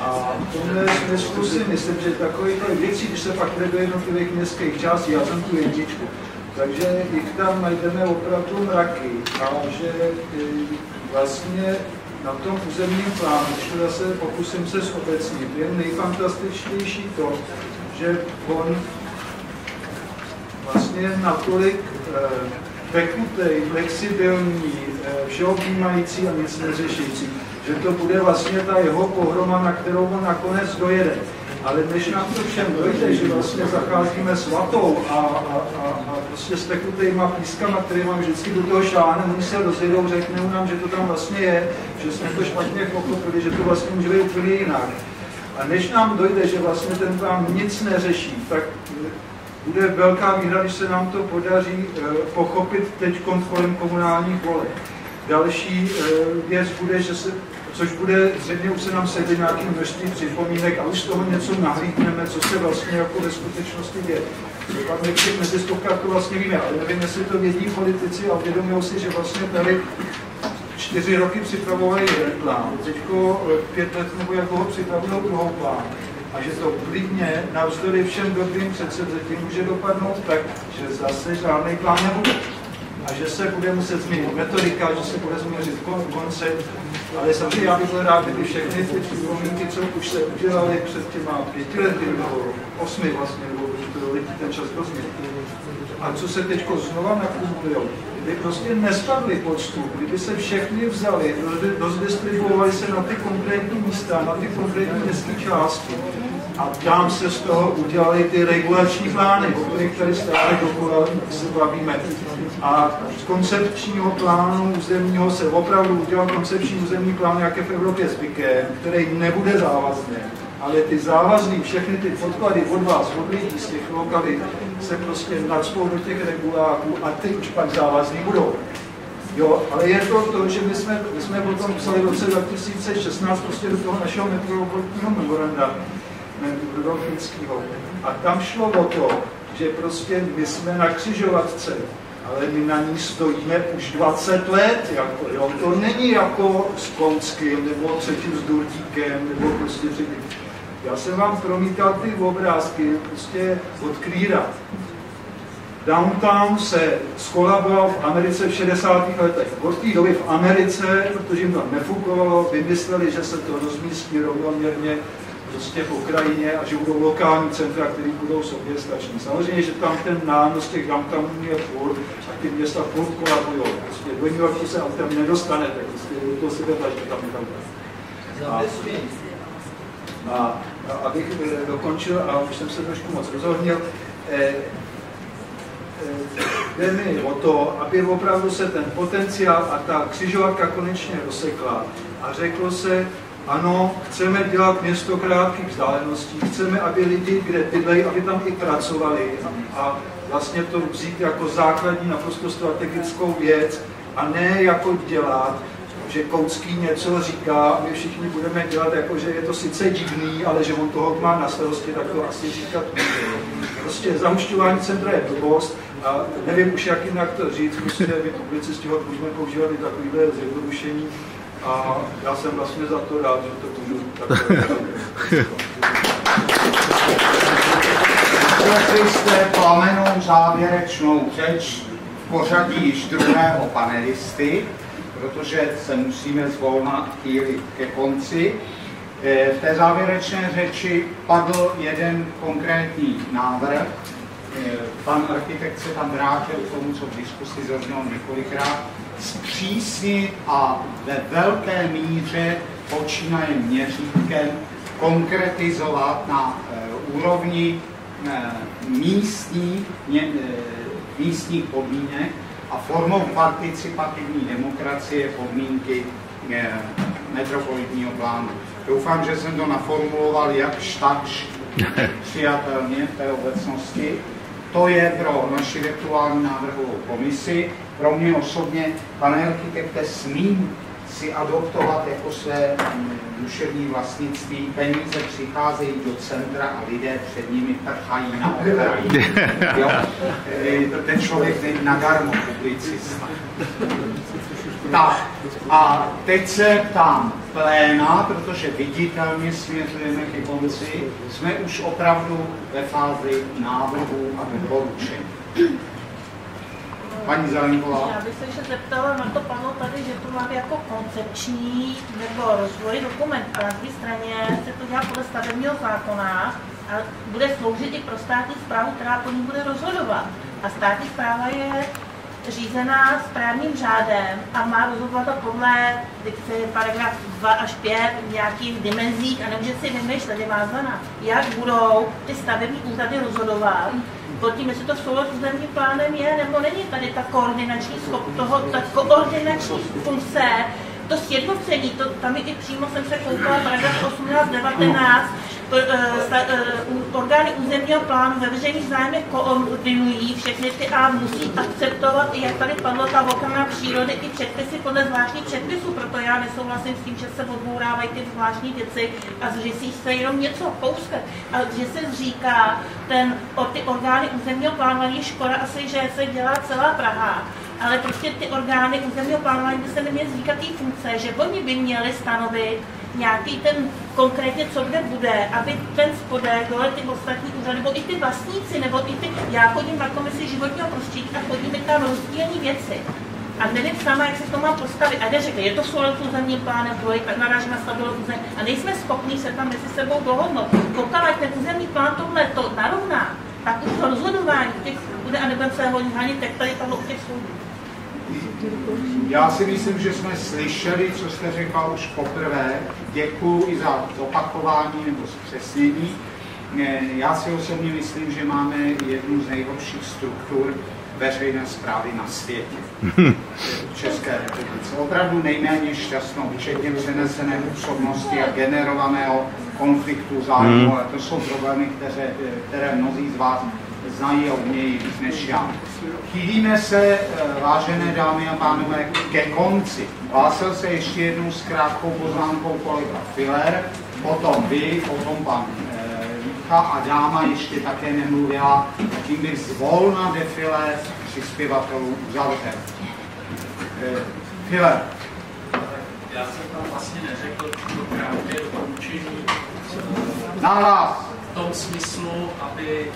A v tomhle smyslu si myslím, že takovýhle věcí, když se pak jde do jednotlivých městských částí, já jsem tu jedničku, takže jich tam najdeme opravdu mraky a že e, vlastně na tom územním plánu, když to zase pokusím se zobecnit, je nejfantastičtější to, že on vlastně natolik eh, tekutej, flexibilní, eh, všeobjímající a nic neřešící, že to bude vlastně ta jeho pohroma, na kterou on nakonec dojede. Ale než nám to všem dojde, že vlastně zacházíme s vatou a, a, a, a prostě s tekutýma pískama, které mám vždycky do toho šáhne, oni se rozjedou, řeknou nám, že to tam vlastně je, že jsme to špatně pochopili, že to vlastně může být úplně jinak. A než nám dojde, že vlastně ten plán nic neřeší, tak bude velká výhra, když se nám to podaří eh, pochopit teď kolem komunálních voleb. Další eh, věc bude, že se což bude, zřejmě už se nám sedí nějaký množství připomínek a už z toho něco nahlídneme, co se vlastně jako ve skutečnosti děje. Třeba my těch neziskovkách to vlastně víme, ale nevím, jestli to vědí politici a uvědomují si, že vlastně tady čtyři roky připravovali jeden plán, teďko pět let nebo jak dlouho připravují druhou plán. A že to klidně, navzdory všem dobrým předsevzetím, může dopadnout tak, že zase žádný plán nebude a že se bude muset změnit metodika, že se bude změnit koncept, ale samozřejmě já bych byl rád, kdyby všechny ty připomínky, co už se udělali před těma pěti lety nebo osmi vlastně, nebo to letí ten čas hrozně, a co se teď znova nakumulují, kdyby prostě nespadly pod stůl, kdyby se všechny vzali, rozdistribuovali se na ty konkrétní místa, na ty konkrétní městské části, a tam se z toho udělali ty regulační plány, o kterých tady stále dokola se bavíme. A z koncepčního plánu územního se opravdu udělal koncepční územní plán, jak je v Evropě zvykem, který nebude závazný. Ale ty závazný, všechny ty podklady od vás, od lidí z těch lokalit, se prostě nadspou do těch reguláků a ty už pak závazný budou. Jo, ale je to to, že my jsme, my jsme potom psali v roce 2016 prostě do toho našeho metropolitního memoranda, Rudolfinského. A tam šlo o to, že prostě my jsme na křižovatce, ale my na ní stojíme už 20 let. Jako, jo. To není jako s Konským, nebo třetím s Durdíkem, nebo prostě třetím. Já jsem vám promítal ty obrázky prostě od. Downtown se skolaboval v Americe v 60. letech. Od té doby v Americe, protože jim tam nefukovalo, vymysleli, že se to rozmístí rovnoměrně prostě v Ukrajině a že budou lokální centra, které budou sobě stačný. Samozřejmě, že tam ten nános těch downtownů je furt a ty města furt kolabují. Prostě do New Yorku se tam nedostanete, prostě do toho sebe taží tam tam. A, a, a, abych eh, dokončil, a už jsem se trošku moc rozhodnil, eh, eh, jde mi o to, aby opravdu se ten potenciál a ta křižovatka konečně rozsekla a řeklo se, ano, chceme dělat město krátkých vzdáleností, chceme, aby lidi, kde bydlejí, aby tam i pracovali. A vlastně to vzít jako základní naprosto strategickou věc a ne jako dělat, že Koucký něco říká my všichni budeme dělat jako, že je to sice divný, ale že on toho má na starosti, tak to asi říkat může. Prostě zahušťování centra je blbost a nevím už, jak jinak to říct, prostě my publicisti ho můžeme používat i takovýhle zjednodušení, a já jsem vlastně za to rád, že to můžu Vyslechli jste plamenou závěrečnou řeč v pořadí již druhého panelisty, protože se musíme zvolna chvíli ke konci. E, v té závěrečné řeči padl jeden konkrétní návrh. E, pan architekt se tam vrátil k tomu, co v diskusi zaznělo několikrát, zpřísnit a ve velké míře počínaje měřítkem konkretizovat na uh, úrovni místních, mě, uh, místních podmínek a formou participativní demokracie podmínky metropolitního plánu. Doufám, že jsem to naformuloval jakž takž přijatelně v té obecnosti. To je pro naši virtuální návrhovou komisi pro mě osobně, pane architekte, smím si adoptovat jako své mm, duševní vlastnictví, peníze přicházejí do centra a lidé před nimi trchají na okraji. Ten člověk není nadarmo publicista. Tak, a teď se ptám pléna, protože viditelně směřujeme ke konci, jsme už opravdu ve fázi návrhu a doporučení. Paní Zeleníková. Já bych se ještě zeptala na to panu tady, že to máte jako koncepční nebo rozvoj dokument. A na druhé straně se to dělá podle stavebního zákona a bude sloužit i pro státní zprávu, která po ní bude rozhodovat. A státní zpráva je řízená správním řádem a má rozhodovat podle dikce paragraf 2 až 5 v nějakých dimenzích a nemůže si vymýšlet, je vázaná, jak budou ty stavební úřady rozhodovat pod tím, jestli to v souladu s územním plánem je, nebo není tady ta koordinační schop, toho, ta koordinační funkce, to sjednocení, to, tam i přímo jsem se koukala, paragraf 18, 19, orgány územního plánu ve veřejných zájmech koordinují všechny ty a musí akceptovat, jak tady padlo, ta ochrana přírody i předpisy podle zvláštních předpisů. Proto já nesouhlasím s tím, že se odbourávají ty zvláštní věci a zřisí se jenom něco kousek. A že se říká ten, o ty orgány územního plánování škoda asi, že se dělá celá Praha ale prostě ty orgány územního plánování by se neměly říkat té funkce, že oni by měli stanovit nějaký ten konkrétně, co kde bude, aby ten spodek, dole ty ostatní úřady, nebo i ty vlastníci, nebo i ty, já chodím na komisi životního prostředí a chodím mi tam rozdílní věci. A nevím sama, jak se to mám postavit. A řekne, je to soulad s územním plánem, projekt, tak naráží na stabilu území. A nejsme schopni se tam mezi sebou dohodnout. Pokud ten územní plán tohle to narovná, tak už to rozhodování těch bude a nebudeme se hodně hanit, jak tady padlo u těch soudů. Já si myslím, že jsme slyšeli, co jste řekla už poprvé. Děkuji i za zopakování nebo zpřesnění. Já si osobně myslím, že máme jednu z nejhorších struktur veřejné zprávy na světě. V České republice. Opravdu nejméně šťastnou, včetně přenesené působnosti a generovaného konfliktu zájmu. Hmm. to jsou problémy, které, které mnozí z vás znají a umějí víc než já. Chýlíme se, eh, vážené dámy a pánové, ke konci. Hlásil se ještě jednou s krátkou poznámkou kolega Filler, potom vy, potom pan Vícha eh, a dáma ještě také nemluvila, tím bych zvolna defile přispěvatelů uzavřel. Eh, Filler. Já jsem tam vlastně neřekl to krátké doporučení. Nahlas. V tom smyslu, aby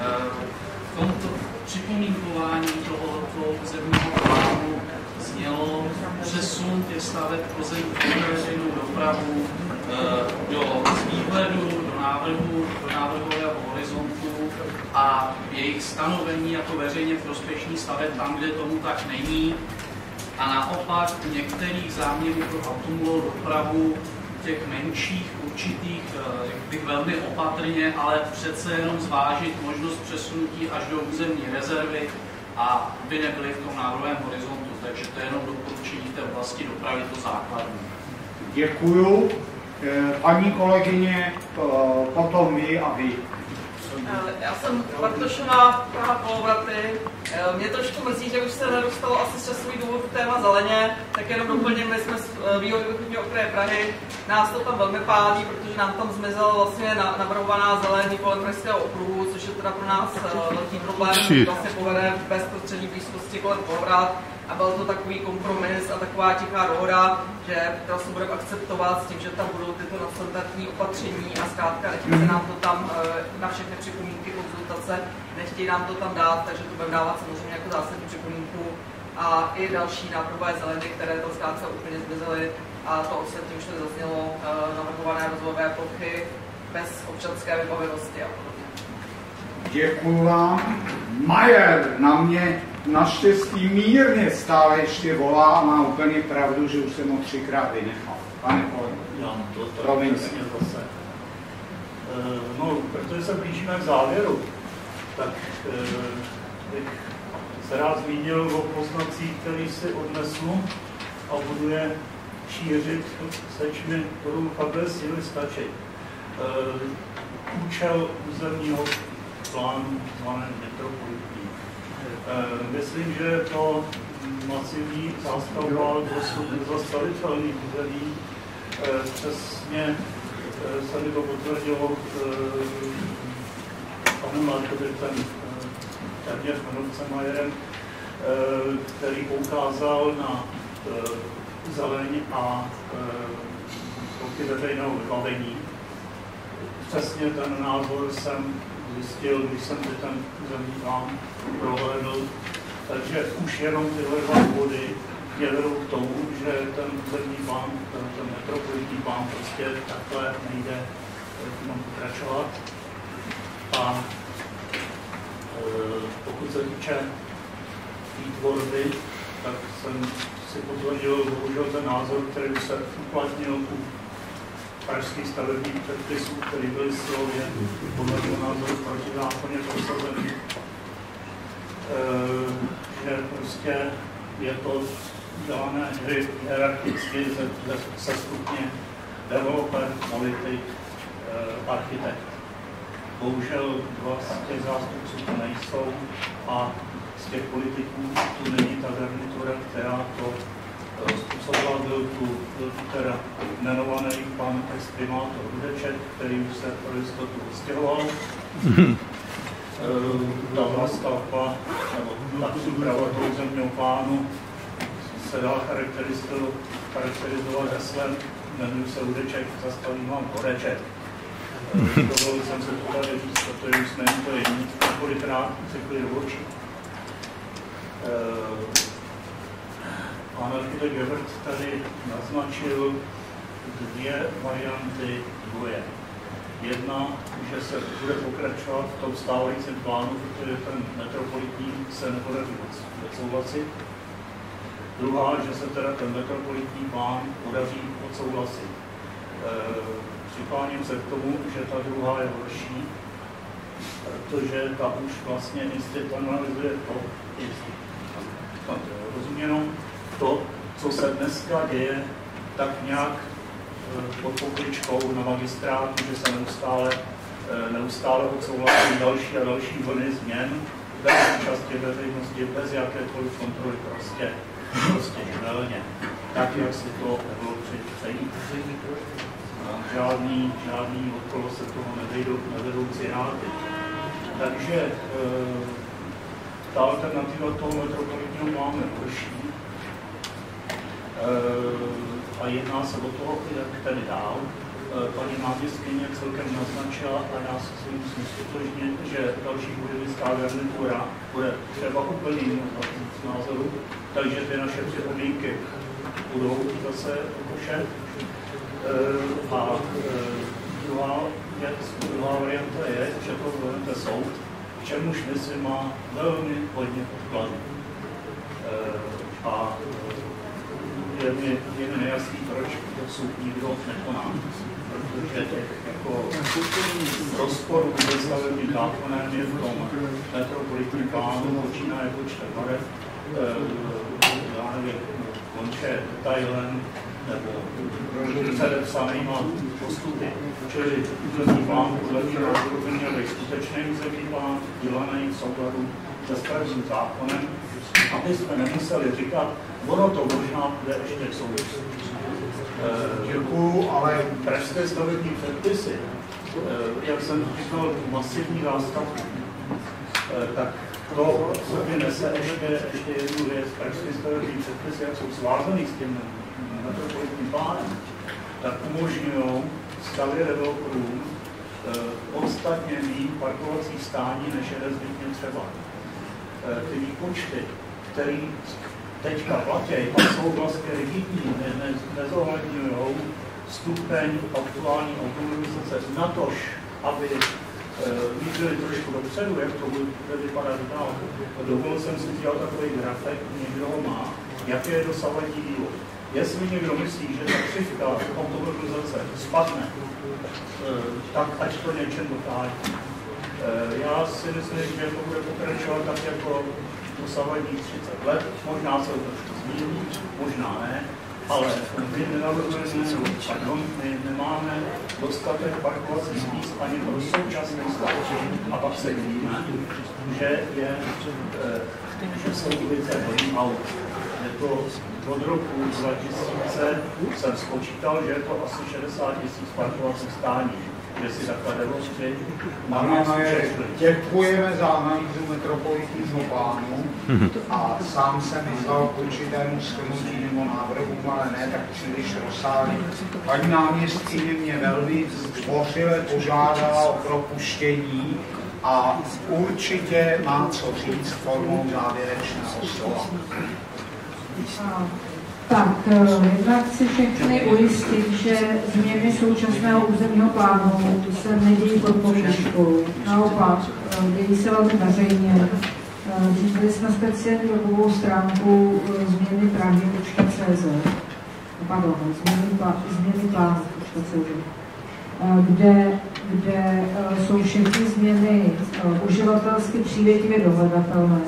v tomto připomínkování tohoto územního plánu znělo přesun těch staveb pozemků veřejnou dopravu eh, do výhledu, do návrhu, do návrhového horizontu a jejich stanovení jako veřejně prospěšný staveb tam, kde tomu tak není. A naopak u některých záměrů pro automobilovou dopravu těch menších určitých, eh, jak bych velmi opatrně, ale přece jenom zvážit možnost přesunutí až do územní rezervy a by nebyly v tom návrhovém horizontu. Takže to je jenom doporučení té oblasti dopravy, to základní. Děkuju. Eh, paní kolegyně, eh, potom vy a vy. Eh, já jsem Bartošová, Praha Kolovraty. Eh, mě trošku mrzí, že už se nedostalo asi z časový důvod téma zeleně, tak jenom doplním, my jsme z eh, východního okraje Prahy. Nás to tam velmi pálí, protože nám tam zmizela vlastně navrhovaná zelený kolem Pražského okruhu, což je teda pro nás velký problém, vlastně povede v bezprostřední blízkosti kolem Kolovrat a byl to takový kompromis a taková tichá dohoda, že se budeme akceptovat s tím, že tam budou tyto nastandardní opatření a zkrátka nechtějí se nám to tam eh, na všechny připomínky, konzultace, nechtějí nám to tam dát, takže to budeme dávat samozřejmě jako zásadní připomínku a i další návrhové zeleny, které to zkrátka úplně zmizely a to ostatní už to zaznělo eh, navrhované rozvojové plochy bez občanské vybavenosti a podobně. Děkuji vám. Majer na mě naštěstí mírně stále ještě volá a má úplně pravdu, že už jsem ho třikrát vynechal. Pane kolego. Promiň se. zase. Uh, no, protože se blížíme k závěru, tak uh, bych se rád zmínil o poznacích, který si odnesu a budu je šířit, seč mi budou fakt síly stačit. Uh, účel územního plánu zvané metropolitní Eh, myslím, že to masivní zástavba zastavitelných území eh, přesně eh, se mi to potvrdilo panem Markovitem, téměř jmenovcem Majerem, který poukázal na zeleň a kroky veřejného vybavení. Přesně ten názor jsem zjistil, když jsem ten územní plán prohlédl. Takže už jenom tyhle dva body vedou k tomu, že ten územní plán, ten, ten metropolitní plán prostě takhle nejde jenom pokračovat. A e, pokud se týče té tvorby, tak jsem si potvrdil bohužel ten názor, který se uplatnil u pražských stavebních předpisů, který byl silově podle mého názoru protizákonně prosazený. E, že prostě je to dělané hry hierarchicky se, se stupně developer, analytik, e, architekt. Bohužel dva z těch zástupců to nejsou a z těch politiků tu není ta garnitura, která to eh, způsobila. Byl tu, teda jmenovaný pan ex-primátor Hudeček, který už se pro jistotu vystěhoval. Eh, ta stavba, nebo ta příprava toho zemního plánu se dá charakterizovat, heslem, jmenuji se Hudeček, zastavím vám Koreček. Dovolil jsem se to tady říct, protože už jsme to jedni několikrát řekli do očí. Pan architekt Gebert tady naznačil dvě varianty boje. Jedna, že se bude pokračovat v tom stávajícím plánu, protože ten metropolitní se nebude odsouhlasit. Druhá, že se teda ten metropolitní plán podaří odsouhlasit. E, přikláním se k tomu, že ta druhá je horší, protože ta už vlastně institucionalizuje to, rozuměno, to, co se dneska děje, tak nějak eh, pod pokličkou na magistrátu, že se neustále, eh, neustále odsouhlasí další a další vlny změn. Bez účasti veřejnosti, bez jakékoliv kontroly, prostě, prostě živelně, tak, jak si to bylo přejít žádný, žádný okolo se toho nevejdou, nevedou ciráty. Takže e, ta alternativa toho metropolitního máme horší a jedná se o toho, jak tedy dál. E, paní náměstkyně celkem naznačila a já si si musím stotožnit, že další budovická garnitura bude třeba úplně názoru, takže ty naše připomínky budou zase košet. Eh, a eh, druhá, věc, druhá varianta je, že to zvednete soud, k čemuž myslím má velmi hodně podkladů. Eh, a je mi, je nejasný, proč soud nikdo nekoná. Protože jako rozporů se stavebním zákonem je v tom metropolitním plánu počínaje počtem barev, já nevím, konče detailem, nebo předepsanýma postupy. Čili územní plán podle názoru by měl být skutečný územní plán, dělaný v souladu se stavebním zákonem, aby jsme nemuseli říkat, ono to možná bude ještě k soudu. Děkuju, ale pražské stavební předpisy, eh, jak jsem říkal, masivní zástavky, eh, tak to sobě nese ještě, ještě jednu věc. Pražské stavební předpisy, jak jsou svázaný s tím metropolitním plánem, tak umožňují stavě developerům eh, podstatně mít parkovací stání, než je nezbytně třeba. Eh, ty výpočty, které teďka platí a jsou vlastně rigidní, ne, ne, nezohledňují stupeň aktuální automobilizace natož, aby viděli eh, trošku dopředu, jak to bude vypadat dál. Dovolil jsem si dělat takový grafek, někdo ho má, jaké je dosavadní vývoj. Jestli někdo myslí, že ta křivka automobilizace spadne, eh, tak ať to něčem dotáhne. Eh, já si myslím, že to bude pokračovat tak jako dosavadní 30 let, možná se to trošku změní, možná ne, ale my nenavrhujeme, pardon, my nemáme dostatek parkovacích míst ani pro současný stav. A pak se víme, že je, eh, že jsou ulice hodně aut. Je to od roku 2000 jsem spočítal, že je to asi 60 tisíc parkovacích stání. Že si takhle demonstry Ano, děkujeme za analýzu metropolitního plánu a sám jsem vyzval k určitému shrnutí nebo návrhu, ale ne tak příliš rozsáhlý. Paní náměstkyně mě velmi zdvořile požádala o propuštění a určitě má co říct formou závěrečného slova. Tak, eh, jednak chci všechny ujistit, že změny současného územního plánu se nedějí pod pověškou. Naopak, eh, dějí se velmi veřejně. Eh, zřídili jsme speciální webovou stránku změny Prahy.cz pardon, změny, změny plánu.cz kde, kde jsou všechny změny uživatelsky přívětivě dohledatelné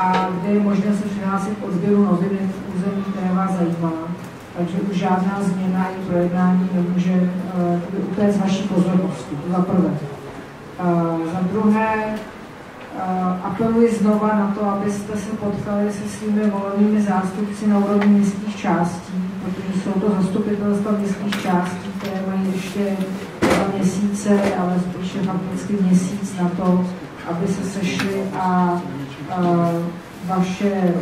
a kde je možné se přihlásit k odběru noviny v území, které vás zajímá. takže už žádná změna i projednání nemůže uh, utéct vaší pozornosti, to za prvé. Uh, za druhé, uh, apeluji znova na to, abyste se potkali se svými volenými zástupci na úrovni městských částí, protože jsou to zastupitelstva městských částí, které mají ještě dva měsíce, ale spíše fakticky měsíc na to, aby se sešli a vaše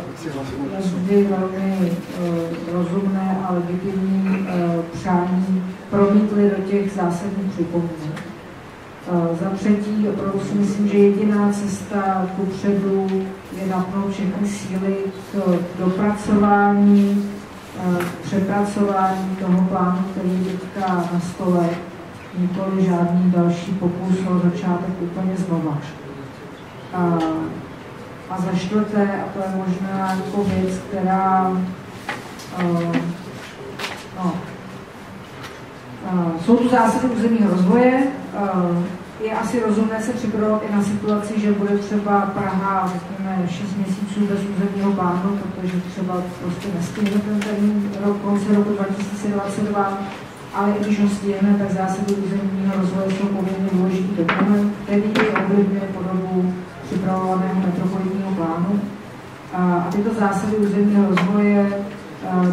vždy velmi uh, rozumné a legitimní uh, přání promítly do těch zásadních připomínek. Uh, za třetí, opravdu si myslím, že jediná cesta ku předu je napnout všechny síly k dopracování, k přepracování toho plánu, který je teďka na stole, nikoli žádný další pokus o začátek úplně znova. A, a za čtvrté, a to je možná jako věc, která uh, no, uh, jsou tu zásady územního rozvoje. Uh, je asi rozumné se připravovat i na situaci, že bude třeba Praha, řekněme, 6 měsíců bez územního plánu, protože třeba prostě nestihne ten termín rok, konce roku 2022, ale i když ho stihneme, tak zásady územního rozvoje jsou poměrně důležitý dokument, který ovlivňuje podobu připravovaného metropolitního plánu. A tyto zásady územního rozvoje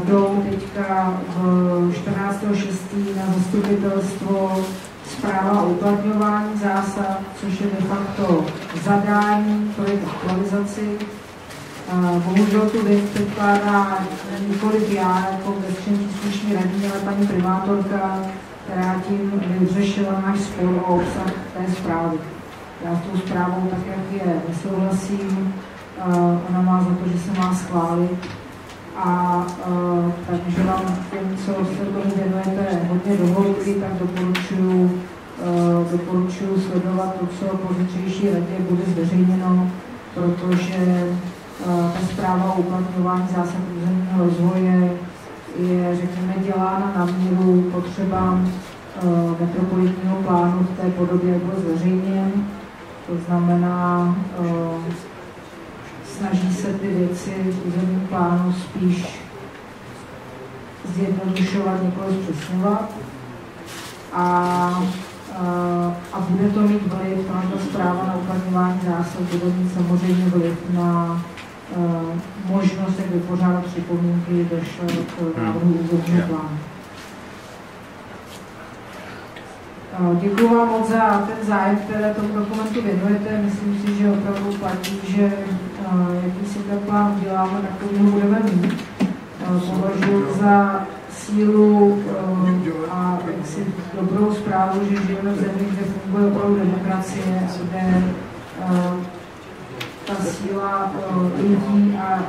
jdou teďka v 14.6. na zastupitelstvo zpráva a uplatňování zásad, což je de facto zadání pro jejich aktualizaci. Bohužel tu věc předkládá nikoliv já jako bezpečný příslušný radní, ale paní primátorka, která tím vyřešila náš spor o obsah té zprávy. Já s tou zprávou tak, jak je, nesouhlasím. Uh, ona má za to, že se má schválit. A uh, takže vám těm, co se tomu věnujete hodně do hloubky, tak doporučuji uh, doporučuji sledovat to, co po zítřejší radě bude zveřejněno, protože ta zpráva o uplatňování zásad územního rozvoje je, řekněme, dělána na míru potřebám metropolitního plánu v té podobě, jak byl zveřejněn. To znamená, snaží se ty věci v územním plánu spíš zjednodušovat, někoho zpřesňovat. A, a bude to mít vliv, ta zpráva na uplatňování zásad bude mít samozřejmě vliv na uh, možnost, jak vypořádat připomínky došlo k návrhu územního plánu. Děkuji vám moc za ten zájem, které tomu dokumentu věnujete. Myslím si, že opravdu platí, že jaký si ten plán uděláme, takový ho budeme mít. Považuji za sílu a jaksi dobrou zprávu, že žijeme v zemi, kde funguje opravdu demokracie, kde ta síla lidí a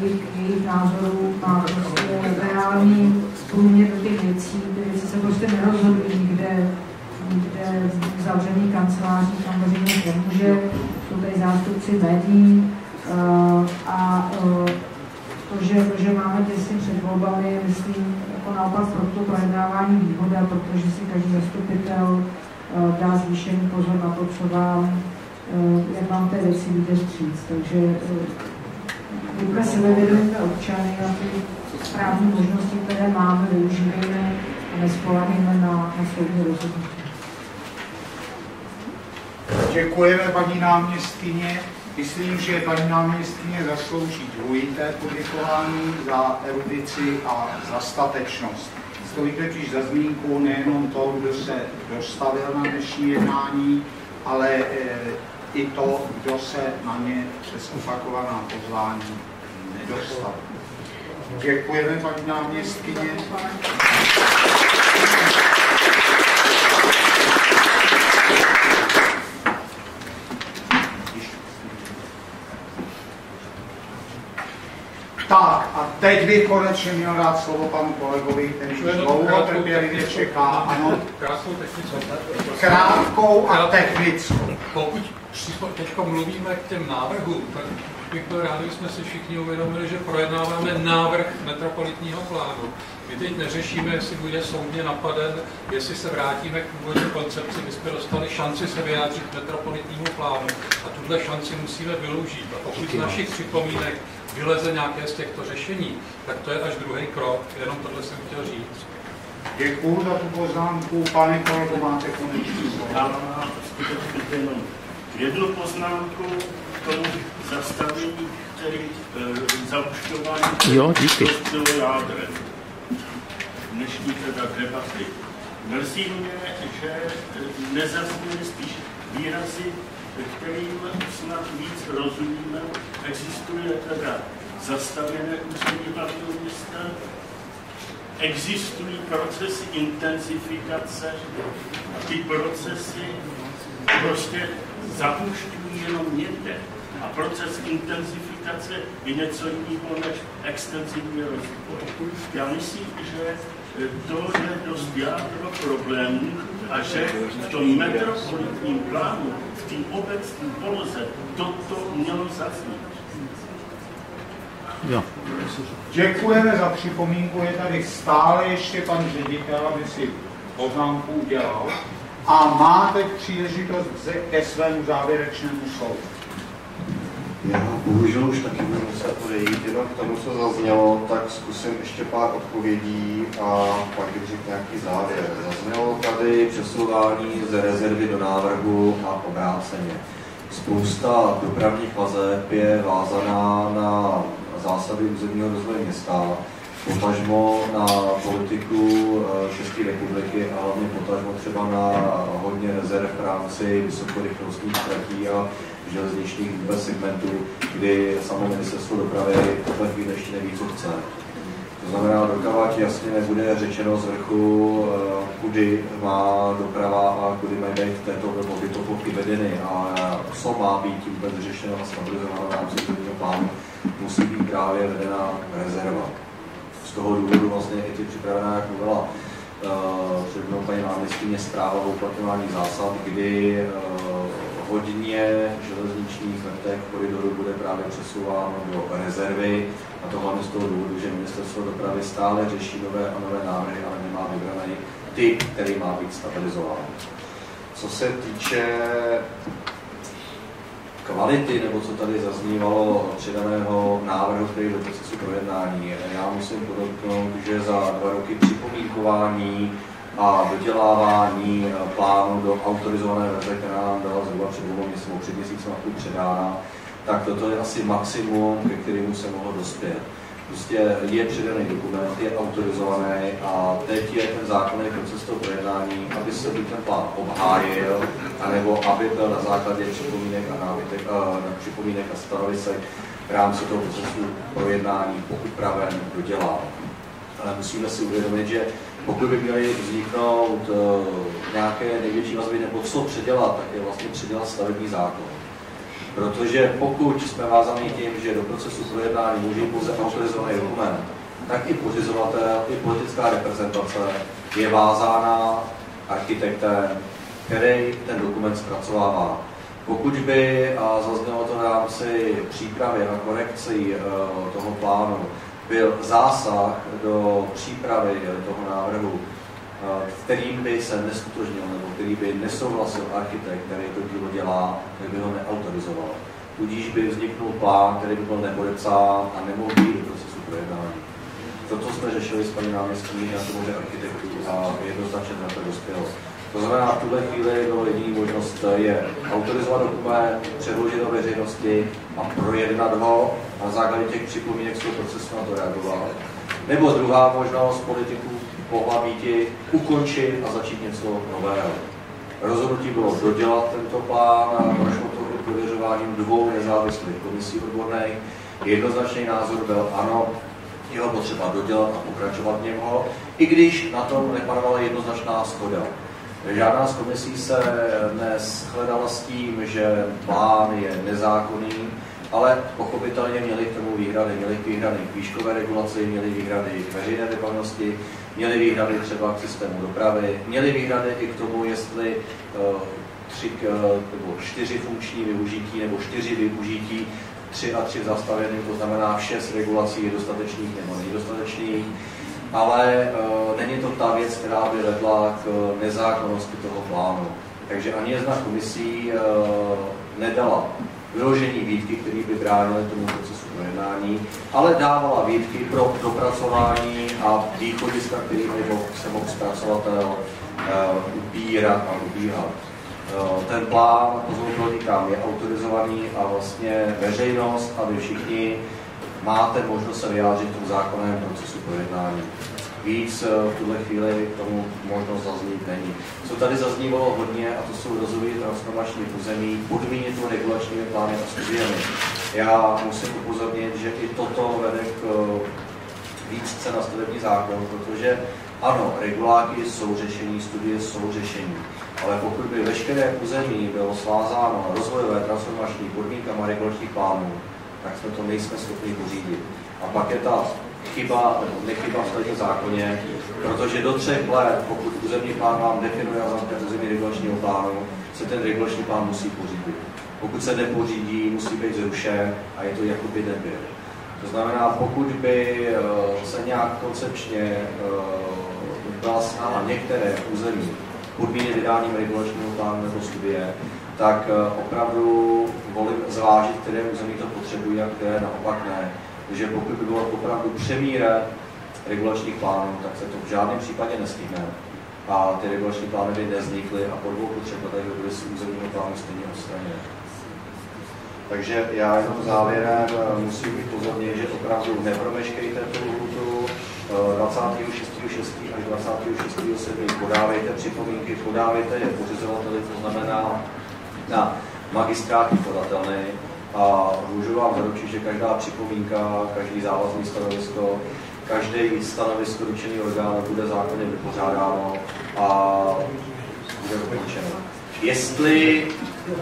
jejich, názorů má prostě reálný průměr těch věcí. Věci se prostě nerozhodují nikde kde v zavřených kancelářích tam veřejnost nemůže, jsou tady zástupci médií uh, a uh, to, že, to, že máme těsně před volbami, myslím, jako naopak pro to projednávání výhoda, protože si každý zastupitel uh, dá zvýšený pozor na to, co vám, jak vám té věci vyjde vstříc. Takže buďme sebevědomými občany a ty správné možnosti, které máme, využívejme a nespolehněme na, na soudní rozhodnutí. Děkujeme, paní náměstkyně. Myslím, že paní náměstkyně zaslouží dvojité poděkování za erudici a za statečnost. Stojí totiž za zmínku nejenom to, kdo se dostavil na dnešní jednání, ale e, i to, kdo se na ně přes opakovaná pozvání nedostal. Děkujeme, paní náměstkyně. Tak a teď bych konečně měl dát slovo panu kolegovi, který už dlouho trpělivě čeká. Ano. Krátkou technickou. Krátkou a technickou. Pokud teď mluvíme k těm návrhům, tak bych byl rád, jsme si všichni uvědomili, že projednáváme návrh metropolitního plánu. My teď neřešíme, jestli bude soudně napaden, jestli se vrátíme k původní koncepci, my jsme dostali šanci se vyjádřit k metropolitnímu plánu a tuhle šanci musíme využít. A pokud z našich připomínek vyleze nějaké z těchto řešení, tak to je až druhý krok, jenom tohle jsem chtěl říct. Děkuji za tu poznámku. Pane kolego, máte konečný slovo. Já mám skutečně jenom jednu poznámku k tomu zastavení, který e, zaúčtování Jo, díky. bylo jádrem dnešní teda debaty. Mrzí mě, že nezazněly spíš výrazy, kterým snad víc rozumíme. Existuje teda zastavěné území hlavního města, existují procesy intenzifikace a ty procesy prostě zapušťují jenom někde. A proces intenzifikace je něco jiného než extenzivní rozvoj. Já myslím, že to je dost jádro problémů a že v tom metropolitním plánu, v té obecné poloze, toto mělo zaznít. Jo. Děkujeme za připomínku. Je tady stále ještě pan ředitel, aby si poznámku udělal. A máte příležitost ke svému závěrečnému slovu. Já bohužel už taky budu muset odejít, jenom k tomu, co zaznělo, tak zkusím ještě pár odpovědí a pak bych řekl nějaký závěr. Zaznělo tady přesouvání z rezervy do návrhu a obráceně. Spousta dopravních vazeb je vázaná na zásady územního rozvoje města, potažmo na politiku eh, České republiky a hlavně potažmo třeba na hodně rezerv v rámci vysokorychlostních tratí a železničních segmentů, kdy samo ministerstvo dopravy v chvíli ještě neví, co chce. To znamená, dokávat jasně nebude řečeno z vrchu, eh, kudy má doprava a kudy mají být této nebo tyto plochy vedeny a co má být vůbec řešeno a stabilizováno v rámci plánu, musí být právě vedena rezerva. Z toho důvodu vlastně i ty připravená, jak mluvila před mnou paní náměstkyně zpráva o uplatňování zásad, kdy uh, hodně železničních letek koridoru bude právě přesouváno do rezervy a to hlavně z toho důvodu, že ministerstvo dopravy stále řeší nové a nové návrhy, ale nemá vybrané ty, který má být stabilizován. Co se týče kvality, nebo co tady zaznívalo přidaného návrhu, který do procesu projednání, já musím podotknout, že za dva roky připomínkování a dodělávání eh, plánu do autorizované verze, která nám byla zhruba před dvou měsíců, před měsícem předána, tak toto je asi maximum, ke kterému se mohlo dospět. Prostě je předaný dokument, je autorizovaný a teď je ten zákonný proces toho projednání, aby se buď ten plán obhájil, anebo aby byl na základě připomínek a námitek, uh, připomínek a stanovisek v rámci toho procesu projednání upraven, dodělán. Ale musíme si uvědomit, že pokud by měly vzniknout uh, nějaké největší vazby nebo co předělat, tak je vlastně předělat stavební zákon. Protože pokud jsme vázaní tím, že do procesu projednání může pouze autorizovaný dokument, tak i pořizovatel, i politická reprezentace je vázána architektem, který ten dokument zpracovává. Pokud by, a zaznělo to v rámci přípravy a korekcí uh, toho plánu, byl zásah do přípravy toho návrhu, eh, kterým by se nestotožnil nebo který by nesouhlasil architekt, který to dílo dělá, tak by ho neautorizoval. Tudíž by vzniknul plán, který by byl nepodepsán a nemohl být do procesu projednání. Toto jsme řešili s paní náměstkyní na tomu, že architektů a jednoznačně na to dospělo. To znamená, v tuhle chvíli bylo jediný možnost je autorizovat dokument, předložit do veřejnosti a projednat ho a na základě těch připomínek z toho procesu na to reagovat. Nebo druhá možnost politiků mohla být ukončit a začít něco nového. Rozhodnutí bylo dodělat tento plán a prošlo to pověřováním dvou nezávislých komisí odborných. Jednoznačný názor byl ano, jeho potřeba dodělat a pokračovat v němho, i když na tom nepanovala jednoznačná schoda. Žádná z komisí se neschledala s tím, že plán je nezákonný, ale pochopitelně měli k tomu výhrady. Měli výhrady k výškové regulaci, měli výhrady k veřejné vybavenosti, měli výhrady třeba k systému dopravy, měli výhrady i k tomu, jestli uh, tři, uh, nebo čtyři funkční využití nebo čtyři využití tři a tři zastavěny, to znamená šest regulací je dostatečných nebo není dostatečných, ale uh, není to ta věc, která by vedla k nezákonnosti toho plánu. Takže ani jedna komisí nedala vyložení výtky, které by bránily tomu procesu projednání, ale dávala výtky pro dopracování a východiska, který by se mohl zpracovatel uh, ubírat a ubíhat. Uh, ten plán, to říkám, je autorizovaný a vlastně veřejnost a vy všichni máte možnost se vyjádřit v tom zákonném procesu projednání. Víc v tuhle chvíli tomu možnost zaznít není. Co tady zaznívalo hodně, a to jsou rozvoj transformační území, podmínit to regulačními plány a studiemi. Já musím upozornit, že i toto vede k víc na stavební zákon, protože ano, reguláky jsou řešení, studie jsou řešení, ale pokud by veškeré území bylo svázáno rozvojové transformační podmínkama regulačních plánů, tak jsme to nejsme schopni pořídit. A pak je ta chyba nebo nechyba v stavebním zákoně, protože do třech let, pokud územní plán vám definuje a území regulačního plánu, se ten regulační plán musí pořídit. Pokud se nepořídí, musí být zrušen a je to jako by nebyl. To znamená, pokud by uh, se nějak koncepčně byla snaha některé území podmíněny vydáním regulačního plánu nebo studie, tak uh, opravdu volím zvážit, které území to potřebují a které naopak ne. Takže pokud by bylo opravdu přemíre regulačních plánů, tak se to v žádném případě nestihne. A ty regulační plány by nevznikly a po dvou, po třech letech by byly z územního plánu stejně odstraněny. Takže já jenom závěrem eh, musím upozornit, že opravdu nepromeškejte tu lhutu 26.6. až 26.7. podávejte připomínky, podávejte je pořizovateli, to znamená na magistrátní podatelny, a můžu vám zaručit, že každá připomínka, každý závazný stanovisko, každý stanovisko ručený orgánu bude zákonně vypořádáno a bude ukončeno. Jestli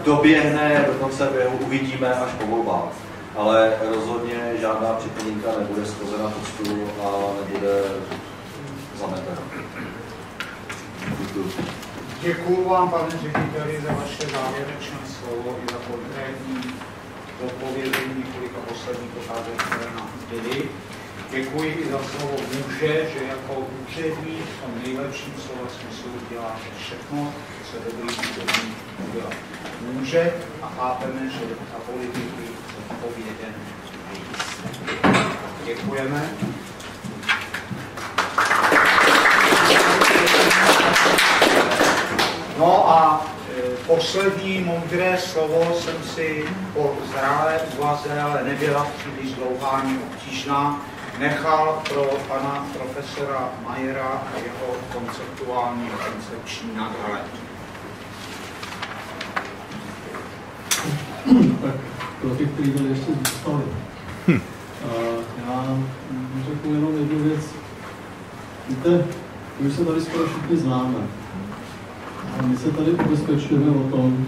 doběhne do konce běhu, uvidíme až po volbách. Ale rozhodně žádná připomínka nebude schozena pod stůl a nebude zametena. Děkuji vám, pane řediteli, za vaše závěrečné slovo i za konkrétní odpovědění několika posledních otázek, které nám byly. Děkuji i za slovo může, že jako úředník v tom nejlepším slova smyslu děláte všechno, co se dobrý úředník udělat může a chápeme, že za politiky odpověden Děkujeme. No a Poslední moudré slovo jsem si po zralé úvaze, ale nebyla příliš dlouhá ani obtížná, nechal pro pana profesora Majera a jeho konceptuální koncepční nadhled. Pro ty, kteří byli ještě zůstali. Hm. Já řeknu jenom jednu věc. Víte, my se tady skoro všichni známe. A my se tady ubezpečujeme o tom,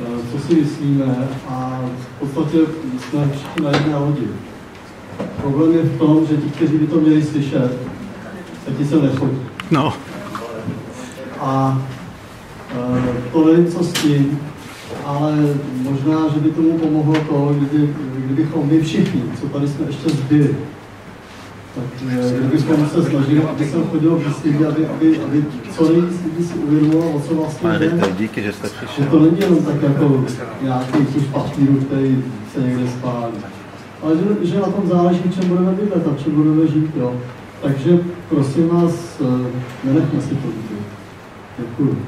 eh, co si myslíme a v podstatě jsme všichni na jedné lodi. Problém je v tom, že ti, kteří by to měli slyšet, tak ti se nechodí. No. A e, to nevím, co s tím, ale možná, že by tomu pomohlo to, kdyby, kdybychom my všichni, co tady jsme ještě zbyli, tak eh, kdybychom se snažili, aby jsem chodil v místě, aby, aby, aby co nejvíc lidí si uvědomovalo, o co vlastně jde. Díky, že jste přišel. Že to není jenom tak jako nějaký kus papíru, který se někde spálí. Ale že, že na tom záleží, čem budeme bydlet a čem budeme žít, jo. Takže prosím vás, eh, nenechme si to líbit. Děkuji.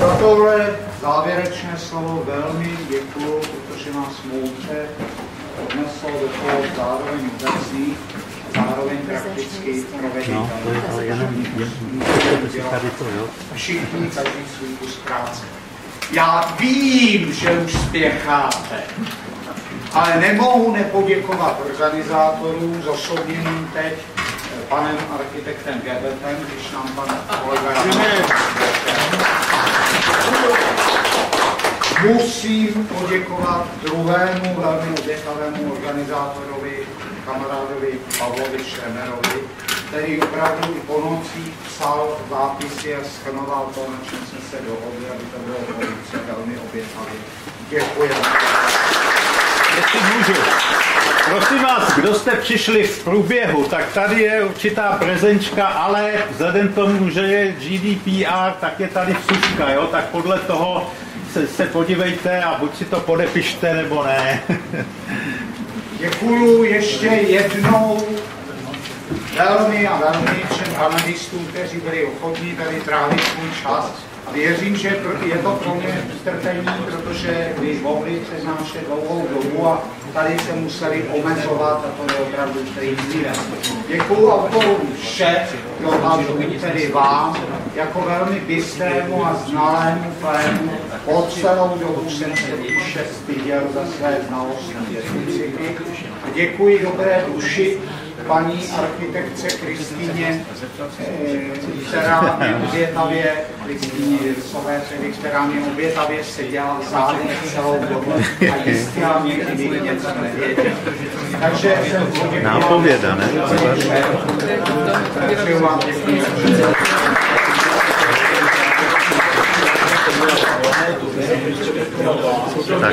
Za tohle závěrečné slovo velmi děkuji, protože nás moudře odneslo do toho zároveň obecný, zároveň prakticky proveditelný. No, to je, jenom je, je, tady to, jo. Všichni každý svůj kus práce. Já vím, že už spěcháte, ale nemohu nepoděkovat organizátorům, zosobněným teď panem architektem Gebetem, když nám pan kolega Musím poděkovat druhému velmi obětavému organizátorovi, kamarádovi Pavlovi Šremerovi, který opravdu i po nocích psal zápisy a schrnoval to, na čem jsme se dohodli, aby to bylo velice velmi obětavě. Děkuji. Můžu. Prosím vás, kdo jste přišli v průběhu, tak tady je určitá prezenčka, ale vzhledem k tomu, že je GDPR, tak je tady vsuvka, jo? tak podle toho se, se podívejte a buď si to podepište, nebo ne. Děkuju ještě jednou velmi a velmi všem panelistům, kteří byli ochotní tady trávit svůj čas. Věřím, že je to pro mě strpení, protože by mohli přednášet dlouhou dobu a tady se museli omezovat a to je opravdu trýzlivé. Děkuju autorům vše, dohadu tedy vám, jako velmi bystrému a znalému plénu. Po celou dobu jsem se výše styděl za své znalosti. Děkuji dobré duši paní architektce Kristýně, která mě obětavě, Kristýně Jirsové, tedy, která mě obětavě seděla v zády celou dobu a jistila mě, kdyby něco nevěděl. Takže jsem poděkoval. Nápověda, ne? Přeju vám pěkný Tak.